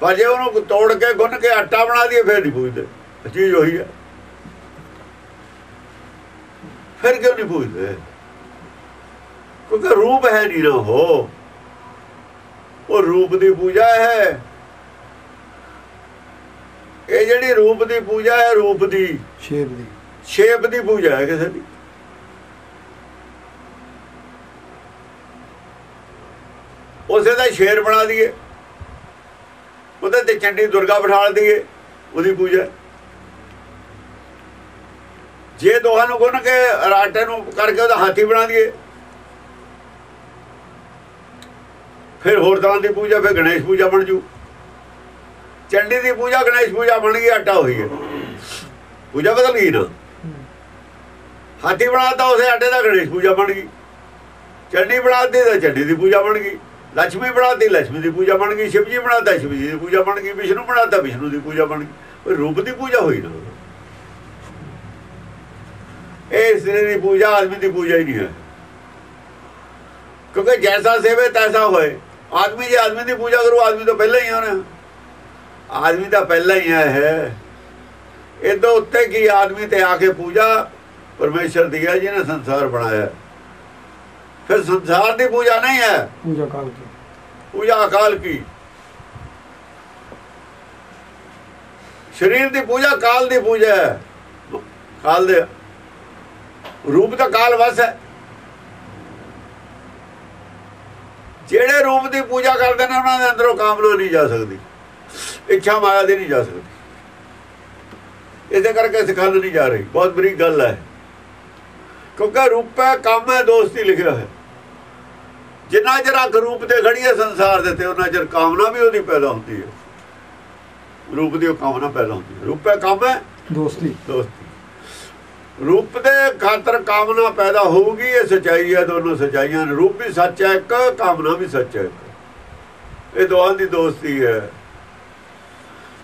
ਪਰ ਜੇ ਉਹਨੂੰ ਤੋੜ ਕੇ ਗੁੰਨ ਕੇ ਆਟਾ ਬਣਾ ਦਈਏ ਫਿਰ ਨਹੀਂ ਪੂਜਦੇ। ਚੀਜ਼ ਉਹੀ ਹੈ। ਫਿਰ ਕਿਉਂ ਨਹੀਂ ਪੂਜਦੇ? ਕਿਉਂਕਿ ਰੂਪ ਹੈ ਨਹੀਂ ਨਾ ਹੋ ਉਹ ਰੂਪ ਦੀ ਪੂਜਾ ਹੈ। ਇਹ ਜਿਹੜੀ ਰੂਪ ਦੀ ਪੂਜਾ ਹੈ ਰੂਪ ਦੀ ਸ਼ੇਪ ਦੀ। ਸ਼ੇਪ ਦੀ ਪੂਜਾ ਹੈ ਕਿਸੇ ਦੀ। ਉਸੇ ਦਾ ਸ਼ੇਰ ਬਣਾ ਦਈਏ। ਉਹਦੇ ਤੇ ਚੰਡੀ ਦੁਰਗਾ ਬਿਠਾ ਦਈਏ, ਉਹਦੀ ਪੂਜਾ। ਜੇ ਦੋਹਾਂ ਨੂੰ ਗੁੰਨ ਕੇ ਰਾਟੇ ਨੂੰ ਕਰਕੇ ਉਹਦਾ ਹਾਥੀ ਬਣਾ ਦਈਏ, ਫਿਰ ਹੋਰ ਤਰ੍ਹਾਂ ਦੀ ਪੂਜਾ, ਫਿਰ ਗਣੇਸ਼ ਪੂਜਾ ਬਣ ਜੂ। ਚੰਡੀ ਦੀ ਪੂਜਾ, ਗਣੇਸ਼ ਪੂਜਾ ਬਣ ਗਈ, ਆਟਾ ਹੋਈ ਹੈ ਪੂਜਾ ਬਦਲ ਗਈ ਨਾ। ਹਾਥੀ ਬਣਾਤਾ ਉਸੇ ਆਟੇ ਦਾ ਗਣੇਸ਼ ਪੂਜਾ ਬਣ ਗਈ। ਚੰਡੀ ਬਣਾਤੀ ਤਾਂ ਚੰਡੀ ਦੀ ਪੂਜਾ ਬਣ ਗਈ। ਲక్ష్ਮੀ ਬਣਾਤੀ ਲక్ష్ਮੀ ਦੀ ਪੂਜਾ ਬਣ ਗਈ, ਸ਼ਿਵ ਜੀ ਬਣਾਤਾ, ਸ਼ਿਵ ਜੀ ਦੀ ਪੂਜਾ ਬਣ ਗਈ, ਵਿਸ਼ਨੂੰ ਬਣਾਤਾ, ਵਿਸ਼ਨੂੰ ਦੀ ਪੂਜਾ ਬਣ ਗਈ। ਉਹ ਰੂਪ ਦੀ ਪੂਜਾ ਹੋਈ ਨਾ। ਇਹ ਸਰੀਰ ਦੀ ਪੂਜਾ ਆਦਮੀ ਦੀ ਪੂਜਾ ਹੀ ਨਹੀਂ ਹੈ। ਕਿਉਂਕਿ ਜੈਸਾ ਸੇਵੇ ਤੈਸਾ ਹੋਏ। ਆਦਮੀ ਜੇ ਆਦਮੀ ਦੀ ਪੂਜਾ ਕਰੂ, ਆਦਮੀ ਤੋਂ ਪਹਿਲਾਂ ਹੀ ਆਣਾ ਆਦਮੀ ਤਾਂ ਪਹਿਲਾਂ ਹੀ ਆਇਆ ਹੈ ਤੋਂ ਉੱਤੇ ਕੀ ਆਦਮੀ ਤੇ ਆ ਕੇ ਪੂਜਾ? ਪਰਮੇਸ਼ਰ ਦੀ ਹੈ ਜਿਹਨੇ ਸੰਸਾਰ ਬਣਾਇਆ। ਫਿਰ ਸੰਸਾਰ ਦੀ ਪੂਜਾ ਨਹੀਂ ਹੈ। ਪੂਜਾ ਕਾਲ ਦੀ ਪੂਜਾ ਅਕਾਲ ਕੀ? ਸਰੀਰ ਦੀ ਪੂਜਾ ਕਾਲ ਦੀ ਪੂਜਾ ਹੈ। ਕਾਲ ਦੇ ਰੂਪ ਤਾਂ ਕਾਲ ਵਸ ਹੈ। ਜਿਹੜੇ ਰੂਪ ਦੀ ਪੂਜਾ ਕਰਦੇ ਨੇ ਉਹਨਾਂ ਦੇ ਅੰਦਰੋਂ ਕਾਮਨਾ ਨਹੀਂ ਜਾ ਸਕਦੀ। ਇੱਛਾ ਮਾਇਆ ਦੀ ਨਹੀਂ ਜਾ ਸਕਦੀ। ਇਹਦੇ ਕਰਕੇ ਸਿਖਾਲ ਨਹੀਂ ਜਾ ਰਹੀ। ਬਹੁਤ ਬੜੀ ਗੱਲ ਹੈ। ਕਿਉਂਕਿ ਰੂਪ ਹੈ ਕੰਮ ਹੈ ਦੋਸਤੀ ਲਿਖਿਆ ਹੈ ਜਿੰਨਾ ਚਿਰ ਅੱਖ ਰੂਪ ਤੇ ਖੜੀ ਹੈ ਸੰਸਾਰ ਦੇ ਤੇ ਉਹਨਾਂ ਚਿਰ ਕਾਮਨਾ ਵੀ ਉਹਦੀ ਪੈਦਾ ਹੁੰਦੀ ਹੈ। ਰੂਪ ਦੀ ਕਾਮਨਾ ਪੈਦਾ ਹੁੰਦੀ ਹੈ। ਰੂਪ ਕੰਮ ਹੈ? ਦੋਸਤੀ। ਦੋਸਤੀ। ਰੂਪ ਦੇ ਖਾਤਰ ਕਾਮਨਾ ਪੈਦਾ ਹੋਊਗੀ ਇਹ ਸਚਾਈ ਹੈ ਦੋਨੋਂ ਸਚਾਈਆਂ ਨੇ। ਰੂਪ ਵੀ ਸੱਚ ਹੈ ਇੱਕ ਕਾਮਨਾ ਵੀ ਸੱਚ ਹੈ। ਇਹ ਦੋਹਾਂ ਦੀ ਦੋਸਤੀ ਹੈ।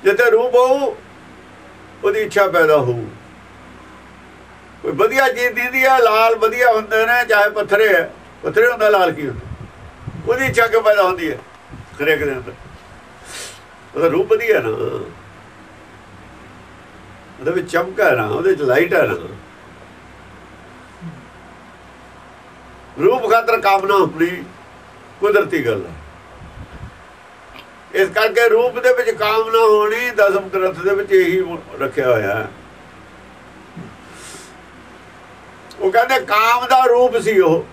ਜਿੱਥੇ ਰੂਪ ਹੋਊ ਉਹਦੀ ਇੱਛਾ ਪੈਦਾ ਹੋਊ। ਕੋਈ ਵਧੀਆ ਚੀਜ਼ ਦੀਦੀ ਹੈ ਲਾਲ ਵਧੀਆ ਹੁੰਦੇ ਨੇ ਚਾਹੇ ਪੱਥਰੇ ਹੈ। ਪੱਥਰੇ ਹੁੰਦਾ ਲਾਲ ਕੀ ਹੁੰਦਾ? ਉਹਦੀ ਇੱਛਾ ਕਿਉਂ ਪੈਦਾ ਹੁੰਦੀ ਹੈ ਹਰੇਕ ਦੇ ਅੰਦਰ। ਉਹਦਾ ਰੂਪ ਵਧੀਆ ਨਾ। ਉਹਦੇ ਵਿੱਚ ਚਮਕ ਹੈ ਨਾ, ਉਹਦੇ ਵਿੱਚ ਲਾਈਟ ਹੈ ਨਾ। ਰੂਪ ਖਾਤਰ ਕਾਮਨਾ ਆਪਣੀ ਕੁਦਰਤੀ ਗੱਲ ਹੈ। ਇਸ ਕਰਕੇ ਰੂਪ ਦੇ ਵਿੱਚ ਕਾਮਨਾ ਹੋਣੀ ਦਸਮ ਗ੍ਰੰਥ ਦੇ ਵਿੱਚ ਇਹੀ ਰੱਖਿਆ ਹੋਇਆ ਹੈ। ਉਹ ਕਹਿੰਦੇ, ਕਾਮ ਦਾ ਰੂਪ ਸੀ ਉਹ।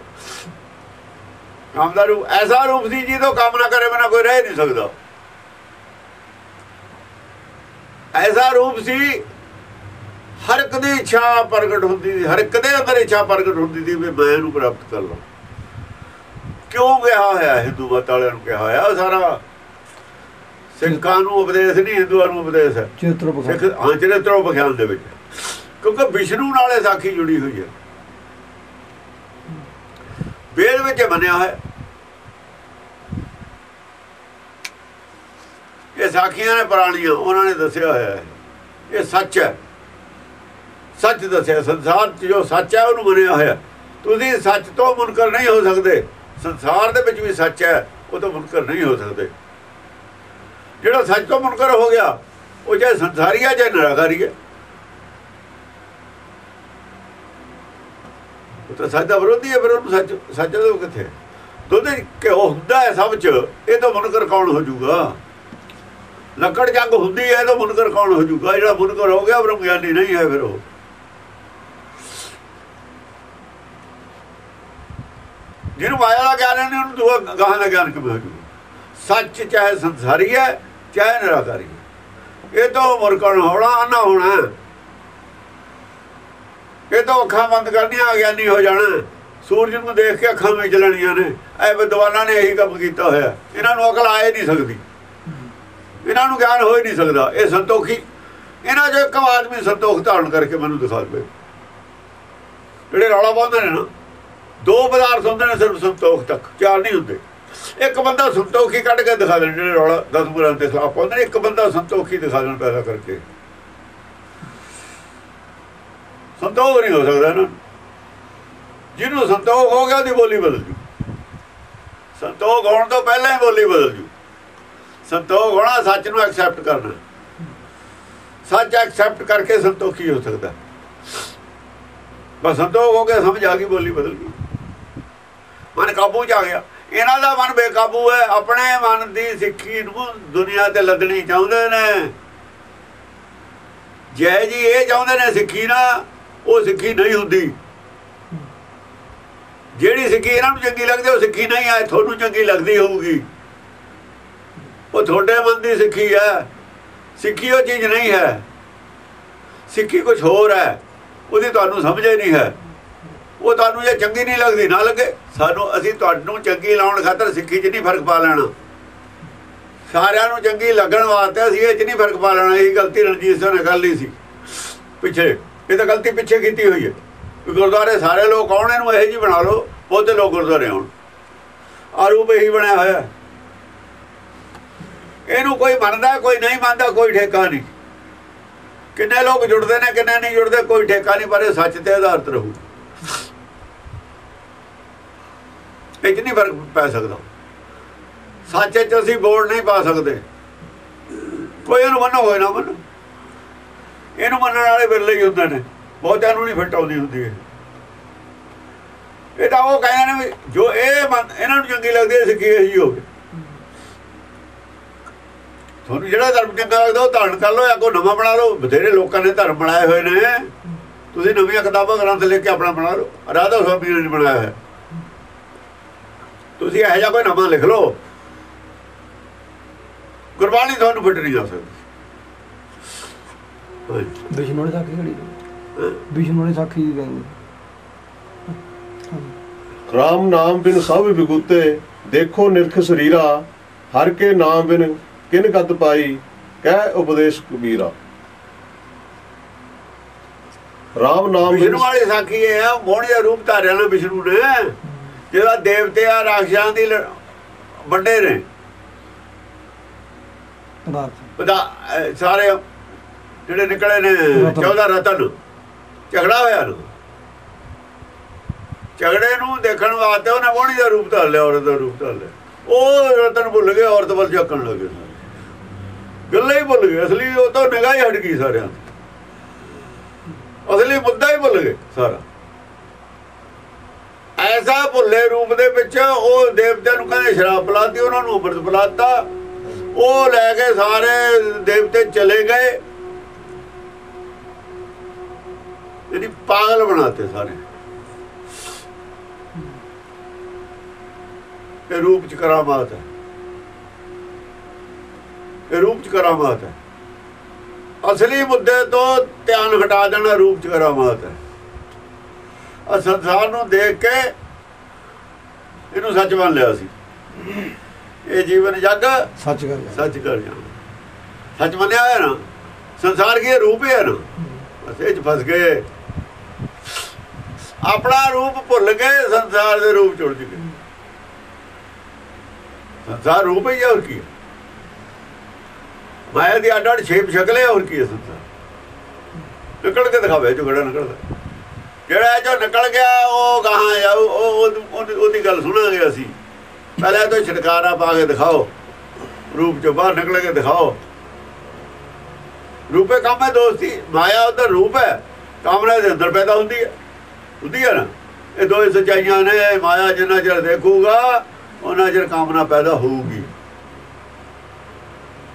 ਕਾਮ ਦਾ ਰੂਪ ਐਸਾ ਰੂਪ ਸੀ ਜਿਹਦੋਂ ਕਾਮਨਾ ਕਰੇ ਬਿਨਾ ਕੋਈ ਰਹਿ ਨਹੀਂ ਸਕਦਾ। ਐਸਾ ਰੂਪ ਸੀ ਹਰ ਇੱਕ ਦੀ ਇੱਛਾ ਪ੍ਰਗਟ ਹੁੰਦੀ ਸੀ ਹਰ ਇੱਕ ਦੇ ਅੰਦਰ ਇੱਛਾ ਪ੍ਰਗਟ ਹੁੰਦੀ ਸੀ ਵੀ ਮੈਂ ਇਹਨੂੰ ਪ੍ਰਾਪਤ ਕਰ ਲਾਂ ਕਿਉਂ ਗਿਆ ਹੋਇਆ ਹਿੰਦੂ ਮਤ ਵਾਲਿਆਂ ਨੂੰ ਕਿਹਾ ਹੋਇਆ ਸਾਰਾ? ਸਿੱਖਾਂ ਨੂੰ ਉਪਦੇਸ਼ ਨਹੀਂ ਹਿੰਦੂਆਂ ਨੂੰ ਉਪਦੇਸ਼ ਹੈ। ਸਿੱਖ ਬਖਾ ਹਾਂ ਚਰਿੱਤਰੋ ਵਿਖਿਆਨ ਦੇ ਵਿੱਚ। ਕਿਉਂਕਿ ਵਿਸ਼ਨੂੰ ਨਾਲ ਸਾਖੀ ਜੁੜੀ ਹੋਈ ਹੈ। ਵੇਦ ਵਿੱਚ ਇਹ ਬਣਿਆ ਇਹ ਸਾਖੀਆਂ ਨੇ ਪੁਰਾਣੀਆਂ ਉਹਨਾਂ ਨੇ ਦੱਸਿਆ ਹੋਇਆ ਹੈ। ਇਹ ਸੱਚ ਹੈ। ਸੱਚ ਦੱਸਿਆ, ਸੰਸਾਰ 'ਚ ਜੋ ਸੱਚ ਹੈ, ਉਹਨੂੰ ਮੰਨਿਆ ਹੋਇਆ ਤੁਸੀਂ ਸੱਚ ਤੋਂ ਮੁਨਕਰ ਨਹੀਂ ਹੋ ਸਕਦੇ। ਸੰਸਾਰ ਦੇ ਵਿੱਚ ਵੀ ਸੱਚ ਹੈ, ਉਹ ਤੋਂ ਮੁਨਕਰ ਨਹੀਂ ਹੋ ਸਕਦੇ। ਜਿਹੜਾ ਸੱਚ ਤੋਂ ਮੁਨਕਰ ਹੋ ਗਿਆ, ਉਹ ਚਾਹੇ ਸੰਸਾਰੀ ਹੈ, ਚਾਹੇ ਨਿਰਾਕਾਰੀ ਹੈ। ਉਹ ਤਾਂ ਸੱਚ ਦਾ ਵਿਰੋਧੀ ਹੈ, ਫਿਰ ਉਹਨੂੰ ਸੱਚ ਸੱਚ ਦਾ ਉਹ ਕਿੱਥੇ ਦੁੱਧ ਕਿ ਹੁੰਦਾ ਹੈ ਸਭ ਚ? ਇਹ ਤਾਂ ਮੁਨਕਰ ਕੌਣ ਹੋ ਜਾਊਗਾ? ਲੱਕੜ ਜੰਗ ਹੁੰਦੀ ਹੈ ਤਾਂ ਮੁਨਕਰ ਕੌਣ ਹੋ ਜਾਊਗਾ ਜਿਹੜਾ ਮੁਨਕਰ ਹੋ ਗਿਆ ਬ੍ਰਹਮ ਗਿਆਨੀ ਨਹੀਂ ਹੈ ਫਿਰ ਉਹ। ਜਿਹਨੂੰ ਮਾਇਆ ਦਾ ਗਿਆਨ ਹੈ, ਉਹਨੂੰ ਦੂਆ ਗਾਹਾਂ ਦਾ ਗਿਆਨ ਕਿਵੇਂ ਹੋ ਜਾਊਗਾ ਸੱਚ ਚਾਹੇ ਸੰਸਾਰੀ ਹੈ, ਚਾਹੇ ਨਿਰਾਕਾਰੀ ਹੈ। ਇਹ ਤਾਂ ਮੁਰਕਣ ਹੋਣਾ ਨਾ ਹੋਣਾ ਇਹ ਤਾਂ ਅੱਖਾਂ ਬੰਦ ਕਰਨੀਆਂ, ਅਗਿਆਨੀ ਹੋ ਜਾਣਾ ਸੂਰਜ ਨੂੰ ਦੇਖ ਕੇ ਅੱਖਾਂ ਵਿੱਚ ਲੈਣੀਆਂ ਨੇ। ਐ ਵਿਦਵਾਨਾਂ ਨੇ ਇਹੀ ਕੰਮ ਕੀਤਾ ਹੋਇਆ। ਇਹਨਾਂ ਨੂੰ ਅਕਲ ਆਏ ਨਹੀਂ ਸਕਦੀ। ਇਹਨਾਂ ਨੂੰ ਗਿਆਨ ਹੋ ਹੀ ਨਹੀਂ ਸਕਦਾ। ਇਹ ਸੰਤੋਖੀ। ਇਹਨਾਂ ਜੋ ਇੱਕ ਆਦਮੀ ਸੰਤੋਖ ਧਾਰਨ ਕਰਕੇ ਮੈਨੂੰ ਦਿਖਾ ਦੇ ਜਿਹੜੇ ਰੌਲਾ ਪਾਉਂਦੇ ਨੇ ਨਾ, ਦੋ ਪਦਾਰਥ ਹੁੰਦੇ ਨੇ ਸਿਰਫ ਸੰਤੋਖ ਤੱਕ, ਚਾਰ ਨਹੀਂ ਹੁੰਦੇ। ਇੱਕ ਬੰਦਾ ਸੰਤੋਖੀ ਕੱਢ ਕੇ ਦਿਖਾ ਦੇਣ ਜਿਹੜੇ ਰੌਲਾ ਦਸ ਗੁਰਾਂ ਦੇ ਖਿਲਾਫ ਪਾਉਂਦੇ ਨੇ, ਇੱਕ ਬੰਦਾ ਸੰਤੋਖੀ ਦਿਖਾ ਦੇਣ ਪੈਦਾ ਕਰਕੇ। ਸੰਤੋਖ ਨਹੀਂ ਹੋ ਸਕਦਾ ਨਾ। ਜਿਹਨੂੰ ਸੰਤੋਖ ਹੋ ਗਿਆ, ਉਹਦੀ ਬੋਲੀ ਬਦਲ ਜੂ। ਸੰਤੋਖ ਹੋਣ ਤੋਂ ਪਹਿਲਾਂ ਹੀ ਬੋਲੀ ਬਦਲ ਜੂ। ਸੰਤੋਖ ਹੋਣਾ, ਸੱਚ ਨੂੰ ਐਕਸੈਪਟ ਕਰਨਾ। ਸੱਚ ਐਕਸੈਪਟ ਕਰਕੇ ਸੰਤੋਖੀ ਹੋ ਸਕਦਾ। ਬਸ ਸੰਤੋਖ ਹੋ ਗਿਆ, ਸਮਝ ਆ ਗਈ, ਬੋਲੀ ਬਦਲ ਗਈ। ਮਨ ਕਾਬੂ ਚ ਆ ਗਿਆ। ਇਹਨਾਂ ਦਾ ਮਨ ਬੇਕਾਬੂ ਹੈ। ਆਪਣੇ ਮਨ ਦੀ ਸਿੱਖੀ ਨੂੰ ਦੁਨੀਆ ਤੇ ਲੱਦਣੀ ਚਾਹੁੰਦੇ ਨੇ। ਜੈ ਜੀ ਇਹ ਚਾਹੁੰਦੇ ਨੇ ਸਿੱਖੀ ਨਾ, ਉਹ ਸਿੱਖੀ ਨਹੀਂ ਹੁੰਦੀ। ਜਿਹੜੀ ਸਿੱਖੀ ਇਹਨਾਂ ਨੂੰ ਚੰਗੀ ਲੱਗਦੀ, ਉਹ ਸਿੱਖੀ ਨਹੀਂ ਆਏ ਤੁਹਾਨੂੰ ਚੰਗੀ ਲੱਗਦੀ ਹੋਊਗੀ। ਉਹ ਤੁਹਾਡੇ ਮਨ ਦੀ ਸਿੱਖੀ ਹੈ। ਸਿੱਖੀ ਉਹ ਚੀਜ਼ ਨਹੀਂ ਹੈ। ਸਿੱਖੀ ਕੁਝ ਹੋਰ ਹੈ। ਉਹਦੀ ਤੁਹਾਨੂੰ ਸਮਝ ਹੀ ਨਹੀਂ ਹੈ। ਉਹ ਤੁਹਾਨੂੰ ਜੇ ਚੰਗੀ ਨਹੀਂ ਲੱਗਦੀ, ਨਾ ਲੱਗੇ। ਸਾਨੂੰ, ਅਸੀਂ ਤੁਹਾਨੂੰ ਚੰਗੀ ਲਾਉਣ ਖਾਤਰ ਸਿੱਖੀ 'ਚ ਨਹੀਂ ਫ਼ਰਕ ਪਾ ਲੈਣਾ। ਸਾਰਿਆਂ ਨੂੰ ਚੰਗੀ ਲੱਗਣ ਵਾਸਤੇ ਅਸੀਂ ਇਹ 'ਚ ਨਹੀਂ ਫ਼ਰਕ ਪਾ ਲੈਣਾ। ਇਹ ਗਲਤੀ ਰਣਜੀਤ ਸਿੰਘ ਨੇ ਕਰ ਲਈ ਸੀ। ਪਿੱਛੇ। ਇਹ ਤਾਂ ਗਲਤੀ ਪਿੱਛੇ ਕੀਤੀ ਹੋਈ ਹੈ। ਵੀ ਗੁਰਦੁਆਰੇ ਸਾਰੇ ਲੋਕ ਆਉਣ, ਇਹਨੂੰ ਇਹੋ ਜਿਹੀ ਬਣਾ ਲਓ। ਬਹੁਤੇ ਲੋਕ ਗੁਰਦੁਆਰੇ ਆਉਣ। ਆਰੂਪ ਇਹੀ ਬਣਿਆ ਹੋਇਆ। ਇਹਨੂੰ ਕੋਈ ਮੰਨਦਾ, ਕੋਈ ਨਹੀਂ ਮੰਨਦਾ, ਕੋਈ ਠੇਕਾ ਨਹੀਂ। ਕਿੰਨੇ ਲੋਕ ਜੁੜਦੇ ਨੇ, ਕਿੰਨੇ ਨਹੀਂ ਜੁੜਦੇ, ਕੋਈ ਠੇਕਾ ਨਹੀਂ, ਪਰ ਇਹ ਸੱਚ ਤੇ ਆਧਾਰਿਤ ਰਹੂ। ਇਹ 'ਚ ਨਹੀਂ ਫ਼ਰਕ ਪੈ ਸਕਦਾ। ਸੱਚ 'ਚ ਅਸੀਂ ਬੋਰਡ ਨਹੀਂ ਪਾ ਸਕਦੇ। ਕੋਈ ਇਹਨੂੰ ਮੰਨੋ ਹੋਏ ਨਾ ਮੰਨੋ। ਇਹਨੂੰ ਮੰਨਣ ਵਾਲੇ ਵਿਰਲੇ ਹੀ ਹੁੰਦੇ ਨੇ। ਬਹੁਤਿਆਂ ਨੂੰ ਨਹੀਂ ਫਿੱਟ ਆਉਂਦੀ ਹੁੰਦੀ ਹੈ ਇਹ ਤਾਂ ਉਹ ਕਹਿੰਦੇ ਨੇ ਵੀ ਜੋ ਇਹ ਮੰਨ- ਇਹਨਾਂ ਨੂੰ ਚੰਗੀ ਲੱਗਦੀ ਹੈ ਸਿੱਖੀ ਇਹੀ ਹੋਵੇ। ਤੁਹਾਨੂੰ ਜਿਹੜਾ ਧਰਮ ਚੰਗਾ ਲੱਗਦਾ ਉਹ ਧਾਰਨ ਕਰ ਲਓ ਜਾਂ ਕੋਈ ਨਵਾਂ ਬਣਾ ਲਓ। ਬਥੇਰੇ ਲੋਕਾਂ ਨੇ ਧਰਮ ਬਣਾਏ ਹੋਏ ਨੇ। ਤੁਸੀਂ ਨਵੀਆਂ ਕਿਤਾਬਾਂ ਗ੍ਰੰਥ ਲੈ ਕੇ ਆਪਣਾ ਬਣਾ ਲਓ। ਰਾਧਾ ਸੁਆਮੀ ਨੇ ਬਣਾਇਆ ਹੈ ਤੁਸੀਂ ਇਹੋ ਜਿਹਾ ਕੋਈ ਨਵਾਂ ਲਿਖ ਲਓ। ਗੁਰਬਾਣੀ ਤੁਹਾਨੂੰ ਫਿੱਟ ਨਹੀਂ ਕਰ ਸਕਦੀ। ਵਿਸ਼ਨੂੰ ਨੇ ਸਾਖੀ ਘੜੀ ਵਿਸ਼ਨੂੰ ਨੇ ਸਾਖੀ ਦੀ ਗੱਲ। ਰਾਮ ਨਾਮ ਬਿਨ ਸਭ ਵਿਗੁਤੇ ਦੇਖੋ ਨਿਰਖ ਸਰੀਰਾ ਹਰ ਕੇ ਨਾਮ ਬਿਨ ਕਿਨ ਗਤ ਪਾਈ? ਕਹਿ ਉਪਦੇਸ਼ ਕਬੀਰਾ ਰਾਮ ਨਾਮ ਵਿਸ਼ਨੂੰ ਵਾਲੀ ਸਾਖੀ ਇਹ ਹੈ ਮੋਹਣੀ ਦਾ ਰੂਪ ਧਾਰਿਆ ਨਾ ਵਿਸ਼ਨੂੰ ਨੇ। ਜਿਹੜਾ ਦੇਵਤੇ ਆ ਰਾਖਸ਼ਾਂ ਦੀ ਵੱਡੇ ਨੇ। ਅਹ, ਸਾਰੇ ਜਿਹੜੇ ਨਿਕਲੇ ਨੇ ਰਤਨ। 14 ਰਤਨ। ਝਗੜਾ ਹੋਇਆ ਨਾ। ਝਗੜੇ ਨੂੰ ਦੇਖਣ ਵਾਸਤੇ ਉਹਨੇ ਮੋਹਣੀ ਦਾ ਰੂਪ ਧਾਰ ਲਿਆ ਔਰਤ ਦਾ ਰੂਪ ਧਾਰ ਲਿਆ। ਉਹ ਰਤਨ ਭੁੱਲ ਗਏ ਔਰਤ ਵੱਲ ਝਾਕਣ ਲੱਗੇ ਗੱਲਾਂ ਹੀ ਭੁੱਲ ਗਏ। ਅਸਲੀ ਉਹ ਤਾਂ ਨਿਗਾਹ ਹੀ ਹਟ ਗਈ ਸਾਰਿਆਂ ਦੀ। ਅਸਲੀ ਮੁੱਦਾ ਹੀ ਭੁੱਲ ਗਏ ਸਾਰਾ। ਐਸਾ ਭੁੱਲੇ ਰੂਪ ਦੇ ਵਿੱਚ ਉਹ ਦੇਵਤਿਆਂ ਨੂੰ ਕਹਿੰਦੇ ਸ਼ਰਾਬ ਪਿਲਾਤੀ, ਉਹਨਾਂ ਨੂੰ ਅੰਮ੍ਰਿਤ ਪਿਲਾਤਾ। ਉਹ ਲੈ ਕੇ ਸਾਰੇ ਦੇਵਤੇ ਚਲੇ ਗਏ। ਇਹਦੀ ਪਾਗਲ ਬਣਾਤੇ ਸਾਰੇ। ਇਹ ਰੂਪ ਚ ਕਰਾਮਾਤ ਹੈ। ਇਹ ਰੂਪ ਚ ਕਰਾਮਾਤ ਹੈ। ਅਸਲੀ ਮੁੱਦੇ ਤੋਂ ਧਿਆਨ ਹਟਾ ਦੇਣਾ ਰੂਪ ਚ ਕਰਾਮਾਤ ਹੈ। ਆ ਸੰਸਾਰ ਨੂੰ ਦੇਖ ਕੇ ਇਹਨੂੰ ਸੱਚ ਮੰਨ ਲਿਆ ਸੀ। ਇਹ ਜੀਵਨ ਜੱਗ ਸੱਚ ਹੈ ਸੱਚ ਕਰ ਜਾਣਾ ਸੱਚ ਮੰਨਿਆ ਹੋਇਆ ਨਾ ਸੰਸਾਰ ਕੀ ਰੂਪ ਹੀ ਹੈ ਨਾ। ਬਸ ਇਹ ਚ ਫਸ ਗਏ। ਆਪਣਾ ਰੂਪ ਭੁੱਲ ਗਏ ਸੰਸਾਰ ਦੇ ਰੂਪ ਚੁੜ ਗਏ। ਸੰਸਾਰ ਰੂਪ ਹੀ ਹੈ ਹੋਰ ਕੀ ਹੈ? ਮਾਇਆ ਦੀ ਅੱਡ ਅੱਡ ਸ਼ੇਪ ਸ਼ਕਲ ਹੈ, ਹੋਰ ਕੀ ਹੈ ਸੰਸਾਰ ਨਿਕਲ ਕੇ ਦਿਖਾਵੇ, ਜੋ ਘੜਾ ਨਿਕਲਦਾ। ਜਿਹੜਾ ਇਹ ਜੋ ਨਿਕਲ ਗਿਆ, ਉਹ ਕਹਾਂ ਜਾਊ ਉਹ ਉਹਦੀ ਉਹਦੀ ਗੱਲ ਸੁਣਾਂਗੇ ਅਸੀਂ। ਪਹਿਲਾਂ ਤਾਂ ਛਟਕਾਰਾ ਪਾ ਕੇ ਦਿਖਾਓ। ਰੂਪ ਚੋਂ ਬਾਹਰ ਨਿਕਲ ਕੇ ਦਿਖਾਓ। ਰੂਪੇ ਕੰਮ ਹੈ ਦੋਸਤੀ, ਮਾਇਆ ਉਹਦਾ ਰੂਪ ਹੈ। ਕਾਮਨਾ ਦੇ ਅੰਦਰ ਪੈਦਾ ਹੁੰਦੀ ਹੈ। ਹੁੰਦੀ ਹੈ ਨਾ? ਇਹ ਦੋਏ ਸੱਚਾਈਆਂ ਨੇ, ਮਾਇਆ ਜਿੰਨਾ ਚਿਰ ਦੇਖੂਗਾ, ਉਹਨਾਂ ਚਿਰ ਕਾਮਨਾ ਪੈਦਾ ਹੋਊਗੀ।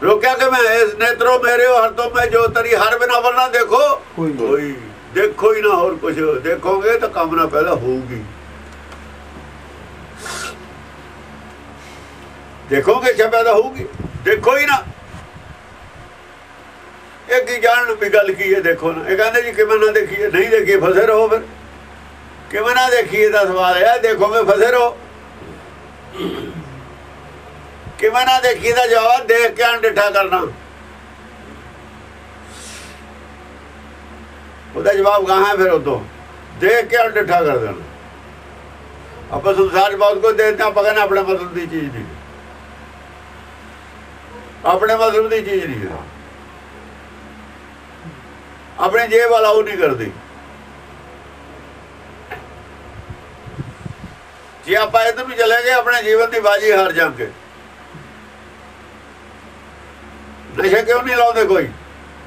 ਰੋਕਿਆ ਕਿ ਮੈਂ ਇਸ ਨੇਤਰੋ ਮੇਰੇ ਹਰ ਤੋਂ ਮੈਂ ਜੋ ਤਰੀ ਹਰ ਬਿਨਾ ਵਰਨਾ ਦੇਖੋ। ਕੋਈ ਕੋਈ ਦੇਖੋ ਹੀ ਨਾ ਹੋਰ ਕੁਝ ਦੇਖੋਗੇ ਤਾਂ ਕਾਮਨਾ ਪੈਦਾ ਹੋਊਗੀ। ਦੇਖੋਗੇ ਕਿ ਪੈਦਾ ਹੋਊਗੀ? ਦੇਖੋ ਹੀ ਨਾ। ਇਹ ਕੀ ਜਾਣਨ ਵੀ ਗੱਲ ਕੀ ਹੈ ਦੇਖੋ ਨਾ। ਇਹ ਕਹਿੰਦੇ ਜੀ ਕਿਵੇਂ ਨਾ ਦੇਖੀਏ। ਨਹੀਂ ਦੇਖੀਏ ਫਸੇ ਰਹੋ ਫਿਰ। ਕਿਵੇਂ ਨਾ ਦੇਖੀਏ ਦਾ ਸਵਾਲ ਹੈ। ਦੇਖੋਗੇ ਫਸੇ ਰਹੋ। ਕਿਵੇਂ ਨਾ ਦੇਖੀ ਦਾ ਜਵਾਬ, ਦੇਖ ਕੇ ਅਣਡਿੱਠਾ ਕਰਨਾ। ਉਹਦਾ ਜਵਾਬ ਕਹਾਂ ਹੈ ਫਿਰ ਉਦੋਂ। ਦੇਖ ਕੇ ਅਣਡਿੱਠਾ ਕਰ ਦੇਣਾ। ਆਪਾਂ ਸੰਸਾਰ 'ਚ ਬਹੁਤ ਕੁਝ ਦੇਖਦੇ ਹਾਂ, ਆਪਾਂ ਕਹਿੰਦੇ ਆਪਣੇ ਮਤਲਬ ਦੀ ਚੀਜ਼ ਨਹੀਂ। ਆਪਣੇ ਮਤਲਬ ਦੀ ਚੀਜ਼ ਨਹੀਂ ਹੈ। ਆਪਣੇ ਜੇਬ ਵਾਲਾ ਉਹ ਨਹੀਂ ਕਰਦੀ। ਜੇ ਆਪਾਂ ਇਧਰ ਨੂੰ ਚਲੇ ਗਏ, ਆਪਣੇ ਜੀਵਨ ਦੀ ਬਾਜੀ ਹਾਰ ਜਾਵਾਂਗੇ। ਨਸ਼ਾ ਕਿਉਂ ਨਹੀਂ ਲਾਉਂਦੇ ਕੋਈ?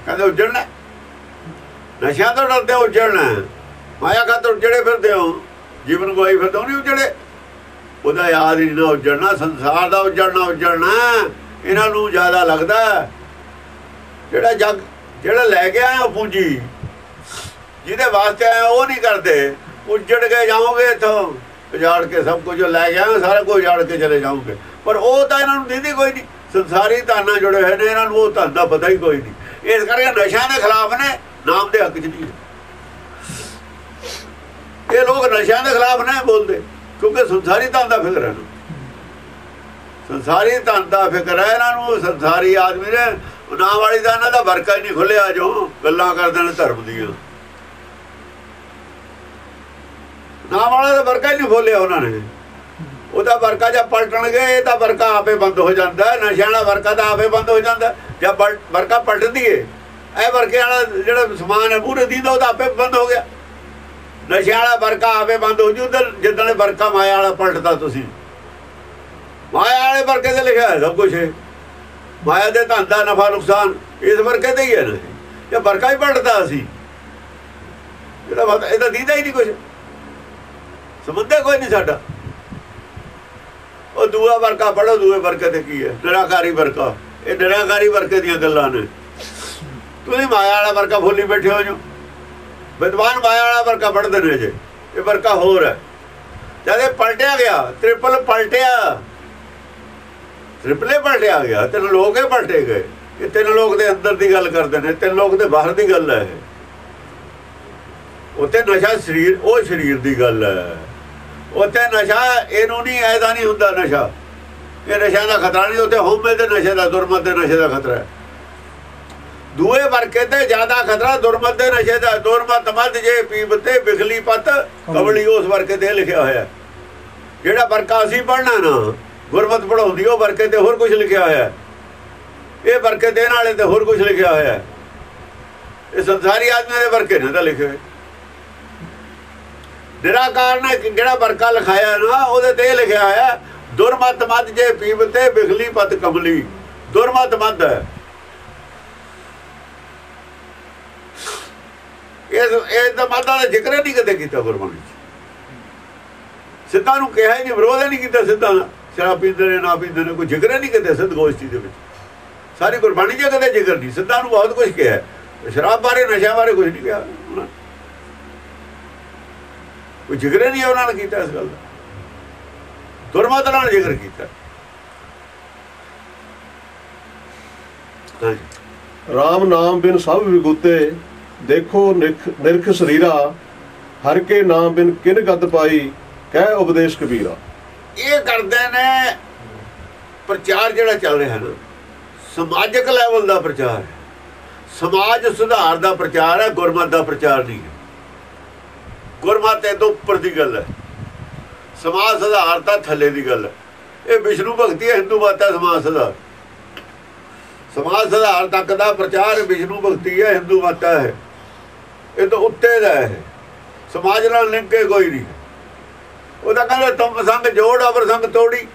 ਕਹਿੰਦੇ ਉੱਜੜਨਾ ਨਸ਼ਿਆਂ ਤੋਂ ਡਰਦੇ ਉੱਜੜਨਾ ਮਾਇਆ ਖਾਤਰ ਉੱਜੜੇ ਫਿਰਦੇ ਹੋ। ਜੀਵਨ ਗਵਾਈ ਫਿਰਦੇ ਹੋ, ਨਹੀਂ ਉੱਜੜੇ। ਉਹਦਾ ਯਾਦ ਹੀ ਨਾ ਉੱਜੜਨਾ, ਸੰਸਾਰ ਦਾ ਉੱਜੜਨਾ ਉੱਜੜਨਾ ਇਹਨਾਂ ਨੂੰ ਜ਼ਿਆਦਾ ਲੱਗਦਾ ਜਿਹੜਾ ਜਗ, ਜਿਹੜਾ ਲੈ ਕੇ ਆਇਆ ਪੂੰਜੀ, ਜਿਹਦੇ ਵਾਸਤੇ ਆਇਆ ਉਹ ਨਹੀਂ ਕਰਦੇ। ਉੱਜੜ ਕੇ ਜਾਓਗੇ ਇਥੋਂ। ਉਜਾੜ ਕੇ ਸਭ ਕੁਝ ਲੈ ਕੇ ਆਏ ਸਾਰਾ ਕੁਝ ਉਜਾੜ ਕੇ ਚਲੇ ਜਾਓਗੇ। ਪਰ ਉਹ ਤਾਂ ਇਹਨਾਂ ਨੂੰ ਦਿੰਦੀ ਕੋਈ ਨਹੀਂ। ਸੰਸਾਰੀ ਧਾਨਾਂ ਜੁੜੇ ਹੋਏ ਨੇ, ਇਹਨਾਂ ਨੂੰ ਉਹ ਧਨ ਦਾ ਪਤਾ ਹੀ ਕੋਈ ਨਹੀਂ। ਇਸ ਕਰਕੇ ਨਸ਼ਿਆਂ ਦੇ ਖਿਲਾਫ ਨੇ, ਨਾਮ ਦੇ ਹੱਕ 'ਚ ਨਹੀਂ ਇਹ ਲੋਕ ਨਸ਼ਿਆਂ ਦੇ ਖਿਲਾਫ ਨਹੀਂ ਬੋਲਦੇ, ਕਿਉਂਕਿ ਸੰਸਾਰੀ ਧਨ ਦਾ ਫਿਕਰ ਹੈ ਸੰਸਾਰੀ ਧਨ ਦਾ ਫਿਕਰ ਹੈ, ਇਹਨਾਂ ਨੂੰ ਸੰਸਾਰੀ ਆਦਮੀ ਨੇ, ਨਾਮ ਵਾਲੀ ਦਾ ਇਹਨਾਂ ਦਾ ਵਰਕਾ ਹੀ ਨਹੀਂ ਖੁੱਲਿਆ, ਜੋ ਗੱਲਾਂ ਕਰਦੇ ਨੇ ਧਰਮ ਦੀਆਂ। ਨਾਮ ਵਾਲੇ ਦਾ ਵਰਕਾ ਹੀ ਨਹੀਂ ਖੋਲਿਆ ਉਹਨਾਂ ਨੇ। ਉਹਦਾ ਵਰਕਾ ਜਾਂ ਪਲਟਣਗੇ ਇਹਦਾ ਵਰਕਾ ਆਪੇ ਬੰਦ ਹੋ ਜਾਂਦਾ ਨਸ਼ਿਆਂ ਵਾਲਾ ਵਰਕਾ ਤਾਂ ਆਪੇ ਬੰਦ ਹੋ ਜਾਂਦਾ ਜਾਂ ਜਦ ਵਰਕਾ ਪਲਟਦੀ ਏ ਇਹ ਵਰਕੇ ਵਾਲਾ ਜਿਹੜਾ ਸਮਾਨ ਹੈ ਪੂਰੇ ਦੀ ਦਾ ਉਹਦਾ ਆਪੇ ਬੰਦ ਹੋ ਗਿਆ। ਨਸ਼ਿਆਂ ਵਾਲਾ ਵਰਕਾ ਆਪੇ ਬੰਦ ਹੋ ਜੂ ਉਧਰ ਜਿੱਦਣ ਇਹ ਵਰਕਾ ਮਾਇਆ ਵਾਲਾ ਪਲਟਦਾ ਤੁਸੀਂ। ਮਾਇਆ ਵਾਲੇ ਵਰਕੇ ਤੇ ਲਿਖਿਆ ਹੈ ਸਭ ਕੁਝ ਮਾਇਆ ਦੇ ਧਨ ਦਾ ਨਫਾ ਨੁਕਸਾਨ ਇਸ ਵਰਕੇ ਤੇ ਹੀ ਹੈ ਨਾ। ਇਹ ਵਰਕਾ ਹੀ ਪਲਟਦਾ ਸੀ। ਇਹਦਾ ਮਤਲਬ, ਇਹਦਾ ਦੀਦਾ ਹੀ ਨਹੀਂ ਕੁਝ ਸਮਝਦਾ ਕੋਈ ਨਹੀਂ ਸਾਡਾ। ਉਹ ਦੂਆ ਵਰਕਾ ਪੜੋ ਦੂਏ ਵਰਕੇ ਤੇ ਕੀ ਹੈ? ਨਿਰਾਕਾਰੀ ਵਰਕਾ। ਇਹ ਨਿਰਾਕਾਰੀ ਵਰਕੇ ਦੀਆਂ ਗੱਲਾਂ ਨੇ। ਤੁਸੀਂ ਮਾਇਆ ਵਾਲਾ ਵਰਕਾ ਫੁੱਲੀ ਬੈਠੇ ਹੋ ਜੋ। ਵਿਦਵਾਨ ਮਾਇਆ ਵਾਲਾ ਵਰਕਾ ਪੜਦੇ ਨੇ ਜੇ। ਇਹ ਵਰਕਾ ਹੋਰ ਹੈ। ਜਦ ਇਹ ਪਲਟਿਆ ਗਿਆ, ਤ੍ਰਿਪਲ ਪਲਟਿਆ। ਟ੍ਰਿਪਲੇ ਪਲਟਿਆ ਗਿਆ, ਤਿੰਨ ਲੋਕ ਇਹ ਪਲਟੇ ਗਏ। ਇਹ ਤਿੰਨ ਲੋਕ ਦੇ ਅੰਦਰ ਦੀ ਗੱਲ ਕਰਦੇ ਨੇ, ਤਿੰਨ ਲੋਕ ਦੇ ਬਾਹਰ ਦੀ ਗੱਲ ਹੈ ਇਹ। ਉੱਥੇ ਨਸ਼ਾ ਸਰੀਰ, ਉਹ ਸਰੀਰ ਦੀ ਗੱਲ ਹੈ। ਉੱਥੇ ਨਸ਼ਾ, ਇਹਨੂੰ ਨਹੀਂ ਐਦਾ ਨਹੀਂ ਹੁੰਦਾ ਨਸ਼ਾ। ਇਹ ਨਸ਼ਾ ਦਾ ਖਤਰਾ ਨਹੀਂ, ਉੱਥੇ ਹਉਮੈ ਦੇ ਨਸ਼ੇ ਦਾ, ਦੁਰਮਤ ਦੇ ਨਸ਼ੇ ਦਾ ਖਤਰਾ ਹੈ। ਦੂਏ ਵਰਕੇ ਤੇ ਜ਼ਿਆਦਾ ਖਤਰਾ, ਦੁਰਮਤ ਦੇ ਨਸ਼ੇ ਦਾ। ਦੁਰਮਤ ਮਦ ਜੇ ਪੀਬਤੇ ਬਿਖਲੀ ਪਤ, ਕਵਲੀ ਉਸ ਵਰਕੇ ਤੇ ਲਿਖਿਆ ਹੋਇਆ ਜਿਹੜਾ ਵਰਕਾ ਅਸੀਂ ਪੜਨਾ ਨਾ, ਗੁਰਮਤ ਪੜਾਉਂਦੀ ਉਹ ਵਰਕੇ ਤੇ ਹੋਰ ਕੁਝ ਲਿਖਿਆ ਹੋਇਆ ਇਹ ਵਰਕੇ ਦੇਣ ਵਾਲੇ ਤੇ ਹੋਰ ਕੁਝ ਲਿਖਿਆ ਹੋਇਆ ਇਹ ਸੰਸਾਰੀ ਆਦਮੀ ਦੇ ਵਰਕੇ ਨੇ ਤਾਂ ਲਿਖੇ ਹੋਏ। ਨਿਰਾਕਾਰ ਨੇ ਜਿਹੜਾ ਵਰਕਾ ਲਿਖਾਇਆ ਨਾ, ਉਹਦੇ ਤੇ ਇਹ ਲਿਖਿਆ ਹੋਇਆ, ਦੁਰਮਤ ਮਦ ਜੇ ਪੀਬਤੇ ਬਿਖਲੀ ਪਤ ਕਮਲੀ। ਦੁਰਮਤ ਮਦ ਇਹ ਇਹ ਤਾਂ ਮਾਦਾ ਦਾ ਜ਼ਿਕਰ ਹੀ ਨਹੀਂ ਕਦੇ ਕੀਤਾ ਗੁਰਬਾਣੀ ਚ। ਸਿੱਧਾ ਨੂੰ ਕਿਹਾ ਹੀ ਨਹੀਂ, ਵਿਰੋਧ ਹੀ ਨਹੀਂ ਕੀਤਾ ਸਿੱਧਾ ਦਾ। ਸ਼ਰਾਬ ਪੀਂਦੇ ਨੇ, ਨਾ ਪੀਂਦੇ ਨੇ, ਕੋਈ ਜ਼ਿਕਰ ਹੀ ਨਹੀਂ ਕਦੇ ਸਿੱਧ ਗੋਸ਼ਟੀ ਦੇ ਵਿੱਚ। ਸਾਰੀ ਗੁਰਬਾਣੀ 'ਚ ਕਦੇ ਜ਼ਿਕਰ ਨਹੀਂ। ਸਿੱਧਾ ਨੂੰ ਬਹੁਤ ਕੁਝ ਕਿਹਾ ਸ਼ਰਾਬ ਬਾਰੇ, ਨਸ਼ਿਆਂ ਬਾਰੇ ਕੁਝ ਨਹੀਂ ਕਿਹਾ। ਕੋਈ ਜ਼ਿਕਰ ਹੀ ਨਹੀਂ ਉਹਨਾਂ ਨੇ ਕੀਤਾ ਇਸ ਗੱਲ ਦਾ। ਦੁਰਮਤ ਨਾਲ ਜ਼ਿਕਰ ਕੀਤਾ। RAM ਨਾਮ ਬਿਨ ਸਭ ਵਿਗੁਤੇ ਦੇਖੋ ਨਿਰਖ ਨਿਰਖ ਸਰੀਰਾ ਹਰ ਕੇ ਨਾਮ ਬਿਨ ਕਿਨ ਗਤ ਪਾਈ ਕਹਿ ਉਪਦੇਸ਼ ਕਬੀਰਾ। ਇਹ ਕਰਦੇ ਨੇ ਪ੍ਰਚਾਰ ਜਿਹੜਾ ਚੱਲ ਰਿਹਾ ਨਾ ਸਮਾਜਿਕ ਲੈਵਲ ਦਾ ਪ੍ਰਚਾਰ ਸਮਾਜ ਸੁਧਾਰ ਦਾ ਪ੍ਰਚਾਰ ਹੈ ਗੁਰਮਤ ਦਾ ਪ੍ਰਚਾਰ ਨਹੀਂ ਹੈ। ਗੁਰਮਤ ਤੋਂ ਉੱਪਰ ਦੀ ਗੱਲ ਹੈ। ਸਮਾਜ ਸੁਧਾਰਤਾ ਥੱਲੇ ਦੀ ਗੱਲ ਹੈ। ਇਹ ਵਿਸ਼ਨੂੰ ਭਗਤੀ ਹੈ, ਹਿੰਦੂ ਮਤ ਹੈ, ਸਮਾਜ ਸੁਧਾਰ। ਸਮਾਜ ਸੁਧਾਰ ਤੱਕ ਦਾ ਪ੍ਰਚਾਰ ਵਿਸ਼ਨੂੰ ਭਗਤੀ ਹੈ, ਹਿੰਦੂ ਮਤ ਹੈ ਇਹ। ਤਾਂ ਉੱਤੇ ਦਾ ਹੈ ਸਮਾਜ ਨਾਲ ਲਿੰਕ ਕੋਈ ਨਹੀਂ। ਉਹ ਤਾਂ ਕਹਿੰਦਾ, ਤੁਮ ਸੰਗ ਜੋੜ, ਅਵਰ ਸੰਗ ਤੋੜੀ।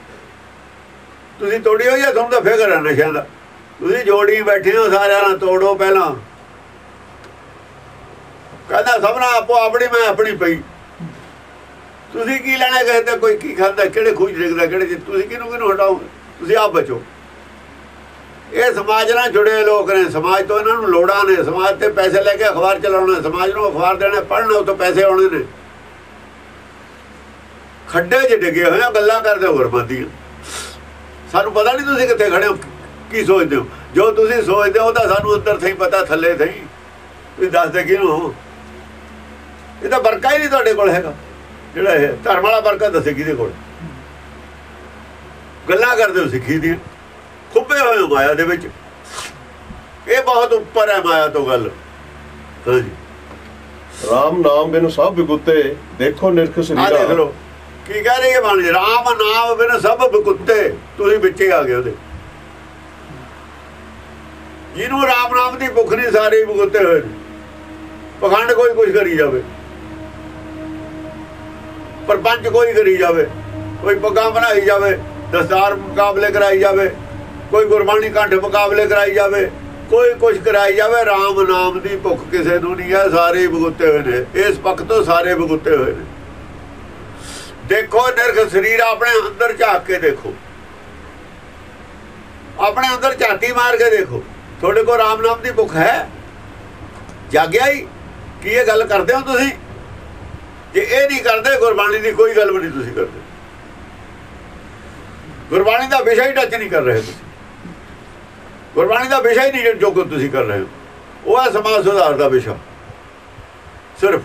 ਤੁਸੀਂ ਤੋੜੀ ਹੋਈ ਹੈ ਤੁਹਾਨੂੰ ਤਾਂ ਫਿਕਰ ਹੈ ਨਸ਼ਿਆਂ ਦਾ। ਤੁਸੀਂ ਜੋੜੀ ਬੈਠੇ ਹੋ, ਸਾਰਿਆਂ ਨਾਲ ਤੋੜੋ ਪਹਿਲਾਂ। ਕਹਿੰਦਾ, ਸਭਨਾ ਆਪੋ ਆਪਣੀ, ਮੈਂ ਆਪਣੀ ਪਈ। ਤੁਸੀਂ ਕੀ ਲੈਣਾ ਕਿਸੇ ਤੇ? ਕੋਈ ਕੀ ਖਾਂਦਾ? ਕਿਹੜੇ ਖੂਜ ਡਿੱਗਦਾ? ਕਿਹੜੇ ਤੁਸੀਂ ਕਿਹਨੂੰ ਕਿਹਨੂੰ ਹਟਾਓਗੇ ਤੁਸੀਂ ਆਪ ਬਚੋ। ਇਹ ਸਮਾਜ ਨਾਲ ਜੁੜੇ ਲੋਕ ਨੇ। ਸਮਾਜ ਤੋਂ ਇਹਨਾਂ ਨੂੰ ਲੋੜਾਂ ਨੇ। ਸਮਾਜ ਤੇ ਪੈਸੇ ਲੈ ਕੇ ਅਖਬਾਰ ਚਲਾਉਣਾ। ਸਮਾਜ ਨੂੰ ਅਖਬਾਰ ਦੇਣਾ, ਪੜ੍ਹਨਾ ਉਹ ਪੈਸੇ ਆਉਣੇ ਨੇ। ਖੱਡੇ 'ਚ ਡਿੱਗੇ ਹੋਏ ਆ, ਗੱਲਾਂ ਕਰਦੇ ਹੋਰ ਬੰਦੀਆਂ ਸਾਨੂੰ ਪਤਾ ਨਹੀਂ ਤੁਸੀਂ ਕਿੱਥੇ ਖੜੇ ਹੋ, ਕੀ ਸੋਚਦੇ ਹੋ? ਜੋ ਤੁਸੀਂ ਸੋਚਦੇ ਹੋ ਤਾਂ ਸਾਨੂੰ ਅੰਦਰ ਥਈ, ਪਤਾ ਥੱਲੇ ਥਈ। ਤੁਸੀਂ ਦੱਸਦੇ ਕਿਹਨੂੰ ਹੋ? ਇਹ ਤਾਂ ਵਰਕਾ ਹੀ ਨਹੀਂ ਤੁਹਾਡੇ ਕੋਲ ਹੈਗਾ। ਜਿਹੜਾ ਇਹ ਧਰਮ ਵਾਲਾ ਵਰਕਾ ਦੱਸੇ ਕਿਹਦੇ ਕੋਲ। ਗੱਲਾਂ ਕਰਦੇ ਹੋ ਸਿੱਖੀ ਦੀਆਂ। ਖੁੱਬੇ ਹੋਏ ਹੋ ਮਾਇਆ ਦੇ ਵਿੱਚ। ਇਹ ਬਹੁਤ ਉੱਪਰ ਹੈ ਮਾਇਆ ਤੋਂ ਗੱਲ। ਹਾਂਜੀ RAM ਨਾਮ ਬਿਨ ਸਭ ਵਿਗੁਤੇ ਦੇਖੋ ਨਿਰਖ ਆ ਦੇਖ ਸਰੀਰਾ ਲਓ। ਕੀ ਕਹਿ ਰਹੀ ਹੈ ਬਾਣੀ ਰਾਮ ਨਾਮ ਬਿਨ ਸਭ ਬਕੁੱਤੇ ਤੁਸੀਂ ਵਿੱਚੇ ਆ ਗਏ ਉਹਦੇ। ਜਿਹਨੂੰ ਰਾਮ ਨਾਮ ਦੀ ਭੁੱਖ ਨਹੀਂ ਸਾਰੇ ਬਕੁੱਤੇ ਹੋਏ ਪਖੰਡ ਕੋਈ ਕੁਝ ਕਰੀ ਜਾਵੇ। ਪਰਪੰਚ ਕੋਈ ਕਰੀ ਜਾਵੇ, ਕੋਈ ਪੱਗਾਂ ਬਣਾਈ ਜਾਵੇ, ਦਸਤਾਰ ਮੁਕਾਬਲੇ ਕਰਾਈ ਜਾਵੇ, ਕੋਈ ਗੁਰਬਾਣੀ ਕੰਠ ਮੁਕਾਬਲੇ ਕਰਾਈ ਜਾਵੇ, ਕੋਈ ਕੁਝ ਕਰਾਈ ਜਾਵੇ, ਰਾਮ ਨਾਮ ਦੀ ਭੁੱਖ ਕਿਸੇ ਨੂੰ ਨਹੀਂ ਹੈ, ਸਾਰੇ ਬਗੁੱਤੇ ਹੋਏ ਨੇ, ਇਸ ਪੱਖ ਤੋਂ ਸਾਰੇ ਬਗੁੱਤੇ ਹੋਏ ਨੇ। ਦੇਖੋ ਨਿਰਖ ਸਰੀਰ ਆਪਣੇ ਅੰਦਰ ਝਾਕ ਕੇ ਦੇਖੋ। ਆਪਣੇ ਅੰਦਰ ਝਾਤੀ ਮਾਰ ਕੇ ਦੇਖੋ, ਤੁਹਾਡੇ ਕੋਲ ਰਾਮ ਨਾਮ ਦੀ ਭੁੱਖ ਹੈ? ਜਾਗਿਆ ਹੀ? ਕੀ ਇਹ ਗੱਲ ਕਰਦੇ ਹੋ ਤੁਸੀਂ? ਜੇ ਇਹ ਨਹੀਂ ਕਰਦੇ ਗੁਰਬਾਣੀ ਦੀ ਕੋਈ ਗੱਲ ਵੀ ਨਹੀਂ ਤੁਸੀਂ ਕਰਦੇ। ਗੁਰਬਾਣੀ ਦਾ ਵਿਸ਼ਾ ਹੀ ਟੱਚ ਨਹੀਂ ਕਰ ਰਹੇ ਤੁਸੀਂ। ਗੁਰਬਾਣੀ ਦਾ ਵਿਸ਼ਾ ਹੀ ਨਹੀਂ ਜੋ ਕੁਝ ਤੁਸੀਂ ਕਰ ਰਹੇ ਹੋ। ਉਹ ਹੈ ਸਮਾਜ ਸੁਧਾਰ ਦਾ ਵਿਸ਼ਾ। ਸਿਰਫ।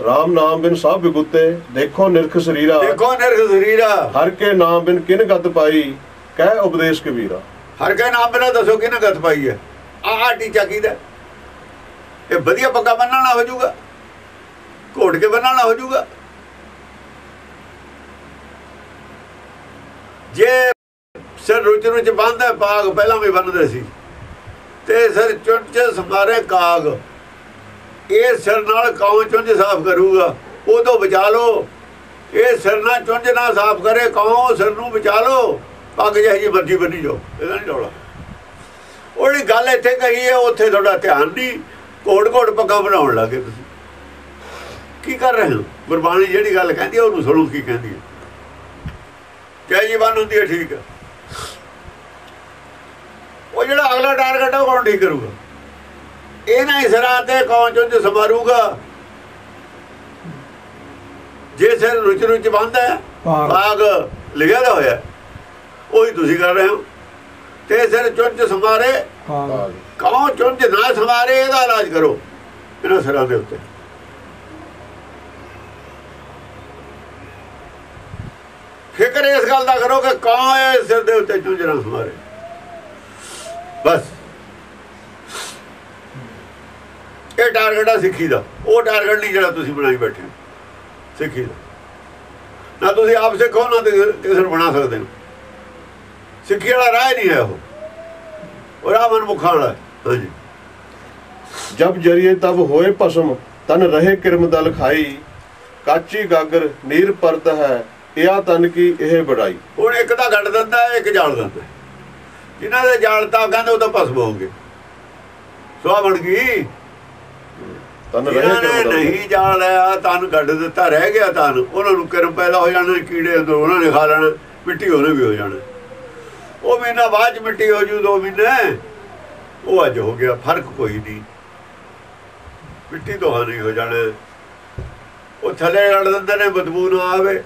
RAM ਨਾਮ ਬਿਨ ਸਭ ਵਿਗੁਤੇ ਦੇਖੋ ਨਿਰਖ ਸਰੀਰਾ। ਦੇਖੋ ਨਿਰਖ ਸਰੀਰਾ। ਹਰ ਕੇ ਨਾਮ ਬਿਨ ਕਿਨ ਗਤ ਪਾਈ ਕਹਿ ਉਪਦੇਸ਼ ਕਬੀਰਾ। ਹਰ ਕੇ ਨਾਮ ਬਿਨਾ ਦੱਸੋ ਕਿਹਨੇ ਗੱਤ ਪਾਈ ਹੈ? ਆਹ ਟੀਚਾ ਕੀਦਾ ਇਹ ਵਧੀਆ ਪੱਗਾ ਬੰਨਣ ਨਾਲ ਹੋ ਜਾਊਗਾ ਘੋੜ ਕੇ ਬੰਨਣ ਨਾ ਹੋ ਜਾਊਗਾ ਜੇ ਸਿਰ ਰੁਚ ਰੁਚ ਬੰਨਦਾ ਪਾਗ ਪਹਿਲਾਂ ਵੀ ਬੰਨਦੇ ਸੀ। ਤੇ ਸਿਰ ਚੁੰਚ ਸਮਾਰੇ ਕਾਗ। ਇਹ ਸਿਰ ਨਾਲ ਕੌਂ ਚੁੰਝ ਸਾਫ਼ ਕਰੂਗਾ। ਉਹ ਤੋਂ ਬਚਾ ਲਓ। ਇਹ ਸਿਰ ਨਾਲ ਚੁੰਝ ਨਾ ਸਾਫ਼ ਕਰੇ ਕੌਂ ਸਿਰ ਨੂੰ ਬਚਾ ਲੋ ਪੱਗ ਜਿਹੀ ਜੀ ਮਰਜ਼ੀ ਬੰਨੀ ਜਾਓ। ਇਹਦਾ ਨਹੀਂ ਰੌਲਾ। ਉਹਦੀ ਗੱਲ ਇੱਥੇ ਕਹੀ ਹੈ, ਉੱਥੇ ਤੁਹਾਡਾ ਧਿਆਨ ਨਹੀਂ ਕੋੜ ਕੋੜ ਪੱਗਾਂ ਬਣਾਉਣ ਲੱਗੇ ਤੁਸੀਂ। ਕੀ ਕਰ ਰਹੇ ਹੋ? ਗੁਰਬਾਣੀ ਜਿਹੜੀ ਗੱਲ ਕਹਿੰਦੀ ਉਹਨੂੰ ਸੁਣੋ ਕੀ ਕਹਿੰਦੀ ਹੈ ਜੈ ਜੀਵਨ ਹੁੰਦੀ ਹੈ ਠੀਕ ਹੈ ਉਹ ਜਿਹੜਾ ਅਗਲਾ ਟਾਰਗੇਟ ਹੈ ਉਹ ਕੌਣ ਠੀਕ ਕਰੂਗਾ? ਇਹਨਾਂ ਹੀ ਸਿਰਾਂ ਤੇ ਕੌਣ ਚੁੰਝ ਸਮਾਰੂਗਾ ਜੇ ਸਿਰ ਰੁਚ ਰੁਚ ਬੰਦਾ ਹੈ ਭਾਗ। ਭਾਗ ਲਿਖਿਆ ਦਾ ਹੋਇਆ। ਉਹੀ ਤੁਸੀਂ ਕਰ ਰਹੇ ਹੋ। ਤੇ ਸਿਰ ਚੁੰਝ ਸਮਾਰੇ ਭਾਗ। ਕੌਣ ਚੁੰਝ ਨਾ ਸਮਾਰੇ ਇਹਦਾ ਇਲਾਜ ਕਰੋ। ਇਹਨਾਂ ਸਿਰਾਂ ਦੇ ਉੱਤੇ। ਫਿਕਰ ਇਸ ਗੱਲ ਦਾ ਕਰੋ ਕਿ ਕੌਣ ਇਹ ਸਿਰ ਦੇ ਉੱਤੇ ਚੁੰਝ ਨਾ ਸਮਾਰੇ ਬਸ। ਇਹ ਟਾਰਗੇਟ ਆ ਸਿੱਖੀ ਦਾ। ਉਹ ਟਾਰਗੇਟ ਨਹੀਂ ਜਿਹੜਾ ਤੁਸੀਂ ਬਣਾਈ ਬੈਠੇ ਹੋ। ਸਿੱਖੀ ਦਾ। ਨਾ ਤੁਸੀਂ ਆਪ ਸਿੱਖੋ, ਨਾ ਕਿਸੇ ਨੂੰ ਬਣਾ ਸਕਦੇ ਹੋ। ਸਿੱਖੀ ਵਾਲਾ ਰਾਹ ਹੀ ਨਹੀਂ ਹੈ ਉਹ। ਉਹ ਰਾਹ ਮਨਮੁਖਾਂ ਵਾਲਾ ਹੈ। ਹਾਂਜੀ। ਜਬ ਜਰੀਏ ਤਬ ਹੋਏ ਭਸਮ ਤਨ ਰਹੇ ਕਿਰਮ ਦਲ ਖਾਈ। ਕਾਚੀ ਗਾਗਰ ਨੀਰ ਪਰਤ ਹੈ ਇਆ ਤਨ ਕੀ ਇਹ ਬੜਾਈ ਹੁਣ ਇੱਕ ਤਾਂ ਗੱਡ ਦਿੰਦਾ ਇੱਕ ਜਾਲ ਦਿੰਦਾ। ਜਿਨ੍ਹਾਂ ਦੇ ਜਾਲਤਾ ਕਹਿੰਦੇ ਉਹ ਤਾਂ ਭਸਮ ਹੋਣਗੇ ਸੁਆ ਬਣ ਗਈ। ਤਨ ਰਹੇ ਕਿਰਮ ਨਹੀਂ ਜਾਲ ਲਿਆ ਤਨ ਗੱਡ ਦਿੱਤਾ ਰਹਿ ਗਿਆ ਤਨ। ਉਹਨਾਂ ਨੂੰ ਕਿਰਮ ਪੈਦਾ ਹੋ ਜਾਣਾ ਕੀੜੇ ਅੰਦਰ ਉਹਨਾਂ ਨੇ ਖਾ ਲੈਣਾ ਮਿੱਟੀ ਉਹਨੇ ਵੀ ਹੋ ਜਾਣਾ। ਉਹ ਮਹੀਨਾ ਬਾਅਦ ਮਿੱਟੀ ਹੋ ਜੂ ਦੋ ਮਹੀਨੇ। ਉਹ ਅੱਜ ਹੋ ਗਿਆ ਫ਼ਰਕ ਕੋਈ ਨਹੀਂ। ਮਿੱਟੀ ਤੋਂ ਨਹੀਂ ਹੋ ਜਾਣਾ। ਉਹ ਥੱਲੇ ਰੜ ਦਿੰਦੇ ਨੇ ਬਦਬੂ ਨਾ ਆਵੇ।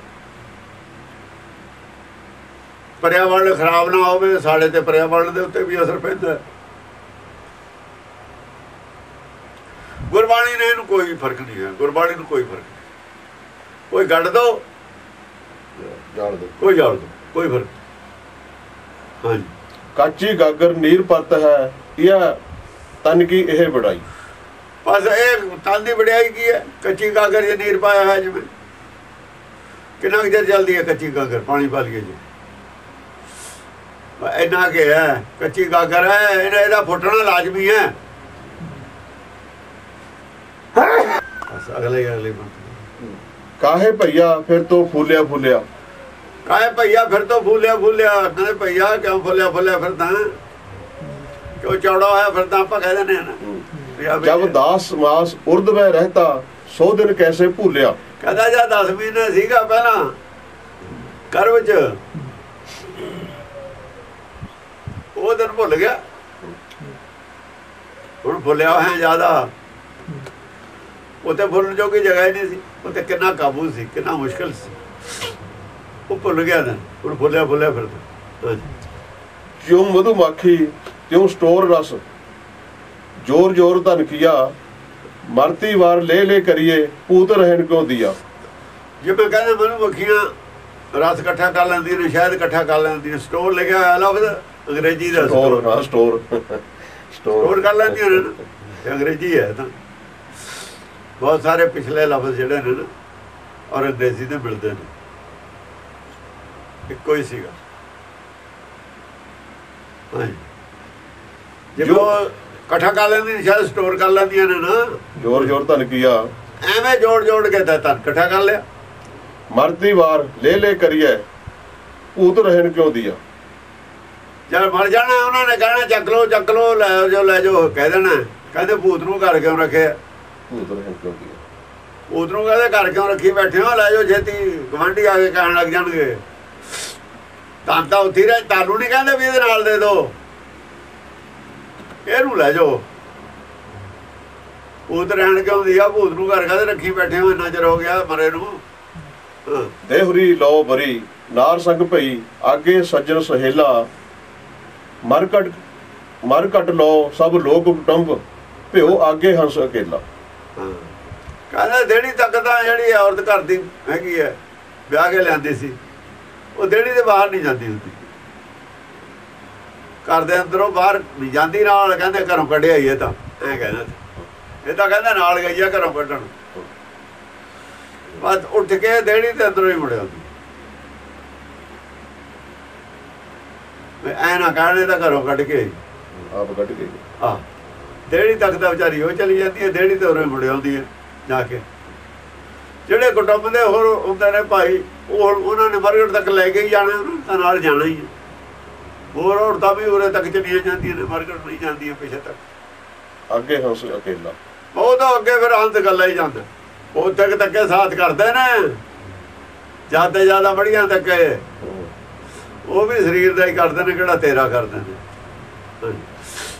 ਪਰਿਆਵਰਣ ਖਰਾਬ ਨਾ ਹੋਵੇ ਸਾਡੇ ਤੇ ਪਰਿਆਵਰਣ ਦੇ ਉੱਤੇ ਵੀ ਅਸਰ ਪੈਂਦਾ। ਗੁਰਬਾਣੀ ਨੇ ਇਹਨੂੰ ਕੋਈ ਫ਼ਰਕ ਨਹੀਂ ਹੈ। ਗੁਰਬਾਣੀ ਨੂੰ ਕੋਈ ਫ਼ਰਕ ਨਹੀਂ। ਕੋਈ ਗੱਡ ਦੋ। ਜਾਣ ਦੇ। ਕੋਈ ਜਾਲ ਦੋ। ਕੋਈ ਫ਼ਰਕ। ਹਾਂਜੀ। ਕਾਚੀ ਗਾਗਰ ਨੀਰ ਪਰਤ ਹੈ। ਇਆ ਤਨ ਕੀ ਇਹ ਬੜਾਈ ਬਸ ਇਹ ਤਨ ਦੀ ਵਡਿਆਈ ਕੀ ਹੈ? ਕੱਚੀ ਗਾਗਰ ਜੇ ਨੀਰ ਪਾਇਆ ਹੈ ਜਿਵੇਂ। ਕਿੰਨਾ ਕੁ ਚਿਰ ਚੱਲਦੀ ਹੈ ਕੱਚੀ ਗਾਗਰ ਪਾਣੀ ਪਾ ਲਈਏ ਜੀ। ਇੰਨਾ ਕਿ ਹੈ ਕੱਚੀ ਗਾਗਰ ਹੈ ਇਹਦਾ ਇਹਦਾ ਫੁੱਟਣਾ ਲਾਜ਼ਮੀ ਹੈ। ਬਸ ਅਗਲੇ ਅਗਲੇ ਕਾਹੇ ਭਈਆ ਫਿਰ ਤੋਂ ਫੂਲਿਆ ਫੂਲਿਆ? ਕਾਹੇ ਭਈਆ ਫਿਰ ਤੋਂ ਫੂਲਿਆ ਫੂਲਿਆ? ਕਹਿੰਦੇ ਭਈਆ ਕਿਉਂ ਫੁੱਲਿਆ ਫੁੱਲਿਆ ਫਿਰਦਾ ਕਿਉਂ ਚੌੜਾ ਹੋਇਆ ਫਿਰਦਾ ਆਪਾਂ ਕਹਿ ਦਿੰਦੇ ਆ ਨਾ। ਜਬ ਦਾਸ ਮਾਸ ਉਰਦ ਵਿੱਚ ਰਹਤਾ ਸੋ ਦਿਨ ਕੈਸੇ ਭੂਲਿਆ। ਕਹਿੰਦਾ ਜਾਂ 10 ਮਹੀਨੇ ਸੀਗਾ ਪਹਿਲਾਂ ਕਰਮ ਚ। ਉਹ ਦਿਨ ਭੁੱਲ ਗਿਆ। ਹੁਣ ਭੁੱਲਿਆ ਹੋਇਆ ਜ਼ਿਆਦਾ। ਉੱਥੇ ਭੁੱਲਣ ਜੋਗੀ ਜਗ੍ਹਾ ਹੀ ਨਹੀਂ ਸੀ। ਉੱਥੇ ਕਿੰਨਾ ਕਾਬੂ ਸੀ ਕਿੰਨਾ ਮੁਸ਼ਕਲ ਸੀ। ਉਹ ਭੁੱਲ ਗਿਆ ਨਾ ਹੁਣ ਭੁੱਲਿਆ ਭੁੱਲਿਆ ਫਿਰਦਾ ਹਾਂਜੀ ਜਿਉ ਮਧੂਮਾਖੀ ਤਿਉ ਸਟੋਰ ਰਸ? ਜੋਰ ਜੋਰ ਧਨ ਕੀਆ ਮਰਤੀ ਵਾਰ ਲੈ ਲੈ ਕਰੀਏ ਪੂਤ ਰਹਿਣ ਕਿਉ ਦਿਆ? ਜਿਵੇਂ ਕਹਿੰਦੇ ਮਨੂੰ ਮੱਖੀਆਂ ਰਸ ਇਕੱਠਾ ਕਰ ਲੈਂਦੀਆਂ ਨੇ ਸ਼ਾਇਦ ਇਕੱਠਾ ਕਰ ਲੈਂਦੀਆਂ ਸਟੋਰ ਲਿਖਿਆ ਹੋਇਆ ਲਫ਼ਜ਼ ਅੰਗਰੇਜ਼ੀ ਦਾ ਸਟੋਰ। ਹਾਂ ਸਟੋਰ। ਸਟੋਰ। ਕਰ ਲੈਂਦੀਆਂ ਨੇ ਨਾ। ਅੰਗਰੇਜ਼ੀ ਹੈ ਤਾਂ। ਬਹੁਤ ਸਾਰੇ ਪਿਛਲੇ ਲਫ਼ਜ਼ ਜਿਹੜੇ ਨੇ ਨਾ ਔਰ ਅੰਗਰੇਜ਼ੀ ਦੇ ਮਿਲਦੇ ਨੇ। ਇੱਕੋ ਹੀ ਸੀਗਾ। ਹਾਂਜੀ। ਜੋ- ਇਕੱਠਾ ਕਰ ਲੈਂਦੀਆਂ ਨੇ, ਸ਼ਾਇਦ ਸਟੋਰ ਕਰ ਲੈਂਦੀਆਂ ਨੇ ਨਾ। ਜੋਰ ਜੋਰ ਧਨ ਕੀਆ ਐਵੇਂ ਜੋੜ ਜੋੜ ਕੇ ਤਾਂ ਤਾਂ ਇਕੱਠਾ ਕਰ ਲਿਆ। ਮਰਤੀ ਵਾਰ ਲੈ ਲੈ ਕਰੀਏ ਪੂਤ ਰਹਿਣ ਕਿਉ ਦਿਆ? ਜਦ ਮਰ ਜਾਣਾ ਉਹਨਾਂ ਨੇ ਕਹਿਣਾ ਚੱਕ ਲੋ ਚੱਕ ਲੋ ਲੈ ਜਾਓ ਲੈ ਜਾਓ ਕਹਿ ਦੇਣਾ। ਕਹਿੰਦੇ ਭੂਤ ਨੂੰ ਘਰ ਕਿਉਂ ਰੱਖਿਆ? ਪੂਤ ਰਹਿਣ ਕਿਉ ਦਿਆ? ਭੂਤ ਨੂੰ ਕਹਿੰਦੇ ਘਰ ਕਿਉਂ ਰੱਖੀ ਬੈਠੇ ਹੋ? ਲੈ ਜਾਓ ਛੇਤੀ ਗਵਾਂਢੀ ਆ ਕੇ ਕਹਿਣ ਲੱਗ ਜਾਣਗੇ। ਤਾਂ ਤਾਂ ਉੱਥੇ ਰਹਿ ਤੁਹਾਨੂੰ ਨਹੀਂ ਕਹਿੰਦੇ ਵੀ ਇਹਦੇ ਨਾਲ ਦੇ ਦਿਓ ਇਹਨੂੰ ਲੈ ਜਾਓ। ਭੂਤ ਰਹਿਣ ਕਿਉਂ ਦਿਆ ਭੂਤ ਨੂੰ ਘਰ ਕਾਹਦੇ ਰੱਖੀ ਬੈਠੇ ਹੋ? ਇੰਨਾ ਚਿਰ ਹੋ ਗਿਆ ਮਰੇ ਨੂੰ। ਦੇਹੁਰੀ ਲੋ ਬਰੀ ਨਾਰ ਸੰਗ ਭਈ ਆਗੇ ਸੱਜਣ ਸਹੇਲਾ। ਮਰਕਟ ਮਰਕਟ ਲੋ ਸਭ ਲੋਕ ਕੁਟੰਬ ਭਿਓ ਆਗੇ ਹੰਸ ਅਕੇਲਾ। ਕਹਿੰਦਾ ਦੇੜੀ ਤੱਕ ਤਾਂ ਜਿਹੜੀ ਔਰਤ ਘਰ ਦੀ ਹੈਗੀ ਹੈ ਵਿਆਹ ਕੇ ਲਿਆਂਦੀ ਸੀ ਉਹ ਦੇੜੀ ਦੇ ਬਾਹਰ ਨਹੀਂ ਜਾਂਦੀ ਹੁੰਦੀ। ਘਰ ਦੇ ਅੰਦਰੋਂ ਬਾਹਰ ਜਾਂਦੀ ਨਾਲ ਕਹਿੰਦੇ ਘਰੋਂ ਕੱਢਿਆ ਹੀ ਇਹ ਤਾਂ। ਐ ਕਹਿੰਦਾ। ਇਹ ਤਾਂ ਕਹਿੰਦਾ ਨਾਲ ਗਈ ਆ ਘਰੋਂ ਕੱਢਣ। ਬਸ ਉੱਠ ਕੇ ਦੇੜੀ ਦੇ ਅੰਦਰੋਂ ਹੀ ਮੁੜ ਆਉਂਦੀ। ਐ ਨਾ ਕਹਿਣੇ ਤਾਂ ਘਰੋਂ ਕੱਢ ਕੇ। ਆਪ ਕੱਢ ਕੇ ਆ ਦੇੜੀ ਤੱਕ ਤਾਂ ਵਿਚਾਰੀ ਉਹ ਚਲੀ ਜਾਂਦੀ ਹੈ ਦੇੜੀ ਤੇ ਉਰੇ ਮੁੜ ਆਉਂਦੀ ਹੈ ਜਾ ਕੇ। ਜਿਹੜੇ ਕੁਟੁੰਬ ਦੇ ਹੋਰ ਹੁੰਦੇ ਨੇ ਭਾਈ ਉਹ ਉਹਨਾਂ ਨੇ ਮਰਗੜ ਤੱਕ ਲੈ ਕੇ ਹੀ ਜਾਣਾ ਉਹਨਾਂ ਤਾਂ ਨਾਲ ਜਾਣਾ ਹੀ ਹੈ। ਹੋਰ ਔਰਤਾਂ ਵੀ ਉਰੇ ਤੱਕ ਚਲੀਆਂ ਜਾਂਦੀਆਂ ਨੇ ਮਰਗੜ ਨਹੀਂ ਜਾਂਦੀਆਂ ਪਿੱਛੇ ਤੱਕ। ਆਗੇ ਹੰਸ ਅਕੇਲਾ। ਉਹ ਤਾਂ ਅੱਗੇ ਫਿਰ ਅੰਤ ਗੱਲਾਂ ਹੀ ਜਾਂਦਾ। ਉਹ ਤੱਕ ਤੱਕੇ ਸਾਥ ਕਰਦੇ ਨੇ। ਜ਼ਿਆਦਾ ਜ਼ਿਆਦਾ ਬੜੀਆਂ ਤੱਕੇ। ਉਹ ਵੀ ਸਰੀਰ ਦਾ ਹੀ ਕਰਦੇ ਨੇ ਕਿਹੜਾ ਤੇਰਾ ਕਰਦੇ ਨੇ।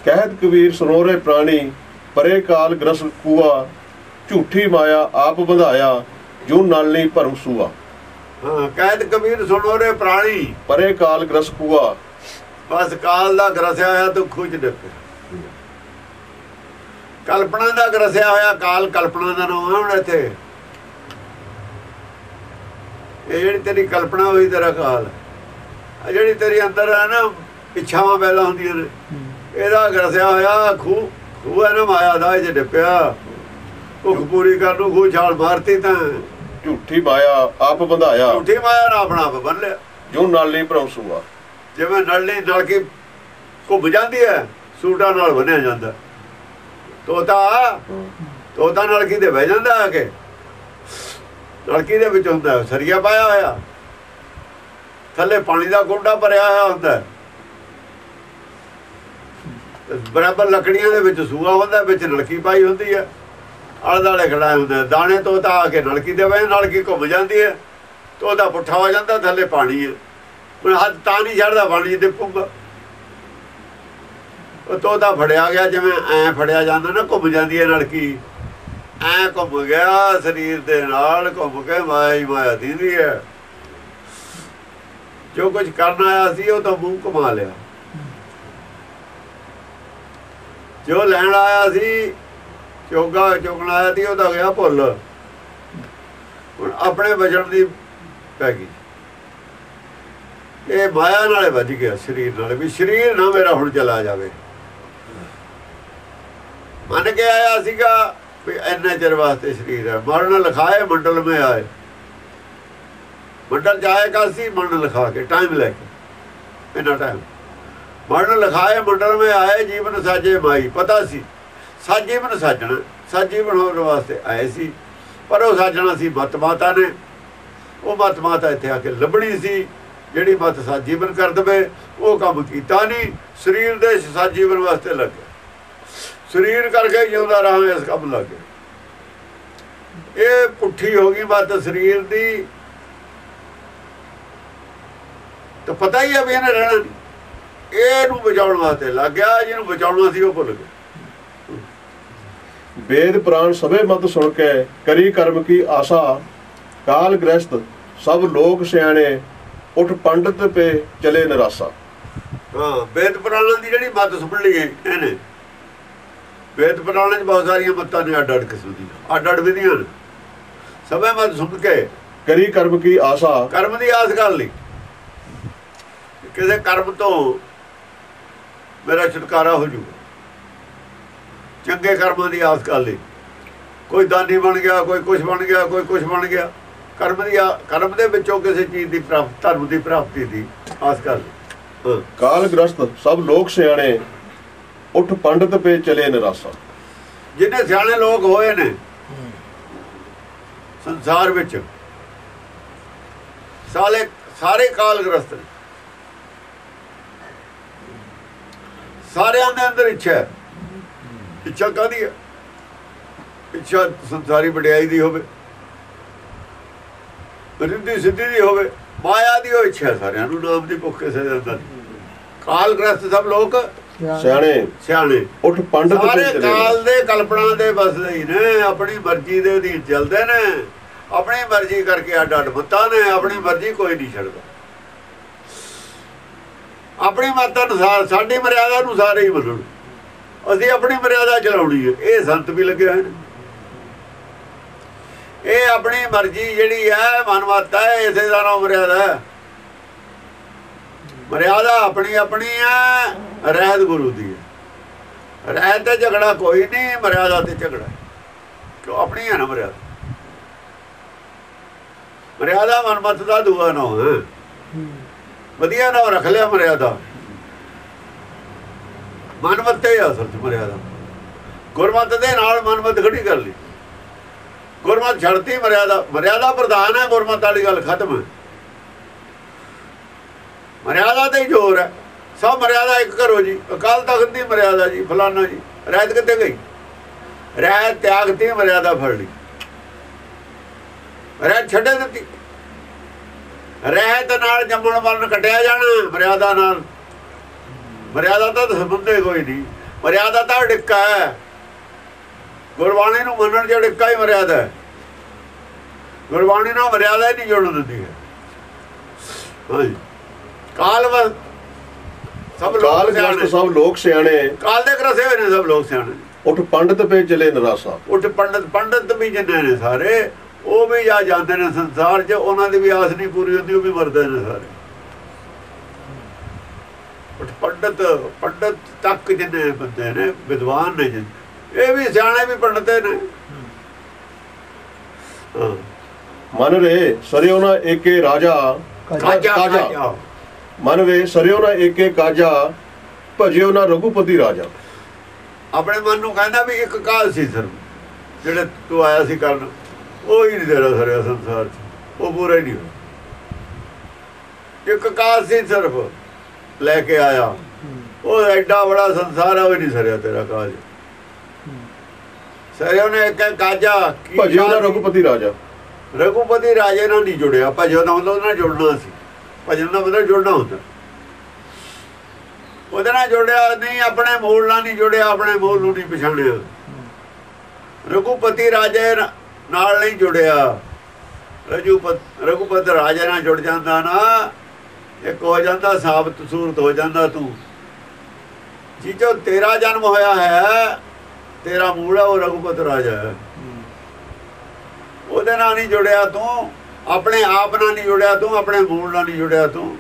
ਕਹਿਤ ਕਬੀਰ ਸੁਨੋਰੇ ਪ੍ਰਾਣੀ ਪਰੇ ਕਾਲ ਗ੍ਰਸ ਕੂਆ ਝੂਠੀ ਮਾਇਆ ਆਪ ਵਧਾਇਆ ਜੋ ਨਾਲ ਨਹੀਂ ਭਰਮ ਸੂਆ। ਹਾਂ ਕਹਿਤ ਕਬੀਰ ਸੁਣੋ ਰੇ ਪ੍ਰਾਣੀ। ਪਰੇ ਕਾਲ ਗ੍ਰਸ ਕੂਆ ਬਸ ਕਾਲ ਦਾ ਗਰਸਿਆ ਹੋਇਆ ਤੂੰ ਖੁਜ ਡਿੱਪ ਕਲਪਨਾ ਦਾ ਗਰਸਿਆ ਹੋਇਆ ਕਾਲ ਕਲਪਨਾ ਦਾ ਨਾਮ ਹੈ ਹੁਣ ਇੱਥੇ। ਇਹ ਜਿਹੜੀ ਤੇਰੀ ਕਲਪਨਾ ਹੋਈ ਤੇਰਾ ਕਾਲ। ਆ ਜਿਹੜੀ ਤੇਰੀ ਅੰਦਰ ਹੈ ਨਾ ਇੱਛਾਵਾਂ ਪੈਦਾ ਹੁੰਦੀਆਂ ਨੇ। ਇਹਦਾ ਗਰਸਿਆ ਹੋਇਆ ਖੂ ਖੂਹ ਹੈ ਨਾ ਮਾਇਆ ਦਾ ਇਹ ਡਿੱਪਿਆ। ਭੁੱਖ ਪੂਰੀ ਕਰਨ ਨੂੰ ਖੂਹ ਛਾਲ ਮਾਰਤੀ ਤਾਂ। ਝੂਠੀ ਮਾਇਆ ਆਪ ਵਧਾਇਆ ਝੂਠੀ ਮਾਇਆ ਨਾਲ ਆਪਣਾ ਆਪ ਬੰਨ ਲਿਆ। ਜੋ ਨਾਲ ਨਹੀਂ ਭਰਮ ਸੂਆ ਜਿਵੇਂ ਨਲਣੀ ਨਲਕੀ ਘੁੱਬ ਜਾਂਦੀ ਹੈ, ਸੂਟਾਂ ਨਾਲ ਬੰਨਿਆ ਜਾਂਦਾ। ਤੋਤਾ ਤੋਤਾ ਨਲਕੀ ਤੇ ਬਹਿ ਜਾਂਦਾ ਆ ਕੇ। ਨਲਕੀ ਦੇ ਵਿੱਚ ਹੁੰਦਾ, ਸਰੀਆ ਪਾਇਆ ਹੋਇਆ। ਥੱਲੇ ਪਾਣੀ ਦਾ ਗੋਡਾ ਭਰਿਆ ਹੋਇਆ ਹੁੰਦਾ। ਬਰਾਬਰ ਲੱਕੜੀਆਂ ਦੇ ਵਿੱਚ ਸੂਆ ਹੁੰਦਾ, ਵਿੱਚ ਨਲਕੀ ਪਾਈ ਹੁੰਦੀ ਹੈ। ਆਲੇ ਦਾਲੇ ਖੜਾ ਹੁੰਦਾ ਦਾਣੇ ਤੋਤਾ ਆ ਕੇ ਨਲਕੀ ਦੇ ਬਹਿ ਨਲਕੀ ਘੁੰਮ ਜਾਂਦੀ ਹੈ। ਤੋਤਾ ਪੁੱਠਾ ਹੋ ਜਾਂਦਾ, ਥੱਲੇ ਪਾਣੀ ਹੈ। ਹੁਣ ਹੱਥ ਤਾਂ ਨਹੀਂ ਛੱਡਦਾ ਬਣ ਦੇ ਪੁੰਗਾ। ਉਹ ਤੋਤਾ ਫੜਿਆ ਗਿਆ, ਜਿਵੇਂ ਐ ਫੜਿਆ ਜਾਂਦਾ ਨਾ, ਘੁੰਮ ਜਾਂਦੀ ਹੈ ਲੜਕੀ ਐ ਘੁੰਮ ਗਿਆ, ਸਰੀਰ ਦੇ ਨਾਲ ਘੁੰਮ ਕੇ ਮਾਇਆ ਹੀ ਮਾਇਆ ਦੀਦੀ ਹੈ। ਜੋ ਕੁਝ ਕਰਨ ਆਇਆ ਸੀ, ਉਹ ਤਾਂ ਮੂੰਹ ਕਮਾ ਲਿਆ। ਜੋ ਲੈਣ ਆਇਆ ਸੀ, ਚੋਗਾ, ਚੁਗਣ ਆਇਆ ਸੀ, ਉਹ ਤਾਂ ਗਿਆ ਭੁੱਲ। ਹੁਣ ਆਪਣੇ ਬਚਣ ਦੀ ਪੈ ਗਈ। ਇਹ ਮਾਇਆ ਨਾਲੇ ਵੱਜ ਗਿਆ ਸਰੀਰ ਨਾਲ, ਵੀ ਸਰੀਰ ਨਾ ਮੇਰਾ ਹੁਣ ਚਲਾ ਜਾਵੇ। ਮੰਨ ਕੇ ਆਇਆ ਸੀਗਾ ਵੀ ਇੰਨੇ ਚਿਰ ਵਾਸਤੇ ਸਰੀਰ ਹੈ। ਮਰਨ ਲਿਖਾਏ, ਮੰਡਲ ਮੇ ਆਏ। ਮੰਡਲ ਜਾਏਗਾ ਸੀ, ਮੰਡਲ ਲਿਖਾ ਕੇ ਟਾਈਮ ਲੈ ਕੇ। ਇੰਨਾ ਟਾਈਮ ਮਰਨ ਲਿਖਾਏ, ਮੰਡਲ ਮੇ ਆਏ, ਜੀਵਨ ਸਾਜੇ ਮਾਈ, ਪਤਾ ਸੀ। ਸਾਜੀਵਨ ਸਾਜਣਾ ਸਾਜੀਵਨ ਹੋਣ ਵਾਸਤੇ ਆਏ ਸੀ। ਪਰ ਉਹ ਸਾਜਣਾ ਸੀ ਮਤ ਮਾਤਾ ਨੇ। ਉਹ ਮਤ ਮਾਤਾ ਇੱਥੇ ਆ ਕੇ ਲੱਭਣੀ ਸੀ। ਜਿਹੜੀ ਮਤ ਸਾਜੀਵਨ ਕਰ ਦਵੇ, ਉਹ ਕੰਮ ਕੀਤਾ ਨਹੀਂ। ਸਰੀਰ ਦੇ ਸਾਜੀਵਨ ਵਾਸਤੇ ਲੱਗੇ। ਸਰੀਰ ਕਰਕੇ ਜਿਉਂਦਾ ਰਹਾ, ਇਸ ਕੰਮ ਲੱਗੇ। ਇਹ ਪੁੱਠੀ ਹੋ ਗਈ ਮਤ ਸਰੀਰ ਦੀ। ਤਾਂ ਪਤਾ ਹੀ ਆ ਵੀ ਇਹਨੇ ਰਹਿਣਾ ਇਹਨੂੰ ਬਚਾਉਣ ਵਾਸਤੇ ਲੱਗ ਗਿਆ, ਜਿਹਨੂੰ ਬਚਾਉਣਾ ਸੀ ਉਹ ਭੁੱਲ ਗਿਆ। ਵੇਦ ਪੁਰਾਣ ਸਭੇ ਮਤ ਸੁਣ ਕੇ ਕਰੀ ਕਰਮ ਕੀ ਆਸਾ। ਕਾਲ ਗ੍ਰਸਤ ਸਭ ਲੋਕ ਸਿਆਣੇ ਉਠ ਪੰਡਤ ਪੇ ਚਲੇ ਨਿਰਾਸਾ। ਹਾਂ ਵੇਦ ਪੁਰਾਣਾਂ ਦੀ ਜਿਹੜੀ ਮਤ ਸੁਣ ਲਈ ਇਹਨੇ। ਵੇਦ ਪੁਰਾਣਾਂ 'ਚ ਬਹੁਤ ਸਾਰੀਆਂ ਮੱਤਾਂ ਨੇ ਅੱਡ ਅੱਡ ਕਿਸਮ ਦੀਆਂ ਅੱਡ ਅੱਡ ਵਿਧੀਆਂ ਨੇ। ਸਭੇ ਮਤ ਸੁਣ ਕੇ ਕਰੀ ਕਰਮ ਕੀ ਆਸਾ। ਕਰਮ ਦੀ ਆਸ ਕਰ ਲਈ। ਕਿਸੇ ਕਰਮ ਤੋਂ ਮੇਰਾ ਛੁਟਕਾਰਾ ਹੋ ਜੂ ਚੰਗੇ ਕਰਮਾਂ ਦੀ ਆਸ ਕਰ ਲਈ। ਕੋਈ ਦਾਨੀ ਬਣ ਗਿਆ ਕੋਈ ਕੁਝ ਬਣ ਗਿਆ ਕੋਈ ਕੁਝ ਬਣ ਗਿਆ। ਕਰਮ ਦੀ ਕਰਮ ਦੇ ਵਿੱਚੋਂ ਕਿਸੇ ਚੀਜ਼ ਦੀ ਪ੍ਰਾਪਤ ਧਰਮ ਦੀ ਪ੍ਰਾਪਤੀ ਦੀ ਆਸ ਕਰ ਕਾਲ ਗ੍ਰਸਤ ਸਭ ਲੋਕ ਸਿਆਣੇ ਉਠ ਪੰਡਤ ਪੇ ਚਲੇ ਨਿਰਾਸਾ। ਜਿੰਨੇ ਸਿਆਣੇ ਲੋਕ ਹੋਏ ਨੇ ਸੰਸਾਰ ਵਿੱਚ ਸਾਲੇ ਸਾਰੇ ਕਾਲਗ੍ਰਸਤ ਨੇ। ਸਾਰਿਆਂ ਦੇ ਅੰਦਰ ਇੱਛਾ ਹੈ। ਇੱਛਾ ਕਾਦੀ ਹੈ? ਇੱਛਾ ਸੰਸਾਰੀ ਵਡਿਆਈ ਦੀ ਹੋਵੇ। ਰਿੱਧੀ ਸਿੱਧੀ ਦੀ ਹੋਵੇ ਮਾਇਆ ਦੀ ਉਹ ਇੱਛਾ ਸਾਰਿਆਂ ਨੂੰ ਨਾਮ ਦੀ ਭੁੱਖ ਕਿਸੇ ਦੇ ਅੰਦਰ ਕਾਲਗ੍ਰਸਤ ਸਭ ਲੋਕ ਸਿਆਣੇ। ਸਿਆਣੇ। ਉਠ ਪੰਡਤ ਪੇ ਸਾਰੇ ਕਾਲ ਦੇ ਕਲਪਨਾ ਦੇ ਬਸਦੇ ਹੀ ਨੇ ਆਪਣੀ ਮਰਜ਼ੀ ਦੇ ਅਧੀਨ ਚੱਲਦੇ ਨੇ। ਆਪਣੀ ਮਰਜ਼ੀ ਕਰਕੇ ਅੱਡ ਅੱਡ ਬੁੱਤਾਂ ਨੇ ਆਪਣੀ ਮਰਜ਼ੀ ਕੋਈ ਨਹੀਂ ਛੱਡਦਾ। ਆਪਣੀ ਮਤ ਅਨੁਸਾਰ ਸਾਡੀ ਮਰਿਆਦਾ ਅਨੁਸਾਰ ਹੀ ਮੰਨਣ ਅਸੀਂ ਆਪਣੀ ਮਰਿਆਦਾ ਚਲਾਉਣੀ ਹੈ। ਇਹ ਸੰਤ ਵੀ ਲੱਗੇ ਹੋਏ ਨੇ। ਇਹ ਆਪਣੀ ਮਰਜ਼ੀ ਜਿਹੜੀ ਹੈ ਮਨਮਤ ਹੈ, ਇਸੇ ਦਾ ਨਾਮ ਮਰਿਆਦਾ ਹੈ। ਮਰਿਆਦਾ ਆਪਣੀ ਆਪਣੀ ਹੈ ਰਹਿਤ ਗੁਰੂ ਦੀ ਹੈ। ਰਹਿਤ ਤੇ ਝਗੜਾ ਕੋਈ ਨਹੀਂ, ਮਰਿਆਦਾ ਤੇ ਝਗੜਾ ਕਿਉਂ? ਆਪਣੀ ਹੈ ਨਾ ਮਰਿਆਦਾ। ਮਰਿਆਦਾ ਮਨਮਤ ਦਾ ਦੂਆ ਨਾ ਹੈ ਵਧੀਆ ਨਾ ਰੱਖ ਲਿਆ ਮਰਿਆਦਾ। ਮਨਮਤ ਤੇ ਅਸਲ ਚ ਮਰਿਆਦਾ। ਗੁਰਮਤ ਦੇ ਨਾਲ ਮਨਮਤ ਖੜੀ ਕਰ ਲਈ। ਗੁਰਮਤ ਛੜਤੀ ਮਰਿਆਦਾ ਮਰਿਆਦਾ ਪ੍ਰਧਾਨ ਹੈ, ਗੁਰਮਤ ਵਾਲੀ ਗੱਲ ਖਤਮ ਹੈ। ਮਰਿਆਦਾ ਤੇ ਜ਼ੋਰ ਹੈ। ਸਭ ਮਰਿਆਦਾ ਇੱਕ ਕਰੋ ਜੀ। ਅਕਾਲ ਤਖਤ ਦੀ ਮਰਿਆਦਾ ਜੀ, ਫਲਾਨਾ ਜੀ। ਰਹਿਤ ਕਿੱਥੇ ਗਈ? ਰਹਿਤ ਤਿਆਗਤੀ ਮਰਿਆਦਾ ਫੜ ਲਈ। ਰਹਿਤ ਛੱਡੇ ਦਿੱਤੀ। ਰਹਿਤ ਨਾਲ ਜੰਮਣ ਮਰਨ ਕੱਟਿਆ ਜਾਣਾ, ਮਰਿਆਦਾ ਨਾਲ। ਮਰਿਆਦਾ ਤਾਂ ਸੰਬੰਧੇ ਕੋਈ ਨਹੀਂ। ਮਰਿਆਦਾ ਤਾਂ ਡਿੱਕਾ ਹੈ। ਗੁਰਬਾਣੀ ਨੂੰ ਮੰਨਣ ਜਿਹੜਾ ਹੀ ਮਰਿਆਦਾ ਹੈ। ਗੁਰਬਾਣੀ ਨਾਲ ਮਰਿਆਦਾ ਹੀ ਨਹੀਂ ਜੁੜਨ ਦਿੰਦੀ ਹੈ। ਹਾਂਜੀ। ਕਾਲ ਸਭ ਲੋਕ ਸਿਆਣੇ। ਸਭ ਲੋਕ ਸਿਆਣੇ। ਕਾਲ ਦੇ ਕਰਸੇ ਹੋਏ ਨੇ ਸਭ ਲੋਕ ਸਿਆਣੇ। ਉਠ ਪੰਡਤ ਪੇ ਚਲੇ ਨਰਾਸਾ। ਉੱਠ ਪੰਡਤ ਪੰਡਤ ਵੀ ਜਿੰਨੇ ਨੇ ਸਾਰੇ ਉਹ ਵੀ ਜਾ ਜਾਂਦੇ ਨੇ ਸੰਸਾਰ 'ਚ ਉਹਨਾਂ ਦੀ ਵੀ ਆਸ ਨਹੀਂ ਪੂਰੀ ਹੁੰਦੀ ਉਹ ਵੀ ਮਰਦੇ ਨੇ ਸਾਰੇ। ਉੱਠ ਪੰਡਤ ਪੰਡਤ ਤੱਕ ਜਿੰਨੇ ਬੰਦੇ ਨੇ ਵਿਦਵਾਨ ਨੇ ਜਿੰਨੇ। ਇਹ ਵੀ ਸਿਆਣੇ ਵੀ ਪੰਡਤੇ ਨੇ। ਮਨ ਰੇ ਸਰਿਓ ਨਾ ਏਕੇ ਰਾਜਾ ਕਾਜਾ ਮਨ ਵੇ ਸਰਿਓ ਨਾ ਏਕੇ ਕਾਜਾ ਭਜਿਓ ਨਾ ਰਘੁਪਤੀ ਰਾਜਾ। ਆਪਣੇ ਮਨ ਨੂੰ ਕਹਿੰਦਾ ਵੀ ਇੱਕ ਕਾਲ ਸੀ ਸਰ ਜਿਹੜੇ ਤੂੰ ਆਇਆ ਸੀ ਕਰਨ ਉਹ ਹੀ ਨਹੀਂ ਤੇਰਾ ਸਰਿਆ ਸੰਸਾਰ 'ਚ ਉਹ ਪੂਰਾ ਹੀ ਨਹੀਂ ਹੋਇਆ। ਇੱਕ ਕਾਲ ਸੀ ਸਿਰਫ ਲੈ ਕੇ ਆਇਆ। ਉਹ ਐਡਾ ਬੜਾ ਸੰਸਾਰ ਹੈ ਉਹ ਹੀ ਨਹੀਂ ਸਰਿਆ ਤੇਰਾ ਕਾਜ ਸਰਿਆ ਨੇ ਇੱਕ ਕਾਜਾ ਭਜਿਓ ਸੀ? ਰਘੁਪਤੀ ਰਾਜਾ। ਰਘੁਪਤੀ ਰਾਜੇ ਨਾਲ ਨਹੀਂ ਜੁੜਿਆ ਦਾ ਮਤਲਬ ਉਹਦੇ ਨਾਲ ਜੁੜਨਾ ਸੀ। ਭਜਨ ਦਾ ਮਤਲਬ ਜੁੜਨਾ ਹੁੰਦਾ। ਉਹਦੇ ਨਾਲ ਜੁੜਿਆ ਨਹੀਂ ਆਪਣੇ ਮੂਲ ਨਾਲ ਨਹੀਂ ਜੁੜਿਆ ਆਪਣੇ ਮੂਲ ਨੂੰ ਨਹੀਂ ਪਛਾਣਿਆ। ਰਘੁਪਤੀ ਰਾਜੇ ਨਾਲ ਨਹੀਂ ਜੁੜਿਆ। ਰਜੂਪਤ ਰਘੁਪਤ ਰਾਜੇ ਨਾਲ ਜੁੜ ਜਾਂਦਾ ਨਾ ਇੱਕ ਹੋ ਜਾਂਦਾ ਸਾਬਤ ਸੂਰਤ ਹੋ ਜਾਂਦਾ ਤੂੰ। ਜੀ ਜੋ ਤੇਰਾ ਜਨਮ ਹੋਇਆ ਹੈ। ਤੇਰਾ ਮੂਲ ਹੈ ਉਹ ਰਘੁਪਤ ਰਾਜਾ ਹੈ। ਉਹਦੇ ਨਾਲ ਨਹੀਂ ਜੁੜਿਆ ਤੂੰ ਆਪਣੇ ਆਪ ਨਾਲ ਨਹੀਂ ਜੁੜਿਆ ਤੂੰ ਆਪਣੇ ਮੂਲ ਨਾਲ ਨਹੀਂ ਜੁੜਿਆ ਤੂੰ।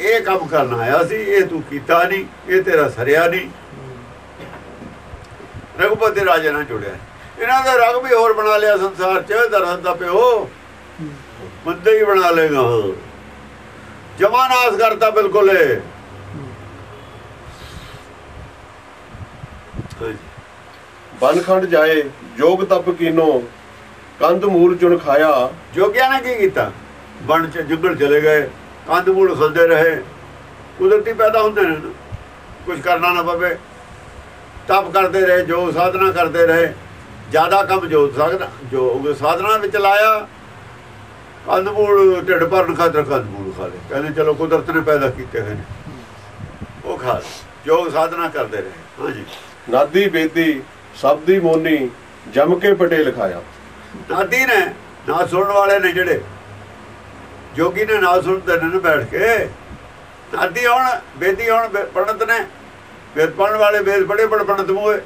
ਇਹ ਕੰਮ ਕਰਨ ਆਇਆ ਸੀ ਇਹ ਤੂੰ ਕੀਤਾ ਨਹੀਂ ਇਹ ਤੇਰਾ ਸਰਿਆ ਨਹੀਂ। ਰਘੁਪਤੀ ਰਾਜੇ ਨਾਲ ਜੁੜਿਆ। ਇਹਨਾਂ ਦਾ ਰਗ ਵੀ ਹੋਰ ਬਣਾ ਲਿਆ ਸੰਸਾਰ 'ਚ ਦਰਦ ਦਾ ਪਿਓ। ਬੰਦੇ ਹੀ ਬਣਾ ਲੇਗਾ ਜਮਾ ਨਾਸ ਕਰਤਾ ਬਿਲਕੁਲ ਇਹ। ਬਨਖੰਡ ਜਾਏ ਜੋਗ ਤਪ ਕੀਨੋ ਕੰਧ ਮੂਲ ਚੁਣ ਖਾਇਆ। ਜੋਗਿਆਂ ਨੇ ਕੀ ਕੀਤਾ? ਬਣ ਚ ਜੰਗਲ ਚਲੇ ਗਏ ਕੰਦ ਮੂਲ ਖਾਂਦੇ ਰਹੇ। ਕੁਦਰਤੀ ਪੈਦਾ ਹੁੰਦੇ ਨੇ ਕੁਝ ਕਰਨਾ ਨਾ ਪਵੇ। ਤਪ ਕਰਦੇ ਰਹੇ ਜੋ ਸਾਧਨਾ ਕਰਦੇ ਰਹੇ। ਜ਼ਿਆਦਾ ਕੰਮ ਜੋ ਸਕਦਾ ਜੋ ਸਾਧਨਾ ਵਿੱਚ ਲਾਇਆ ਕੰਦ ਮੂਲ ਢਿੱਡ ਭਰਨ ਖਾਤਰ ਕੰਦ ਮੂਲ ਖਾ ਲਏ। ਕਹਿੰਦੇ ਚਲੋ ਕੁਦਰਤ ਨੇ ਪੈਦਾ ਕੀਤੇ ਹੋਏ ਨੇ। ਉਹ ਖਾ ਲਏ। ਜੋ ਸਾਧਨਾ ਕਰਦੇ ਰਹੇ। ਹਾਂਜੀ। ਨਾਦੀ ਬੇਦੀ ਸਬਦੀ ਮੋਨੀ ਜਮ ਕੇ ਪਟੇ ਲਿਖਾਇਆ ਨਾਦੀ ਨੇ ਨਾ ਸੁਣਨ ਵਾਲੇ ਨੇ ਜਿਹੜੇ। ਜੋਗੀ ਨੇ ਨਾ ਸੁਣਦੇ ਨੇ ਬੈਠ ਕੇ। ਨਾਦੀ ਹੁਣ ਬੇਦੀ ਹੁਣ ਪੰਡਤ ਨੇ। ਵੇਦ ਪੜਨ ਵਾਲੇ ਵੇਦ ਬੜੇ ਬੜੇ ਪੰਡਤ ਮੋਏ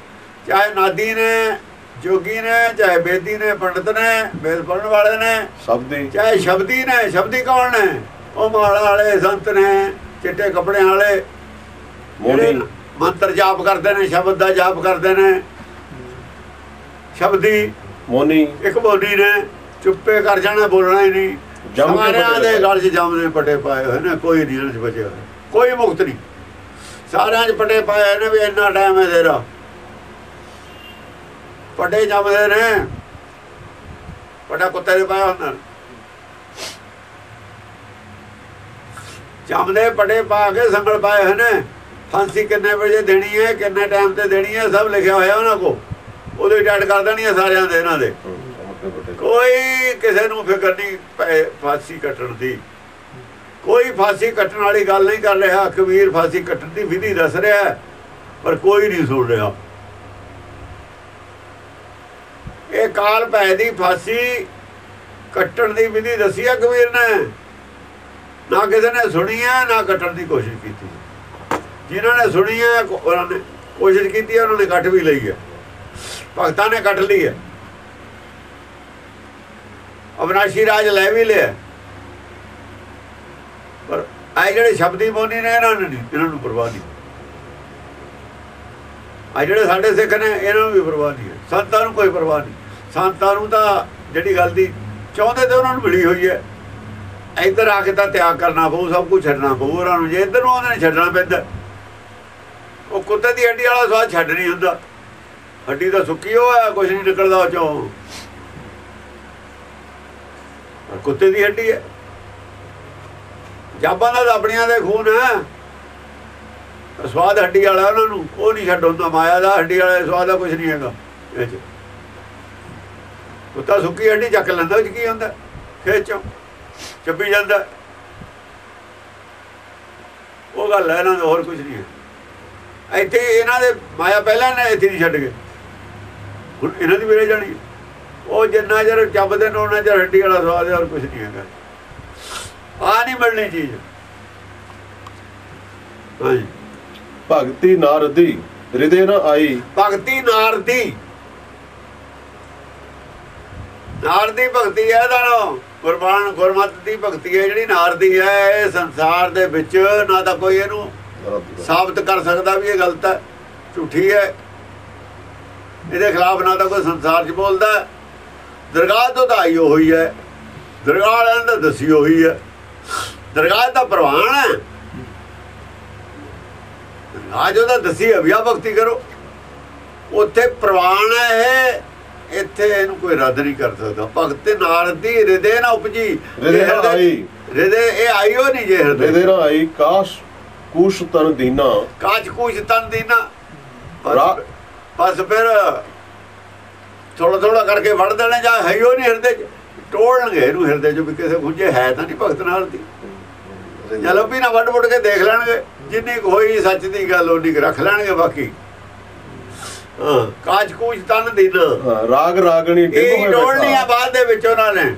ਚਾਹੇ ਨਾਦੀ ਨੇ ਜੋਗੀ ਨੇ ਚਾਹੇ ਬੇਦੀ ਨੇ ਪੰਡਤ ਨੇ ਵੇਦ ਪੜਨ ਵਾਲੇ ਨੇ। ਸਬਦੀ ਚਾਹੇ ਸ਼ਬਦੀ ਨੇ ਸ਼ਬਦੀ ਕੌਣ ਨੇ? ਉਹ ਮਾਲਾ ਵਾਲੇ ਸੰਤ ਨੇ ਚਿੱਟੇ ਕੱਪੜਿਆਂ ਵਾਲੇ। ਮੋਨੀ। ਮੰਤਰ ਜਾਪ ਕਰਦੇ ਨੇ ਸ਼ਬਦ ਦਾ ਜਾਪ ਕਰਦੇ ਨੇ। ਸ਼ਬਦੀ ਮੋਨੀ। ਇੱਕ ਬੋਲੀ ਨੇ ਚੁੱਪੇ ਕਰ ਜਾਣਾ ਬੋਲਣਾ ਹੀ ਨਹੀਂ। ਸਾਰਿਆਂ ਦੇ। ਗਲ 'ਚ ਜੰਮ ਦੇ ਪਟੇ ਪਾਏ ਹੋਏ ਨੇ ਕੋਈ ਨਹੀਂ ਇਹਨਾਂ ਬਚਿਆ। ਕੋਈ ਮੁਕਤ ਨਹੀਂ। ਸਾਰਿਆਂ 'ਚ ਪਟੇ ਪਾਏ ਨੇ ਵੀ ਇੰਨਾ ਟਾਈਮ ਹੈ ਤੇਰਾ। ਪਟੇ ਜੰਮਦੇ ਨੇ। ਪਟਾ ਕੁੱਤੇ ਦੇ ਪਾਇਆ ਹੁੰਦਾ। ਜੰਮਦੇ ਪਟੇ ਪਾ ਕੇ ਸੰਗਲ ਪਾਏ ਹੋਏ ਨੇ। ਫਾਂਸੀ ਕਿੰਨੇ ਵਜੇ ਦੇਣੀ ਹੈ ਕਿੰਨੇ ਟਾਈਮ ਤੇ ਦੇਣੀ ਹੈ ਸਭ ਲਿਖਿਆ ਹੋਇਆ ਉਹਨਾਂ ਕੋ ਉਹਦੇ ਡੈਡ ਕਰ ਦੇਣੀ ਸਾਰਿਆਂ ਦੇ ਇਹਨਾਂ ਦੇ। ਕੋਈ ਕਿਸੇ ਨੂੰ ਫਿਕਰ ਨਹੀਂ ਪੈ ਫਾਂਸੀ ਕੱਟਣ ਦੀ। ਕੋਈ ਫਾਂਸੀ ਕੱਟਣ ਵਾਲੀ ਗੱਲ ਨਹੀਂ ਕਰ ਰਿਹਾ ਕਬੀਰ ਫਾਂਸੀ ਕੱਟਣ ਦੀ ਵਿਧੀ ਦੱਸ ਰਿਹਾ ਪਰ ਕੋਈ ਨਹੀਂ ਸੁਣ ਰਿਹਾ। ਇਹ ਕਾਲ ਪੈ ਦੀ ਫਾਂਸੀ ਕੱਟਣ ਦੀ ਵਿਧੀ ਦੱਸੀ ਹੈ ਕਬੀਰ ਨੇ। ਨਾ ਕਿਸੇ ਨੇ ਸੁਣੀ ਹੈ ਨਾ ਕੱਟਣ ਦੀ ਕੋਸ਼ਿਸ਼ ਕੀਤੀ। ਜਿਨ੍ਹਾਂ ਨੇ ਸੁਣੀ ਕੋ- ਉਹਨਾਂ ਨੇ ਕੋਸ਼ਿਸ਼ ਕੀਤੀ ਉਹਨਾਂ ਨੇ ਕੱਟ ਵੀ ਲਈ ਹੈ ਭਗਤਾਂ ਨੇ ਕੱਟ ਲਈ ਹੈ। ਅਵਨਾਸ਼ੀ ਰਾਜ ਲੈ ਵੀ ਲਿਆ। ਪਰ ਆ ਜਿਹੜੇ ਸ਼ਬਦੀ ਬੋਨੀ ਨੇ, ਇਹਨਾਂ ਨੂੰ ਨਹੀਂ, ਇਹਨਾਂ ਨੂੰ ਪਰਵਾਹ ਨਹੀਂ। ਆ ਜਿਹੜੇ ਸਾਡੇ ਸਿੱਖ ਨੇ, ਇਹਨਾਂ ਨੂੰ ਵੀ ਪਰਵਾਹ ਨਹੀਂ ਹੈ। ਸੰਤਾਂ ਨੂੰ ਕੋਈ ਪਰਵਾਹ ਨਹੀਂ। ਸੰਤਾਂ ਨੂੰ ਤਾਂ ਜਿਹੜੀ ਗੱਲ ਦੀ ਚਾਹੁੰਦੇ ਤੇ ਉਹਨਾਂ ਨੂੰ ਮਿਲੀ ਹੋਈ ਹੈ। ਇੱਧਰ ਆ ਕੇ ਤਾਂ ਤਿਆਗ ਕਰਨਾ ਪਊ, ਸਭ ਕੁਝ ਛੱਡਣਾ ਪਊ, ਉਹਨਾਂ ਨੂੰ। ਜੇ ਇੱਧਰ ਨੂੰ ਉਹਨਾਂ ਨੇ, ਛੱਡਣਾ ਪੈਂਦਾ। ਉਹ ਕੁੱਤੇ ਦੀ ਹੱਡੀ ਵਾਲਾ ਸਵਾਦ ਛੱਡ ਨਹੀਂ ਹੁੰਦਾ। ਹੱਡੀ ਤਾਂ ਸੁੱਕੀ ਹੋਇਆ ਕੁਝ ਨਹੀਂ ਨਿਕਲਦਾ ਉਹ ਚੋਂ ਕੁੱਤੇ ਦੀ ਹੱਡੀ ਹੈ। ਜਾਬਾਂ ਦਾ ਤਾਂ ਆਪਣੀਆਂ ਦੇ ਖੂਨ ਹੈ। ਸਵਾਦ ਹੱਡੀ ਵਾਲਾ ਉਹਨਾਂ ਨੂੰ, ਉਹ ਨਹੀਂ ਛੱਡ ਹੁੰਦਾ, ਮਾਇਆ ਦਾ ਹੱਡੀ ਵਾਲਾ ਸਵਾਦ ਦਾ ਕੁਝ ਨਹੀਂ ਹੈਗਾ ਇਹ ਚ ਕੁੱਤਾ ਸੁੱਕੀ ਹੱਡੀ ਚੱਕ ਲੈਂਦਾ ਉਹ ਚ ਕੀ ਹੁੰਦਾ? ਖੇਚੋਂ ਚੱਬੀ ਜਾਂਦਾ। ਉਹ ਗੱਲ ਹੈ, ਇਹਨਾਂ ਦਾ ਹੋਰ ਕੁਝ ਨਹੀਂ ਹੈ। ਇੱਥੇ ਇਹਨਾਂ ਦੇ ਮਾਇਆ ਪਹਿਲਾਂ ਨੇ ਇੱਥੇ ਨਹੀਂ ਛੱਡ ਗਏ। ਹੁਣ ਇਹਨਾਂ ਦੀ ਮੇਰੇ ਜਾਣੀ। ਉਹ ਜਿੰਨਾ ਚਿਰ ਚੱਬਦੇ ਨੇ ਉਹਨਾਂ ਚਿਰ ਹੱਡੀ ਵਾਲਾ ਸਵਾਦ ਹੈ ਹੋਰ ਕੁਝ ਨਹੀਂ ਹੈਗਾ। ਆ ਨਹੀਂ ਮਿਲਣੀ ਚੀਜ਼। ਹਾਂਜੀ। ਭਗਤੀ ਨਾਰਦੀ ਹਿਰਦੇ ਨਾ ਆਈ। ਭਗਤੀ ਨਾਰਦੀ ਨਾਰਦੀ ਭਗਤੀ ਹੈ ਨਾਮ ਗੁਰਬਾਣ ਗੁਰਮਤ ਦੀ ਭਗਤੀ ਹੈ ਜਿਹੜੀ ਨਾਰਦੀ ਹੈ ਇਹ ਸੰਸਾਰ ਦੇ ਵਿੱਚ ਨਾ ਤਾਂ ਕੋਈ ਇਹਨੂੰ ਸਾਬਤ ਕਰ ਸਕਦਾ ਵੀ ਇਹ ਗਲਤ ਹੈ ਝੂਠੀ ਹੈ। ਇਹਦੇ ਖਿਲਾਫ ਨਾ ਤਾਂ ਕੋਈ ਸੰਸਾਰ 'ਚ ਬੋਲਦਾ ਹੈ। ਦਰਗਾਹ ਤੋਂ ਆਈ ਹੋਈ ਹੈ। ਦਰਗਾਹ ਵਾਲਿਆਂ ਨੇ ਦੱਸੀ ਹੋਈ ਹੈ। ਦਰਗਾਹ ਦਾ ਪ੍ਰਵਾਨ ਹੈ। ਦਰਗਾਹ ਜੋ ਤਾਂ ਦੱਸੀ ਹੈ ਵਿਆਹ ਭਗਤੀ ਕਰੋ। ਉੱਥੇ ਪ੍ਰਵਾਨ ਹੈ ਇਹ। ਇੱਥੇ ਇਹਨੂੰ ਕੋਈ ਰੱਦ ਨਹੀਂ ਕਰ ਸਕਦਾ। ਭਗਤ ਨਾਰਦ ਦੀ ਹਿਰਦੇ ਨਾ ਉਪਜੀ। ਹਿਰਦੇ ਹਿਰਦੇ- ਆਈ। ਇਹ ਆਈਓ ਨਹੀਂ ਜੇ ਹਿਰਦੇ। ਹਿਰਦੇ ਨਾ ਆਈ। ਕਾਸ਼ ਕੂਸ਼ ਤਨ ਦੀਨਾ। ਕਾਚ ਕੂਚ ਤਨ ਦੀਨਾ। ਬਸ ਫਿਰ ਥੋੜਾ ਥੋੜਾ ਕਰਕੇ ਵੜ ਦੇਣੇ ਜਾਂ ਹੈ ਹੀ ਉਹ ਨਹੀਂ ਹਿਰਦੇ ਚ। ਟੋੜਨਗੇ ਇਹਨੂੰ ਹਿਰਦੇ ਚ ਵੀ ਕਿਸੇ ਖੁੰਝੇ ਹੈ ਤਾਂ ਨਹੀਂ ਭਗਤ ਨਾਲ ਦੀ। ਚਲੋ ਵੀ ਨਾ ਵੱਡ ਵੱਡ ਕੇ ਦੇਖ ਲੈਣਗੇ ਜਿੰਨੀ ਹੋਈ ਸੱਚ ਦੀ ਗੱਲ ਉਹਨੀ ਰੱਖ ਲੈਣਗੇ ਬਾਕੀ। ਹਾਂ ਕਾਚ ਕੂਚ ਤਨ ਦੀਨਾ ਰਾਗ ਰਾਗਣੀ ਡਿੱਗ ਹੋਏ ਟੋੜਨੀ ਆ ਬਾਅਦ ਦੇ ਵਿੱਚ ਉਹਨਾਂ ਨੇ।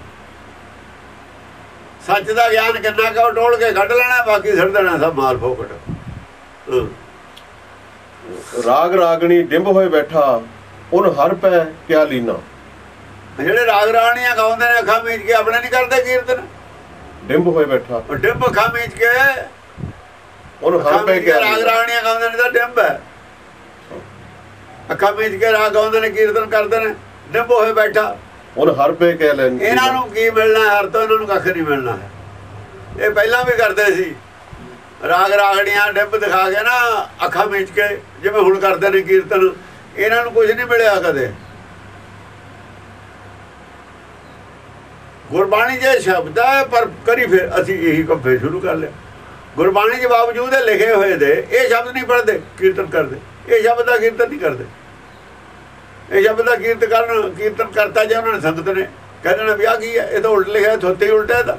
ਸੱਚ ਦਾ ਗਿਆਨ ਕਿੰਨਾ ਕਾ ਟੋੜ ਕੇ ਕੱਢ ਲੈਣਾ ਬਾਕੀ ਛੱਡ ਦੇਣਾ ਸਭ ਮਾਲ ਫੋਕਟ ਹਾਂ। ਰਾਗ ਰਾਗਣੀ ਡਿੰਬ ਹੋਏ ਬੈਠਾ ਉਨ ਹਰ ਪੈ ਕਿਆ ਲੀਨਾ। ਜਿਹੜੇ ਰਾਗ ਰਾਣੀਆਂ ਗਾਉਂਦੇ ਨੇ ਅੱਖਾਂ ਮੀਚ ਕੇ ਆਪਣੇ ਨਹੀਂ ਕਰਦੇ ਕੀਰਤਨ? ਡਿੰਬ ਹੋਏ ਬੈਠਾ। ਡਿੰਬ ਅੱਖਾਂ ਮੀਚ ਕੇ ਉਨ ਹਰ ਪੈ ਕਿਆ ਰਾਗ ਰਾਣੀਆਂ ਗਾਉਂਦੇ ਨੇ ਤਾਂ ਡਿੰਬ ਹੈ। ਅੱਖਾਂ ਮੀਚ ਕੇ ਰਾਗ ਗਾਉਂਦੇ ਨੇ ਕੀਰਤਨ ਕਰਦੇ ਨੇ ਡਿੰਬ ਹੋਏ ਬੈਠਾ। ਉਨ ਹਰ ਪੈ ਕਿਆ ਲੈਨ। ਇਹਨਾਂ ਨੂੰ ਕੀ ਮਿਲਣਾ? ਹਰ ਤੋਂ ਇਹਨਾਂ ਨੂੰ ਕੱਖ ਨਹੀਂ ਮਿਲਣਾ ਇਹ ਪਹਿਲਾਂ ਵੀ ਕਰਦੇ ਸੀ। ਰਾਗ ਰਾਗੜੀਆਂ ਡਿੰਬ ਦਿਖਾ ਕੇ ਨਾ ਅੱਖਾਂ ਮੀਚ ਕੇ, ਜਿਵੇਂ ਹੁਣ ਕਰਦੇ ਨੇ ਕੀਰਤਨ, ਇਹਨਾਂ ਨੂੰ ਕੁਝ ਨਹੀਂ ਮਿਲਿਆ ਕਦੇ। ਗੁਰਬਾਣੀ ਜੇ ਸ਼ਬਦ ਹੈ, ਪਰ ਕਰੀ ਫਿਰ ਅਸੀਂ ਇਹੀ ਕੰਮ ਫਿਰ ਸ਼ੁਰੂ ਕਰ ਲਿਆ। ਗੁਰਬਾਣੀ ਦੇ ਬਾਵਜੂਦ ਇਹ ਲਿਖੇ ਹੋਏ ਦੇ, ਇਹ ਸ਼ਬਦ ਨਹੀਂ ਪੜ੍ਹਦੇ, ਕੀਰਤਨ ਕਰਦੇ। ਇਹ ਸ਼ਬਦ ਦਾ ਕੀਰਤਨ ਨਹੀਂ ਕਰਦੇ। ਇਹ ਸ਼ਬਦ ਦਾ ਕੀਰਤਨ ਕਰਨ, ਕੀਰਤਨ ਕਰਤਾ ਜੇ ਉਹਨਾਂ ਨੇ ਸੰਗਤ ਨੇ। ਕਹਿੰਦੇ ਨੇ ਵੀ ਆਹ ਕੀ ਹੈ? ਇਹ ਤਾਂ ਉਲਟ ਲਿਖਿਆ, ਥੋਤੇ ਹੀ ਉਲਟਾ ਇਹਦਾ।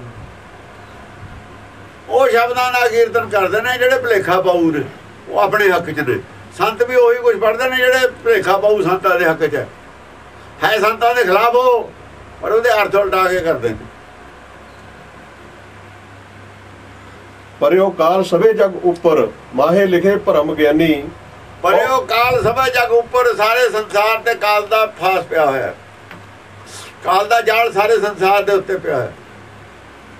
ਉਹ ਸ਼ਬਦਾਂ ਦਾ ਕੀਰਤਨ ਕਰਦੇ ਨੇ ਜਿਹੜੇ ਭਲੇਖਾ ਪਾਉ ਨੇ ਉਹ ਆਪਣੇ ਹੱਕ 'ਚ ਨੇ। ਸੰਤ ਵੀ ਉਹੀ ਕੁਝ ਪੜ੍ਹਦੇ ਨੇ ਜਿਹੜੇ ਭਲੇਖਾ ਪਾਉ ਸੰਤਾਂ ਦੇ ਹੱਕ 'ਚ ਹੈ। ਹੈ ਸੰਤਾਂ ਦੇ ਖਿਲਾਫ ਉਹ ਪਰ ਉਹਦੇ ਅਰਥ ਉਲਟਾ ਕੇ ਕਰਦੇ ਨੇ। ਪਰਿਓ ਕਾਲ ਸਭੇ ਜਗ ਉੱਪਰ ਮਾਹੇ ਲਿਖੇ ਭਰਮ ਗਿਆਨੀ। ਪਰ ਉਹ ਕਾਲ ਸਭਾ ਜਗ ਉੱਪਰ ਸਾਰੇ ਸੰਸਾਰ ਤੇ ਕਾਲ ਦਾ ਫਾਸ ਪਿਆ ਹੋਇਆ। ਕਾਲ ਦਾ ਜਾਲ ਸਾਰੇ ਸੰਸਾਰ ਦੇ ਉੱਤੇ ਪਿਆ ਹੈ।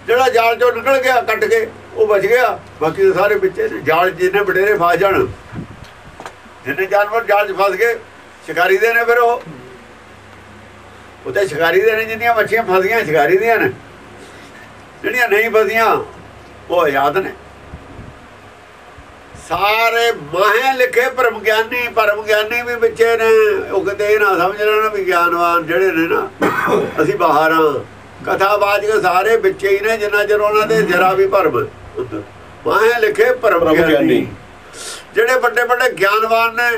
ਜਿਹੜਾ ਜਾਲ ਚੋਂ ਨਿਕਲ ਗਿਆ ਕੱਟ ਕੇ ਉਹ ਬਚ ਗਿਆ। ਬਾਕੀ ਤਾਂ ਸਾਰੇ ਵਿੱਚੇ ਜਾਲ ਜਿੰਨੇ ਬਟੇਰੇ ਫਸ ਜਾਣ। ਜਿੰਨੇ ਜਾਨਵਰ ਜਾਲ 'ਚ ਫਸ ਗਏ, ਸ਼ਿਕਾਰੀ ਦੇ ਨੇ ਫਿਰ ਉਹ। ਉਹ ਸ਼ਿਕਾਰੀ ਦੇ ਨੇ, ਜਿੰਨੀਆਂ ਮੱਛੀਆਂ ਫਸੀਆਂ ਸ਼ਿਕਾਰੀ ਦੀਆਂ ਨੇ। ਜਿਹੜੀਆਂ ਨਹੀਂ ਫਸੀਆਂ ਉਹ ਆਜ਼ਾਦ ਨੇ। ਸਾਰੇ ਮਾਹੇ ਲਿਖੇ ਪਰਮ ਗਿਆਨੀ ਪਰਮ ਗਿਆਨੀ ਵੀ ਵਿੱਚੇ ਨੇ। ਉਹ ਕਿਤੇ ਇਹ ਨਾ ਸਮਝ ਲੈਣਾ ਵੀ ਗਿਆਨਵਾਨ ਜਿਹੜੇ ਨੇ ਨਾ, ਅਸੀਂ ਬਾਹਰ ਆ। ਕਥਾਵਾਚਕ ਸਾਰੇ ਵਿੱਚੇ ਹੀ ਨੇ, ਜਿੰਨਾ ਚਿਰ ਉਹਨਾਂ ਦੇ ਜਰਾ ਵੀ ਭਰਮ। ਮਾਹੇ ਲਿਖੇ ਪਰਮ ਗਿਆਨੀ। ਜਿਹੜੇ ਵੱਡੇ ਵੱਡੇ ਗਿਆਨਵਾਨ ਨੇ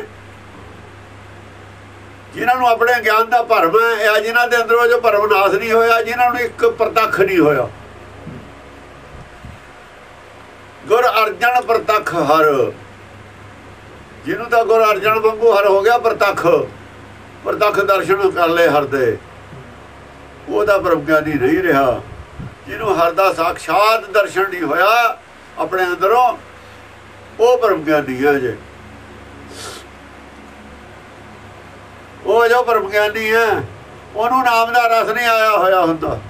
ਜਿਨ੍ਹਾਂ ਨੂੰ ਆਪਣੇ ਗਿਆਨ ਦਾ ਭਰਮ ਹੈ ਇਹ ਜਿਨ੍ਹਾਂ ਦੇ ਅੰਦਰੋਂ ਜੋ ਭਰਮ ਨਾਸ ਨਹੀਂ ਹੋਇਆ ਜਿਨ੍ਹਾਂ ਨੂੰ ਇੱਕ ਪ੍ਰਤੱਖ ਨਹੀਂ ਹੋਇਆ। ਗੁਰ ਅਰਜਨ ਪ੍ਰਤੱਖ ਹਰ। ਜਿਹਨੂੰ ਤਾਂ ਗੁਰ ਅਰਜਨ ਵਾਂਗੂ ਹਰ ਹੋ ਗਿਆ ਪ੍ਰਤੱਖ। ਪ੍ਰਤੱਖ ਦਰਸ਼ਨ ਕਰ ਲਏ ਹਰ ਦੇ। ਉਹਦਾ ਬ੍ਰਹਮ ਗਿਆਨੀ ਨਹੀਂ ਰਿਹਾ। ਜਿਹਨੂੰ ਹਰ ਦਾ ਸਾਖਸ਼ਾਤ ਦਰਸ਼ਨ ਨਹੀਂ ਹੋਇਆ, ਆਪਣੇ ਅੰਦਰੋਂ, ਉਹ ਬ੍ਰਹਮ ਗਿਆਨੀ ਹੈ ਜੇ ਉਹ ਜੋ ਬ੍ਰਹਮ ਗਿਆਨੀ ਹੈ, ਉਹਨੂੰ ਨਾਮ ਦਾ ਰਸ ਨਹੀਂ ਆਇਆ ਹੋਇਆ ਹੁੰਦਾ।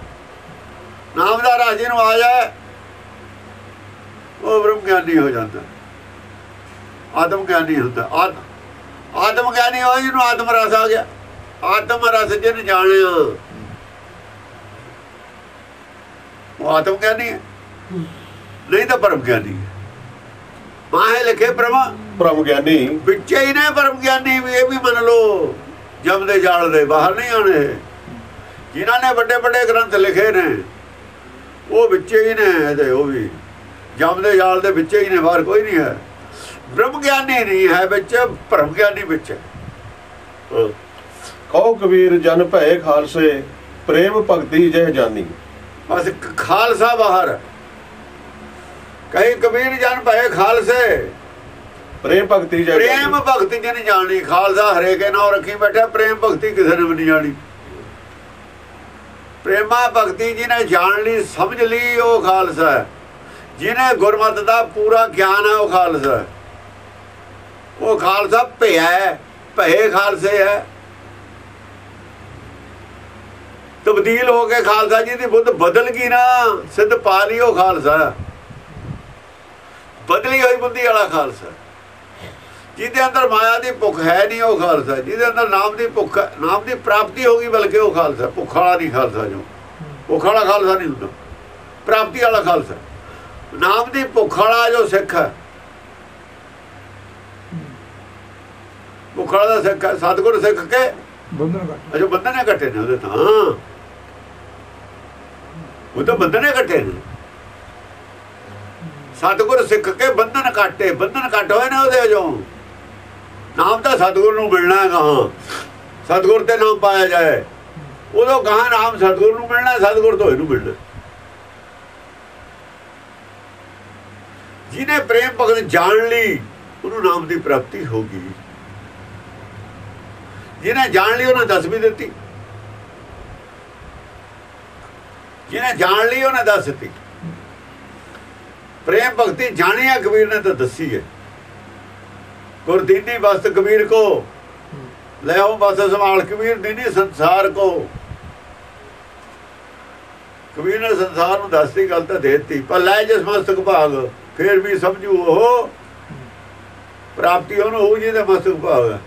ਨਾਮ ਦਾ ਰਸ ਜਿਹਨੂੰ ਆ ਜਾਏ ਉਹ ਬ੍ਰਹਮ ਗਿਆਨੀ ਹੋ ਜਾਂਦਾ। ਆਤਮ ਗਿਆਨੀ ਹੁੰਦਾ। ਆਤ- ਆਤਮ ਗਿਆਨੀ ਹੋਇਆ ਜਿਹਨੂੰ ਆਤਮ ਰਸ ਆ ਗਿਆ। ਆਤਮ ਰਸ ਜਿਹਨ ਜਾਣਿਆ। ਉਹ ਆਤਮ ਗਿਆਨੀ ਹੈ। ਨਹੀਂ ਤਾਂ ਪਰਮ ਗਿਆਨੀ ਹੈ। ਮਾਹੇ ਲਿਖੇ ਬ੍ਰਹਮ ਭਰਮ ਗਿਆਨੀ। ਵਿੱਚੇ ਹੀ ਨੇ ਪਰਮ ਗਿਆਨੀ ਵੀ ਇਹ ਵੀ ਮੰਨ ਲਓ ਜਮ ਦੇ ਜਾਲ ਦੇ ਬਾਹਰ ਨਹੀਂ ਆਉਣੇ। ਜਿਨ੍ਹਾਂ ਨੇ ਵੱਡੇ ਵੱਡੇ ਗ੍ਰੰਥ ਲਿਖੇ ਨੇ ਉਹ ਵਿੱਚੇ ਹੀ ਨੇ ਇਹਦੇ ਉਹ ਵੀ। ਜਮ ਦੇ ਜਾਲ ਦੇ ਵਿੱਚੇ ਹੀ ਨੇ ਬਾਹਰ ਕੋਈ ਨਹੀਂ ਹੈ। ਬ੍ਰਹਮ ਗਿਆਨੀ ਨਹੀਂ ਹੈ ਵਿੱਚ ਭਰਮ ਗਿਆਨੀ ਵਿੱਚ। ਕਹੋ ਕਬੀਰ ਜਨ ਭੈ ਖਾਲਸੇ ਪ੍ਰੇਮ ਭਗਤੀ ਜਹ ਜਾਨੀ। ਬਸ ਖਾਲਸਾ ਬਾਹਰ। ਕਈ ਕਬੀਰ ਜਨ ਭਏ ਖਾਲਸੇ। ਪ੍ਰੇਮ ਭਗਤੀ ਜੈ ਪ੍ਰੇਮ ਭਗਤੀ ਜਿਹਨੇ ਜਾਣੀ। ਖਾਲਸਾ ਹਰੇਕੇ ਨਾਲ ਰੱਖੀ ਬੈਠਾ ਪ੍ਰੇਮ ਭਗਤੀ ਕਿਸੇ ਨੇ ਵੀ ਨਹੀਂ ਜਾਣੀ। ਪ੍ਰੇਮਾ ਭਗਤੀ ਜਿਹਨੇ ਜਾਣ ਲਈ ਸਮਝ ਲਈ ਉਹ ਖਾਲਸਾ ਹੈ। ਜਿਹਨੇ ਗੁਰਮਤਿ ਦਾ ਪੂਰਾ ਗਿਆਨ ਹੈ ਉਹ ਖਾਲਸਾ ਉਹ ਖਾਲਸਾ ਭਿਆ ਹੈ ਭਏ ਖਾਲਸੇ ਹੈ। ਤਬਦੀਲ ਹੋ ਕੇ ਖਾਲਸਾ ਜੀ ਦੀ ਬੁੱਧ ਬਦਲ ਗਈ ਨਾ, ਸਿੱਧ ਪਾ ਲਈ ਉਹ ਖਾਲਸਾ। ਬਦਲੀ ਹੋਈ ਬੁੱਧੀ ਵਾਲਾ ਖਾਲਸਾ। ਜਿਹਦੇ ਅੰਦਰ ਮਾਇਆ ਦੀ ਭੁੱਖ ਹੈ ਨਹੀਂ ਉਹ ਖਾਲਸਾ, ਜਿਹਦੇ ਅੰਦਰ ਨਾਮ ਦੀ ਭੁੱਖ ਨਾਮ ਦੀ ਪ੍ਰਾਪਤੀ ਹੋ ਗਈ ਬਲਕਿ ਉਹ ਖਾਲਸਾ, ਭੁੱਖ ਵਾਲਾ ਨਹੀਂ ਖਾਲਸਾ ਜੋ। ਭੁੱਖ ਵਾਲਾ ਖਾਲਸਾ ਨਹੀਂ ਹੁੰਦਾ। ਪ੍ਰਾਪਤੀ ਵਾਲਾ ਖਾਲਸਾ। ਨਾਮ ਦੀ ਭੁੱਖ ਵਾਲਾ ਜੋ ਸਿੱਖ ਹੈ। ਭੁੱਖ ਵਾਲਾ ਦਾ ਸਿੱਖ ਹੈ, ਸਤਿਗੁਰ ਸਿੱਖ ਕੇ ਬੰਧਨ ਘਟ ਅਜੋ ਬੰਧਨ ਨੇ ਨੇ ਉਹਦੇ ਤਾਂ। ਉਹ ਤਾਂ ਬੰਧਨ ਨੇ ਨੇ। ਸਤਿਗੁਰ ਸਿੱਖ ਕੇ ਬੰਧਨ ਕਾਟੇ ਬੰਧਨ ਕੱਟ ਹੋਏ ਨੇ ਉਹਦੇ ਜੋ ਨਾਮ ਤਾਂ ਸਤਿਗੁਰ ਨੂੰ ਮਿਲਣਾ ਹੈ। ਗਾਹਾਂ ਤੇ ਨਾਮ ਪਾਇਆ ਜਾਏ। ਉਦੋਂ ਗਾਹਾਂ ਨਾਮ ਸਤਿਗੁਰ ਨੂੰ ਮਿਲਣਾ, ਸਤਿਗੁਰ ਤੋਂ ਇਹਨੂੰ ਮਿਲਣਾ। ਜਿਹਨੇ ਪ੍ਰੇਮ ਭਗਤ ਜਾਣ ਲਈ ਉਹਨੂੰ ਨਾਮ ਦੀ ਪ੍ਰਾਪਤੀ ਹੋ ਗਈ। ਜਿਹਨੇ ਜਾਣ ਲਈ ਉਹਨੇ ਦੱਸ ਵੀ ਦਿੱਤੀ। ਜਿਹਨੇ ਜਾਣ ਲਈ ਉਹਨੇ ਦੱਸ ਦਿੱਤੀ। ਪ੍ਰੇਮ ਭਗਤੀ ਜਾਣੀ ਹੈ ਕਬੀਰ ਨੇ ਤਾਂ ਦੱਸੀ ਹੈ। ਗੁਰਦੀਨੀ ਵਸਤ ਕਬੀਰ ਕੋ, ਲੈ ਆਓ ਬਸ ਸੰਭਾਲ ਕਬੀਰ ਦੀਨੀ ਸੰਸਾਰ ਕੋ। ਕਬੀਰ ਨੇ ਸੰਸਾਰ ਨੂੰ ਦੱਸਦੀ ਗੱਲ ਤਾਂ ਦੇ ਦਿੱਤੀ, ਪਰ ਲੈ ਜਿਸ ਮਸਤਕ ਭਾਗ, ਫੇਰ ਵੀ ਸਮਝੂ ਉਹ। ਪ੍ਰਾਪਤੀ ਉਹਨੂੰ ਹੋਊ ਜਿਹਦੇ ਮਸਤਕ ਭਾਗ ਹੈ।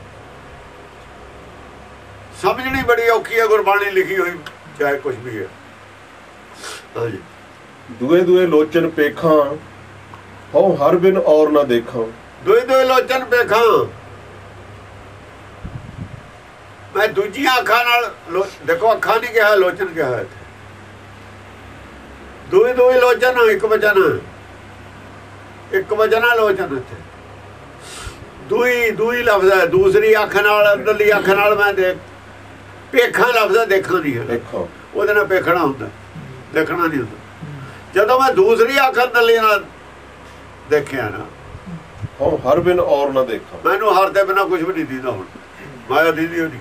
ਸਮਝਣੀ ਬੜੀ ਔਖੀ ਹੈ ਗੁਰਬਾਣੀ ਲਿਖੀ ਹੋਈ ਚਾਹੇ ਕੁਝ ਵੀ ਹੈ। ਹਾਂਜੀ ਦੁਏ ਦੁਏ ਲੋਚਨ ਪੇਖਾਂ ਹਉ ਹਰ ਬਿਨ ਔਰ ਨਾ ਦੇਖਾਂ। ਦੋਈ ਦੋਈ ਲੋਚਨ ਵੇਖਾਂ ਮੈਂ ਦੂਜੀਆਂ ਅੱਖਾਂ ਨਾਲ ਦੇਖੋ ਅੱਖਾਂ ਨਹੀਂ ਕਿਹਾ ਲੋਚਨ ਕਿਹਾ ਹੈ। ਦੋਈ ਦੋਈ ਲੋਚਨ ਇੱਕ ਵਚਨ। ਇੱਕ ਵਚਨ ਲੋਚਨ ਇੱਥੇ। ਦੂਈ ਦੂਈ ਲਫ਼ਜ਼ ਹੈ ਦੂਸਰੀ ਅੱਖ ਨਾਲ ਅੰਦਰਲੀ ਅੱਖ ਨਾਲ ਮੈਂ ਦੇਖ ਪੇਖਾਂ ਲਫ਼ਜ਼ ਹੈ, ਦੇਖਾਂ ਨਹੀਂ ਹੈ ਦੇਖਾਂ। ਉਹਦੇ ਨਾਲ ਪੇਖਣਾ ਹੁੰਦਾ ਦੇਖਣਾ ਨਹੀਂ ਹੁੰਦਾ। ਜਦੋਂ ਮੈਂ ਦੂਸਰੀ ਅੱਖ ਅੰਦਰਲੀ ਨਾਲ ਦੇਖਿਆ ਨਾ ਹਉ ਹਰ ਬਿਨ ਔਰ ਨਾ ਦੇਖਾਂ। ਮੈਨੂੰ ਹਰ ਦੇ ਬਿਨਾ ਕੁਝ ਵੀ ਨਹੀਂ ਦੀਦਾ ਹੁਣ। ਮਾਇਆ ਦੀਦੀ ਹੋਣੀ।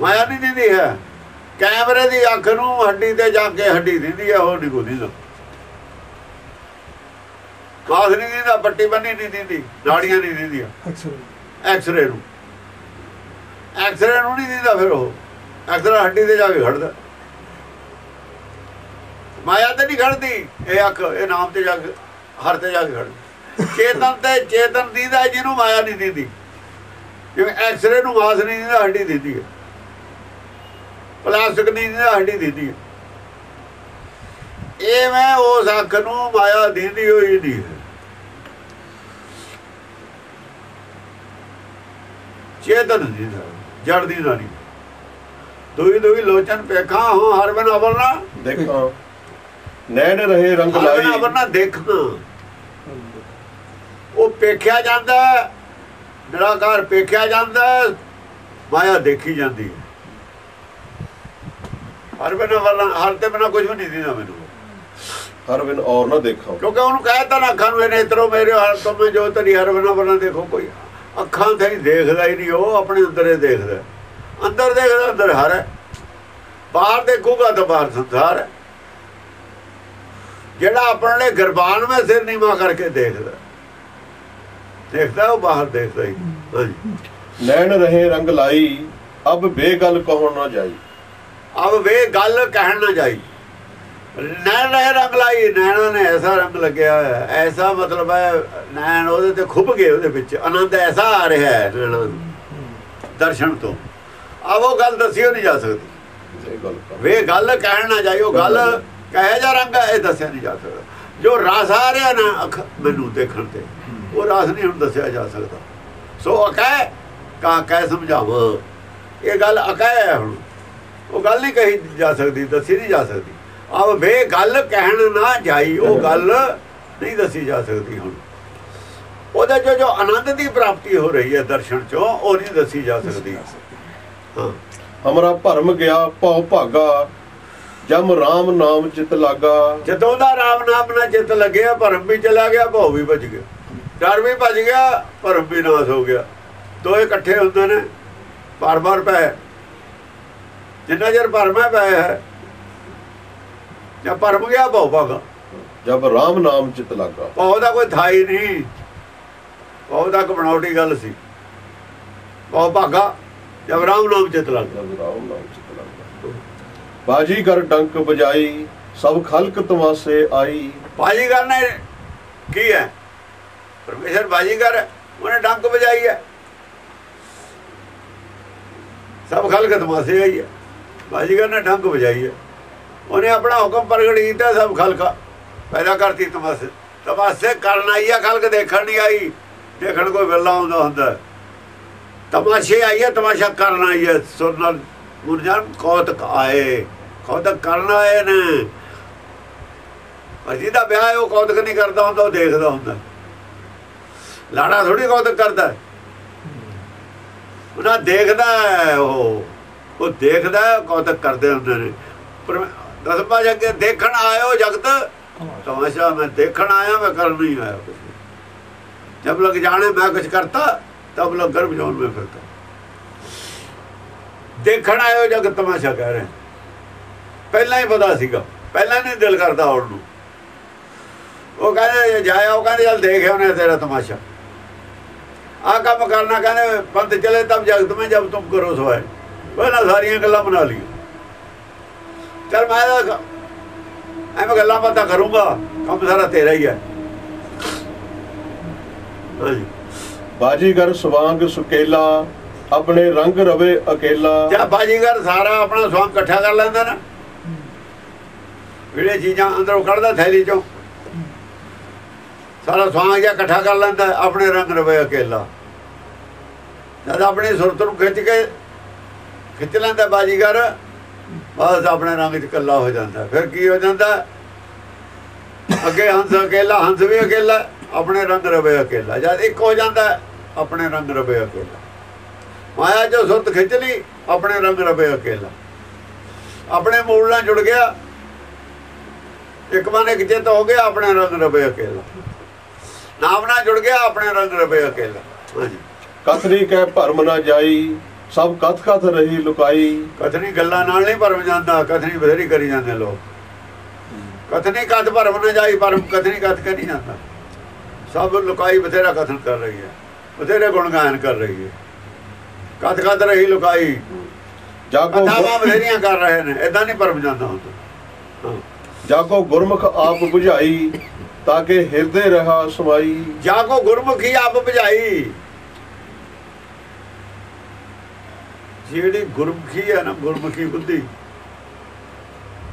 ਮਾਇਆ ਨਹੀਂ ਦੀਦੀ ਹੈ। ਕੈਮਰੇ ਦੀ ਅੱਖ ਨੂੰ ਹੱਡੀ ਤੇ ਜਾ ਕੇ ਹੱਡੀ ਦੀਦੀ ਹੈ ਹੋਰ ਨਹੀਂ ਕੋਈ ਦੀਦਾ। ਕਾਸ ਨਹੀਂ ਦੀਦਾ ਪੱਟੀ ਬੰਨੀ ਨਹੀਂ ਦੀਦੀ ਨਾੜੀਆਂ ਨਹੀਂ ਦੀਦੀਆਂ। ਐਕਸ-ਰੇ ਨੂੰ। ਐਕਸਰੇ ਨੂੰ ਨਹੀਂ ਦੀਦਾ ਫਿਰ ਉਹ। ਐਕਸਰੇ ਹੱਡੀ ਤੇ ਜਾ ਕੇ ਖੜਦਾ। ਮਾਇਆ ਤੇ ਨਹੀਂ ਖੜਦੀ। ਇਹ ਅੱਖ, ਇਹ ਨਾਮ ਤੇ ਜਾ ਕੇ, ਹਰ ਤੇ ਜਾ ਕੇ ਖੜਦੀ। ਚੇਤਨ ਤੇ ਚੇਤਨ ਦੀਦਾ, ਜਿਹਨੂੰ ਮਾਇਆ ਨਹੀਂ ਦੀਦੀ। ਜਿਵੇਂ ਐਕਸ-ਰੇ ਨੂੰ ਮਾਸ ਨਹੀਂ ਦੀਦਾ, ਹੱਡੀ ਦਿੰਦੀ ਹੈ। ਪਲਾਸਟਿਕ ਨਹੀਂ ਦੀਦਾ, ਹੱਡੀ ਦੀਦੀ ਹੈ। ਇਹ ਮੈਂ ਉਸ ਅੱਖ ਨੂੰ ਮਾਇਆ ਦਿੰਦੀ ਹੋਈ ਨਹੀਂ ਚੇਤਨ ਦੀਦਾ। ਜੜ ਦੀਦਾ ਨਹੀਂ। ਦੋਈ ਦੋਈ ਲੋਚਨ ਪੇਖਾਂ ਹੋ ਹਰ ਬਨ ਅਵਰਨਾ ਦੇਖਾਂ। ਨੈਣ ਰਹੇ ਰੰਗ ਹਰ ਲਾਈ। ਅਵਰਨਾ ਦੇਖਣਾ ਉਹ ਪੇਖਿਆ ਜਾਂਦਾ ਨਿਰਾਕਾਰ ਪੇਖਿਆ ਜਾਂਦਾ ਮਾਇਆ ਦੇਖੀ ਜਾਂਦੀ ਹੈ। ਹਰ ਬਨ ਅਵਰਨਾ ਹਰ ਤੇ ਬਿਨਾ ਕੁਝ ਵੀ ਨਹੀਂ ਦੀਦਾ ਮੈਨੂੰ। ਹਰ ਬਿਨ ਔਰ ਨਾ ਦੇਖਾਂ। ਕਿਉਂਕਿ ਉਹਨੂੰ ਕਹਿਤਾ ਨਾ ਅੱਖਾਂ ਨੂੰ ਇਹ ਨੇਤਰੋ ਮੇਰੇ ਹਰ ਤੋਂ ਮੈਂ ਜੋ ਤੇਰੀ ਹਰ ਬਨਾ ਬਨਾ ਦੇਖੋ ਕੋਈ। ਅੱਖਾਂ ਤੇ ਹੀ ਦੇਖਦਾ ਹੀ ਨਹੀਂ ਉਹ ਆਪਣੇ ਅੰਦਰ ਹੀ ਦੇਖਦਾ। ਅੰਦਰ ਦੇਖਦਾ ਅੰਦਰ ਹਰ ਹੈ। ਬਾਹਰ ਦੇਖੂਗਾ ਤਾਂ ਬਾਹਰ ਸੰਸਾਰ ਹੈ। ਜਿਹੜਾ ਆਪਣੇ ਗਰਬਾਨ ਵਿੱਚ ਸਿਰ ਨੀਵਾ ਕਰਕੇ ਦੇਖਦਾ। ਦੇਖਦਾ ਉਹ ਬਾਹਰ ਦੇਖਦਾ ਹੀ ਹਾਂਜੀ। ਨੈਣ ਰਹੇ ਰੰਗ ਲਾਈ ਅਬ ਬੇਗਲ ਕਹੋ ਨਾ ਜਾਈ। ਅਬ ਵੇ ਗੱਲ ਕਹਿਣ ਨਾ ਜਾਈ। ਨੈਣ ਰਹੇ ਰੰਗ ਲਾਈ ਨੈਣਾ ਨੇ ਐਸਾ ਰੰਗ ਲੱਗਿਆ ਹੋਇਆ ਐਸਾ ਮਤਲਬ ਹੈ ਨੈਣ ਉਹਦੇ ਤੇ ਖੁੱਭ ਗਏ ਉਹਦੇ ਵਿੱਚ। ਆਨੰਦ ਐਸਾ ਆ ਰਿਹਾ ਹੈ ਨੈਣਾ ਨੂੰ। ਦਰਸ਼ਨ ਤੋਂ। ਅਬ ਉਹ ਗੱਲ ਦੱਸਿਓ ਨਹੀਂ ਜਾ ਸਕਦੀ। ਵੇ ਗੱਲ ਕਹਿਣ ਨਾ ਜਾਈ ਉਹ ਗੱਲ ਕਹੇ ਜਾ ਰੰਗ ਇਹ ਦੱਸਿਆ ਨਹੀਂ ਜਾ ਸਕਦਾ। ਜੋ ਰਸ ਆ ਰਿਹਾ ਨਾ ਅੱਖ ਮੈਨੂੰ ਦੇਖਣ ਤੇ ਉਹ ਰਸ ਨਹੀਂ ਹੁਣ ਦੱਸਿਆ ਜਾ ਸਕਦਾ। ਸੋ ਅਕੈ ਕਾ ਕਹਿ ਸਮਝਾਵਾਂ। ਇਹ ਗੱਲ ਅਕੈ ਹੈ ਹੁਣ। ਉਹ ਗੱਲ ਨਹੀਂ ਕਹੀ ਜਾ ਸਕਦੀ ਦੱਸੀ ਨਹੀਂ ਜਾ ਸਕਦੀ। ਆਹ ਵੇ ਗੱਲ ਕਹਿਣ ਨਾ ਜਾਈ ਉਹ ਗੱਲ ਨਹੀਂ ਦੱਸੀ ਜਾ ਸਕਦੀ ਹੁਣ। ਉਹਦੇ ਜੋ ਜੋ ਆਨੰਦ ਦੀ ਪ੍ਰਾਪਤੀ ਹੋ ਰਹੀ ਹੈ ਦਰਸ਼ਨ ਚੋਂ ਉਹ ਨਹੀਂ ਦੱਸੀ ਜਾ ਸਕਦੀ। ਹਾਂ। ਹਮਰਾ ਭਰਮ ਗਿਆ ਭਉ ਭਾਗਾ। ਜਮ RAM ਨਾਮ ਚਿਤ ਲਾਗਾ। ਜਦੋਂ ਦਾ ਰਾਮ ਨਾਮ ਨਾਲ ਚਿੱਤ ਲੱਗਿਆ ਭਰਮ ਵੀ ਚਲਾ ਗਿਆ ਭਉ ਵੀ ਭਜ ਗਿਆ। ਡਰ ਵੀ ਭਜ ਗਿਆ ਭਰਮ ਵੀ ਨਾਸ ਹੋ ਗਿਆ। ਦੋਏ ਇਕੱਠੇ ਹੁੰਦੇ ਨੇ। ਬਾਰ ਬਾਰ ਪੈ। ਜਿੰਨਾ ਚਿਰ ਭਰਮ ਹੈ ਪੈ ਹੈ। ਜਾਂ ਭਰਮ ਗਿਆ ਭਉ ਭਾਗਾ ਜਬ RAM ਨਾਮ ਚਿਤ ਲਾਗਾ। ਭਉ ਦਾ ਕੋਈ ਥਾਈ ਨਹੀਂ। ਭਉ ਦਾ ਇੱਕ ਬਣਾਉਟੀ ਗੱਲ ਸੀ। ਭਉ ਭਾਗਾ ਜਬ ਰਾਮ ਨਾਮ ਚਿਤ ਲੱਗ। RAM ਨਾਮ ਚਿਤ ਲਾਗਾ। ਬਾਜੀ ਕਰ ਡੰਕ ਬਜਾਈ ਸਭ ਖਲਕ ਤਮਾਸੇ ਆਈ। ਬਾਜੀਗਰ ਨੇ ਕੀ ਹੈ? ਪਰਮੇਸ਼ਰ ਬਾਜੀਗਰ ਹੈ ਉਹਨੇ ਡੰਕ ਵਜਾਈ ਹੈ। ਸਭ ਖਲਕ ਤਮਾਸੇ ਆਈ ਹੈ। ਬਾਜੀਗਰ ਨੇ ਡੰਕ ਵਜਾਈ ਹੈ। ਉਹਨੇ ਆਪਣਾ ਹੁਕਮ ਪ੍ਰਗਟ ਕੀਤਾ, ਸਭ ਖਲਕਾ ਪੈਦਾ ਕਰਤੀ ਤਮਾਸੇ ਤਮਾਸੇ ਕਰਨ ਆਈ ਹੈ ਖਲਕ ਦੇਖਣ ਨਹੀਂ ਆਈ। ਦੇਖਣ ਕੋਈ ਵੇਲਾ ਹੁੰਦਾ ਹੁੰਦਾ। ਤਮਾਸ਼ੇ ਆਈ ਹੈ ਤਮਾਸ਼ਾ ਕਰਨ ਆਈ ਹੈ ਸੁਣਨ ਮੁਰਜਾਨ ਕੌਤਕ ਆਏ, ਕੌਤਕ ਕਰਨ ਆਏ ਨੇ। ਪਰ ਜਿਹਦਾ ਵਿਆਹ ਹੈ, ਉਹ ਕੌਤਕ ਨਹੀਂ ਕਰਦਾ ਹੁੰਦਾ, ਉਹ ਦੇਖਦਾ ਹੁੰਦਾ। ਲਾੜਾ ਥੋੜੀ ਕੌਤਕ ਕਰਦਾ। ਉਹਨਾਂ ਦੇਖਦਾ ਉਹ। ਉਹ ਦੇਖਦਾ ਕੌਤਕ ਕਰਦੇ ਹੁੰਦੇ ਨੇ। ਪਰ ਦਸਮਾ ਜਗ ਦੇਖਣ ਆਇਓ ਜਗਤ। ਤਮਾਸ਼ਾ ਮੈਂ ਦੇਖਣ ਆਇਆ ਮੈਂ ਕਰਨ ਨਹੀਂ ਆਇਆ ਕੁਛ ਜਬ ਲਗ ਜਾਣੇ ਮੈਂ ਕੁਝ ਕਰਤਾ ਤਬ ਲਗ ਗਰਭ ਜੋਨ में ਫਿਰਤਾ। ਦੇਖਣ ਆਇਓ ਜਗਤ ਤਮਾਸ਼ਾ ਕਹਿ ਰਹੇ। ਪਹਿਲਾਂ ਹੀ ਪਤਾ ਸੀਗਾ ਪਹਿਲਾਂ ਨਹੀਂ ਦਿਲ ਕਰਦਾ ਆਉਣ ਨੂੰ। ਉਹ ਕਹਿੰਦੇ ਜਾਇਆ ਉਹ ਕਹਿੰਦੇ ਚੱਲ ਦੇਖ ਉਹਨੇ ਤੇਰਾ ਤਮਾਸ਼ਾ। ਆ ਕੰਮ ਕਰਨਾ ਕਹਿੰਦੇ ਪੰਥ ਚਲੇ ਤਬ ਜਗਤ में ਜਬ ਤੁਮ ਕਰੋ ਸੋਏ ਪਹਿਲਾਂ ਸਾਰੀਆਂ ਗੱਲਾਂ ਬਣਾ ਲਈ ਚਲ ਮੈਂ ਐਵੇਂ ਗੱਲਾਂ ਬਾਤਾਂ ਕਰੂੰਗਾ ਕੰਮ ਸਾਰਾ ਤੇਰਾ ਹੀ ਹੈ। ਬਾਜੀਗਰ ਸਵਾਂਗ ਸੁਕੇਲਾ ਆਪਣੇ ਰੰਗ ਰਵੇ ਅਕੇਲਾ। ਜਾਂ ਬਾਜੀਗਰ ਸਾਰਾ ਆਪਣਾ ਸਵਾਂਗ ਇਕੱਠਾ ਕਰ ਲੈਂਦਾ ਨਾ। ਜਿਹੜੇ ਚੀਜ਼ਾਂ ਅੰਦਰੋਂ ਕੱਢਦਾ ਥੈਲੀ ਚੋਂ। ਸਾਰਾ ਸਵਾਂਗ ਜਿਹਾ ਇਕੱਠਾ ਕਰ ਲੈਂਦਾ ਆਪਣੇ ਰੰਗ ਰਵੇ ਅਕੇਲਾ। ਜਦ ਆਪਣੀ ਸੁਰਤ ਨੂੰ ਖਿੱਚ ਕੇ ਖਿੱਚ ਲੈਂਦਾ ਬਾਜੀਗਰ ਬਸ ਆਪਣੇ ਰੰਗ 'ਚ ਇਕੱਲਾ ਹੋ ਜਾਂਦਾ। ਫਿਰ ਕੀ ਹੋ ਜਾਂਦਾ? ਅੱਗੇ ਹੰਸ ਅਕੇਲਾ, ਹੰਸ ਵੀ ਅਕੇਲਾ, ਆਪਣੇ ਰੰਗ ਰਵੇ ਅਕੇਲਾ। ਜਦ ਇੱਕ ਹੋ ਜਾਂਦਾ, ਆਪਣੇ ਰੰਗ ਰਵੇ ਅਕੇਲਾ। ਮਾਇਆ ਜੋ ਸੁਰਤ ਖਿੱਚ ਲਈ, ਆਪਣੇ ਰੰਗ ਰਵੇ ਅਕੇਲਾ। ਆਪਣੇ ਮੂਲ ਨਾਲ ਜੁੜ ਗਿਆ, ਇੱਕ ਮਨ ਇੱਕ ਚਿੱਤ ਹੋ ਗਿਆ, ਆਪਣੇ ਰੰਗ ਰਵੇ ਅਕੇਲਾ। ਨਾਮ ਨਾਲ ਜੁੜ ਗਿਆ, ਆਪਣੇ ਰੰਗ ਰਵੇ ਅਕੇਲਾ। ਹਾਂਜੀ। ਕਥਨੀ ਕਹਿ ਭਰਮ ਨਾ ਜਾਈ ਸਭ ਕਥ ਕਥ ਰਹੀ ਲੁਕਾਈ। ਕਥਨੀ ਗੱਲਾਂ ਨਾਲ ਨਹੀਂ ਭਰਮ ਜਾਂਦਾ ਕਥਨੀ ਬਥੇਰੀ ਕਰੀ ਜਾਂਦੇ ਲੋਕ। ਕਥਨੀ ਕਥ ਭਰਮ ਨਾ ਜਾਈ ਭਰਮ ਕਥਨੀ ਕਥ ਕਰੀ ਜਾਂਦਾ। ਸਭ ਲੁਕਾਈ ਬਥੇਰਾ ਕਥਨ ਕਰ ਰਹੀ ਹੈ ਬਥੇਰੇ ਗੁਣ ਗਾਇਨ ਕਰ ਰਹੀ ਹੈ। ਕਥ ਕਥ ਰਹੀ ਲੁਕਾਈ। ਜਾਗੋ ਕਥਾਵਾਂ ਬਥੇਰੀਆਂ ਕਰ ਰਹੇ ਨੇ ਇਦਾਂ ਨਹੀਂ ਭਰਮ ਜਾਂਦਾ ਹੁੰਦਾ ਜਾਗੋ ਗੁਰਮੁਖ ਆਪ 부ਝਾਈ ਤਾਂ ਕਿ ਹਿਰਦੇ ਰਹਾ ਸਮਾਈ। ਜਾ ਕੋ ਗੁਰਮੁਖੀ ਆਪ ਬੁਝਾਈ। ਜਿਹੜੀ ਗੁਰਮੁਖੀ ਹੈ ਨਾ ਗੁਰਮੁਖੀ ਬੁੱਧੀ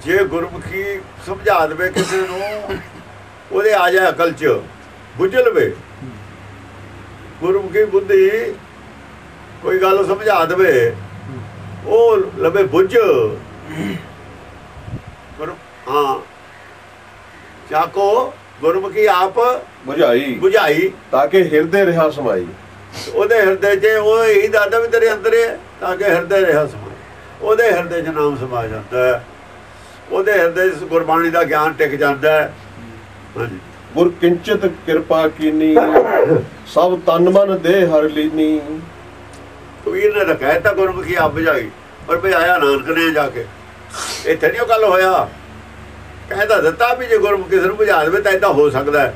ਜੇ ਗੁਰਮੁਖੀ ਸਮਝਾ ਦੇਵੇ ਕਿਸੇ ਨੂੰ ਉਹਦੇ ਆ ਜਾ ਅਕਲ ਚ ਬੁੱਝ ਲਵੇ। ਗੁਰਮੁਖੀ ਬੁੱਧੀ ਕੋਈ ਗੱਲ ਸਮਝਾ ਦੇਵੇ ਉਹ ਲਵੇ ਬੁੱਝ। ਗੁਰ ਹਾਂ। ਚਾਕੋ ਗੁਰਮੁਖੀ ਆਪ 부ਝਾਈ ਬੁਝਾਈ। ਤਾਂ ਕਿ ਹਿਰਦੇ ਰਹਾ ਸਮਾਈ। ਉਹਦੇ ਹਿਰਦੇ 'ਚ ਉਹ ਇਹੀ ਦਾਦਾ ਵੀ ਤੇਰੇ ਅੰਦਰ ਹੈ। ਤਾਂ ਕਿ ਹਿਰਦੇ ਰਿਹਾ ਸਮਾਏ ਉਹਦੇ ਹਿਰਦੇ 'ਚ ਨਾਮ ਸਮਾ ਜਾਂਦਾ ਹੈ। ਉਹਦੇ ਹਿਰਦੇ 'ਚ ਗੁਰਬਾਣੀ ਦਾ ਗਿਆਨ ਟਿਕ ਜਾਂਦਾ ਹੈ। ਹਾਂਜੀ। ਗੁਰ ਕਿੰਚਿਤ ਕਿਰਪਾ ਕੀਨੀ ਸਭ ਤਨ ਮਨ ਦੇ ਹਰ ਲੀਨੀ। ਕਬੀਰ ਨੇ ਤਾਂ ਕਹਿਤਾ ਗੁਰਮੁਖੀ ਆਪ ਬੁਝਾਈ ਪਰ ਬੁਝਾਇਆ ਨਾਨਕ ਨੇ ਜਾ ਕੇ। ਇੱਥੇ ਨਹੀਂ ਉਹ ਗੱਲ ਹੋਇਆ। ਕਹਿੰਦਾ ਦਿੱਤਾ ਵੀ ਜੇ ਗੁਰਮੁਖੀ ਕਿਸੇ ਨੂੰ ਬੁਝਾ ਦੇਵੇ ਤਾਂ ਇਦਾਂ ਹੋ ਸਕਦਾ।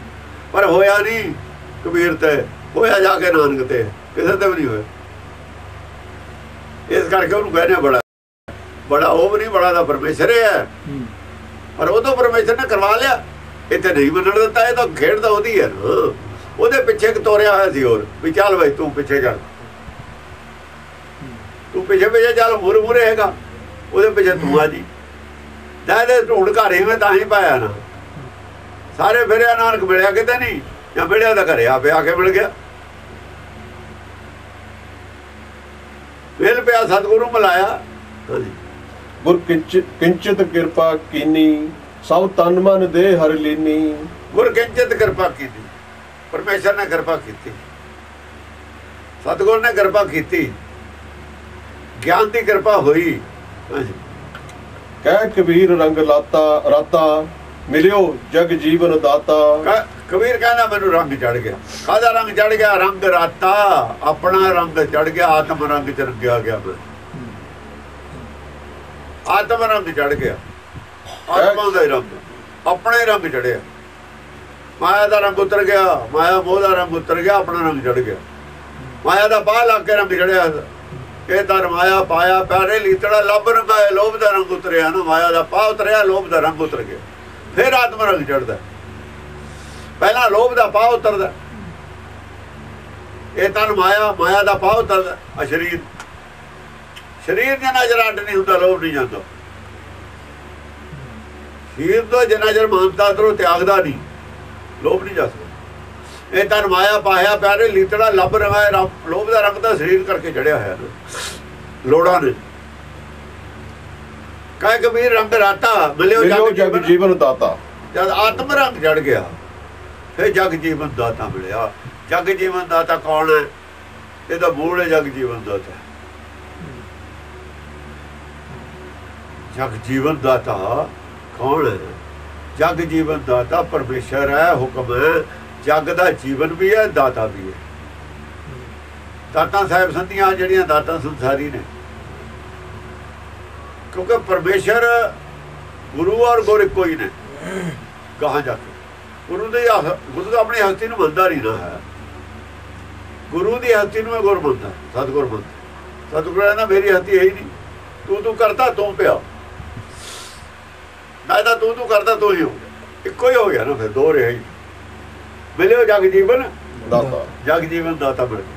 ਪਰ ਹੋਇਆ ਨਹੀਂ ਕਬੀਰ ਤੇ। ਹੋਇਆ ਜਾ ਕੇ ਨਾਨਕ ਤੇ। ਕਿਸੇ ਤੇ ਵੀ ਨਹੀਂ ਹੋਇਆ। ਇਸ ਕਰਕੇ ਉਹਨੂੰ ਕਹਿੰਦੇ ਬੜਾ। ਬੜਾ ਉਹ ਵੀ ਨਹੀਂ ਬੜਾ ਦਾ ਪਰਮੇਸ਼ਰ ਹੀ ਪਰ ਉਹ ਤੋਂ ਪਰਮੇਸ਼ਰ ਨੇ ਕਰਵਾ ਲਿਆ। ਇੱਥੇ ਨਹੀਂ ਮੰਨਣ ਦਿੱਤਾ ਇਹ ਤਾਂ ਖੇਡ ਤਾਂ ਉਹਦੀ ਹੈ। ਉਹਦੇ ਪਿੱਛੇ ਇੱਕ ਤੋਰਿਆ ਹੋਇਆ ਸੀ ਹੋਰ ਵੀ ਚੱਲ ਬਈ ਤੂੰ ਪਿੱਛੇ ਚੱਲ। ਤੂੰ ਪਿੱਛੇ ਪਿੱਛੇ ਚੱਲ ਮੂਰੇ ਮੂਰੇ ਹੈਗਾ। ਉਹਦੇ ਪਿੱਛੇ ਤੂੰ ਆ ਜੀ। ਇਹਦੇ ਢੂੰਡ ਘਰੇ ਮੈਂ ਤਾਂ ਹੀ ਪਾਇਆ ਨਾ। ਸਾਰੇ ਫਿਰਿਆ ਨਾਨਕ ਮਿਲਿਆ ਕਿਤੇ ਨਹੀਂ ਜਾਂ ਮਿਲਿਆ ਤਾਂ ਘਰੇ ਆਪੇ ਆ ਕੇ ਮਿਲ ਗਿਆ। ਮਿਲ ਪਿਆ ਸਤਿਗੁਰੂ ਮਿਲਾਇਆ। ਹਾਂਜੀ। ਗੁਰ ਕਿੰਚ- ਕਿੰਚਿਤ ਕਿਰਪਾ ਕੀਨੀ ਸਭ ਤਨ ਮਨ ਦੇ ਹਰ ਲੀਨੀ। ਗੁਰ ਕਿੰਚਿਤ ਕਿਰਪਾ ਕੀਤੀ। ਪਰਮੇਸ਼ਰ ਨੇ ਕਿਰਪਾ ਕੀਤੀ। ਸਤਿਗੁਰ ਨੇ ਕਿਰਪਾ ਕੀਤੀ। ਗਿਆਨ ਦੀ ਕਿਰਪਾ ਹੋਈ। ਕਹਿ ਕਬੀਰ ਰੰਗ ਲਾਤਾ ਰਾਤਾ ਮਿਲਿਓ ਜਗ ਜੀਵਨ ਦਾਤਾ। ਕਬੀਰ ਕਹਿੰਦਾ, ਮੈਨੂੰ ਰੰਗ ਚੜ ਗਿਆ। ਕਾਹਦਾ ਰੰਗ ਚੜ ਗਿਆ? ਰੰਗ ਰਾਤਾ। ਆਪਣਾ ਰੰਗ ਚੜ ਗਿਆ, ਆਤਮ ਰੰਗ ਚ ਰੰਗਿਆ ਗਿਆ ਮੈਂ ਆਤਮ ਰੰਗ ਚੜ ਗਿਆ। ਆਤਮਾ ਦਾ ਹੀ ਰੰਗ। ਆਪਣੇ ਰੰਗ ਚੜਿਆ ਮਾਇਆ ਦਾ ਰੰਗ ਉਤਰ ਗਿਆ, ਮਾਇਆ ਮੋਹ ਦਾ ਰੰਗ ਉਤਰ ਗਿਆ, ਆਪਣਾ ਰੰਗ ਚੜ ਗਿਆ। ਮਾਇਆ ਦਾ ਬਾਹ ਲਾ ਕੇ ਰੰਗ ਚੜਿਆ ਇਹ ਤਾਂ ਮਾਇਆ ਪਾਇਆ, ਪਿਆਰੇ ਲੀਤੜਾ ਲੱਭ ਰੰਗਾ ਹੈ ਲੋਭ ਦਾ ਰੰਗ ਉਤਰਿਆ ਨਾ। ਮਾਇਆ ਦਾ ਪਾਹ ਉਤਰਿਆ, ਲੋਭ ਦਾ ਰੰਗ ਉਤਰ ਗਿਆ। ਫਿਰ ਆਤਮ ਰੰਗ ਚੜਦਾ ਪਹਿਲਾਂ ਲੋਭ ਦਾ ਪਾਹ ਉਤਰਦਾ। ਇਹ ਤਾਂ ਮਾਇਆ ਮਾਇਆ ਦਾ ਪਾਹ ਉਤਰਦਾ। ਆ ਸ਼ਰੀਰ। ਸ਼ਰੀਰ ਦੇ ਨਜ਼ਰ ਅੱਡ ਨਹੀਂ ਹੁੰਦਾ ਲੋਭ ਨਹੀਂ ਜਾਂਦਾ। ਸ਼ਰੀਰ ਤੋਂ ਜਿੰਨਾ ਚਿਰ ਮਾਨਤਾ ਤਰੋ ਤਿਆਗਦਾ ਨਹੀਂ। ਲੋਭ ਨਹੀਂ ਜਾ ਸਕਦਾ। ਇਹ ਤਾਂ ਮਾਇਆ ਪਾਇਆ ਪਿਆਰੇ ਲੀਤੜਾ ਲੱਭ ਰਹਾ ਹੈ ਲੋਭ ਦਾ ਰੰਗ ਤਾਂ ਸਰੀਰ ਕਰਕੇ ਚੜਿਆ ਹੋਇਆ ਲੋੜਾਂ ਨੇ। ਕਾਇ ਕਬੀਰ ਰੰਗ ਰਾਤਾ ਮਿਲਿਓ ਜਗ ਜੀਵਨ। ਦਾਤਾ। ਜਦ ਆਤਮ ਰੰਗ ਚੜ ਗਿਆ ਫਿਰ ਜਗ ਜੀਵਨ ਦਾਤਾ ਮਿਲਿਆ। ਜਗ ਜੀਵਨ ਦਾਤਾ ਕੌਣ ਹੈ? ਇਹਦਾ ਮੂਲ ਹੈ ਜਗ ਜੀਵਨ ਦਾਤਾ। ਜਗ ਜੀਵਨ ਦਾਤਾ ਕੌਣ ਹੈ? ਜਗ ਜੀਵਨ ਦਾਤਾ ਪਰਮੇਸ਼ਰ ਹੈ, ਹੁਕਮ ਹੈ। ਜਗ ਦਾ ਜੀਵਨ ਵੀ ਹੈ, ਦਾਤਾ ਵੀ ਹੈ। ਦਾਤਾ ਸਾਹਿਬ ਸੰਧੀਆਂ ਜਿਹੜੀਆਂ ਦਾਤਾ ਸੰਸਾਰੀ ਨੇ। ਕਿਉਂਕਿ ਪਰਮੇਸ਼ਰ ਗੁਰੂ ਔਰ ਗੁਰ ਇੱਕੋ ਹੀ ਨੇ। ਕਹਾਂ ਜਾ ਕੇ। ਗੁਰੂ ਦੇ ਗੁਰੂ ਦਾ ਆਪਣੀ ਹਸਤੀ ਨੂੰ ਮੰਨਦਾ ਨਹੀਂ ਨਾ। ਗੁਰੂ ਦੀ ਹਸਤੀ ਨੂੰ ਮੈਂ ਗੁਰ ਮੰਨਦਾ ਸਤਿਗੁਰ ਮੰਨਦਾ ਸਤਿਗੁਰ ਕਹਿੰਦਾ ਮੇਰੀ ਹਸਤੀ ਹੈ ਹੀ ਨਹੀਂ। ਤੂੰ ਤੂੰ ਕਰਦਾ ਤੂੰ ਪਿਆ। ਮੈਂ ਤਾਂ ਤੂੰ ਤੂੰ ਕਰਦਾ ਤੂੰ ਹੀ ਹੋ ਇੱਕੋ ਹੀ ਹੋ ਗਿਆ ਨਾ ਫਿਰ ਦੋ ਰਿਹਾ ਹੀ। ਮਿਲਿਓ ਜਗ ਜੀਵਨ। ਦਾਤਾ। ਜਗ ਜੀਵਨ ਦਾਤਾ ਗਿਆ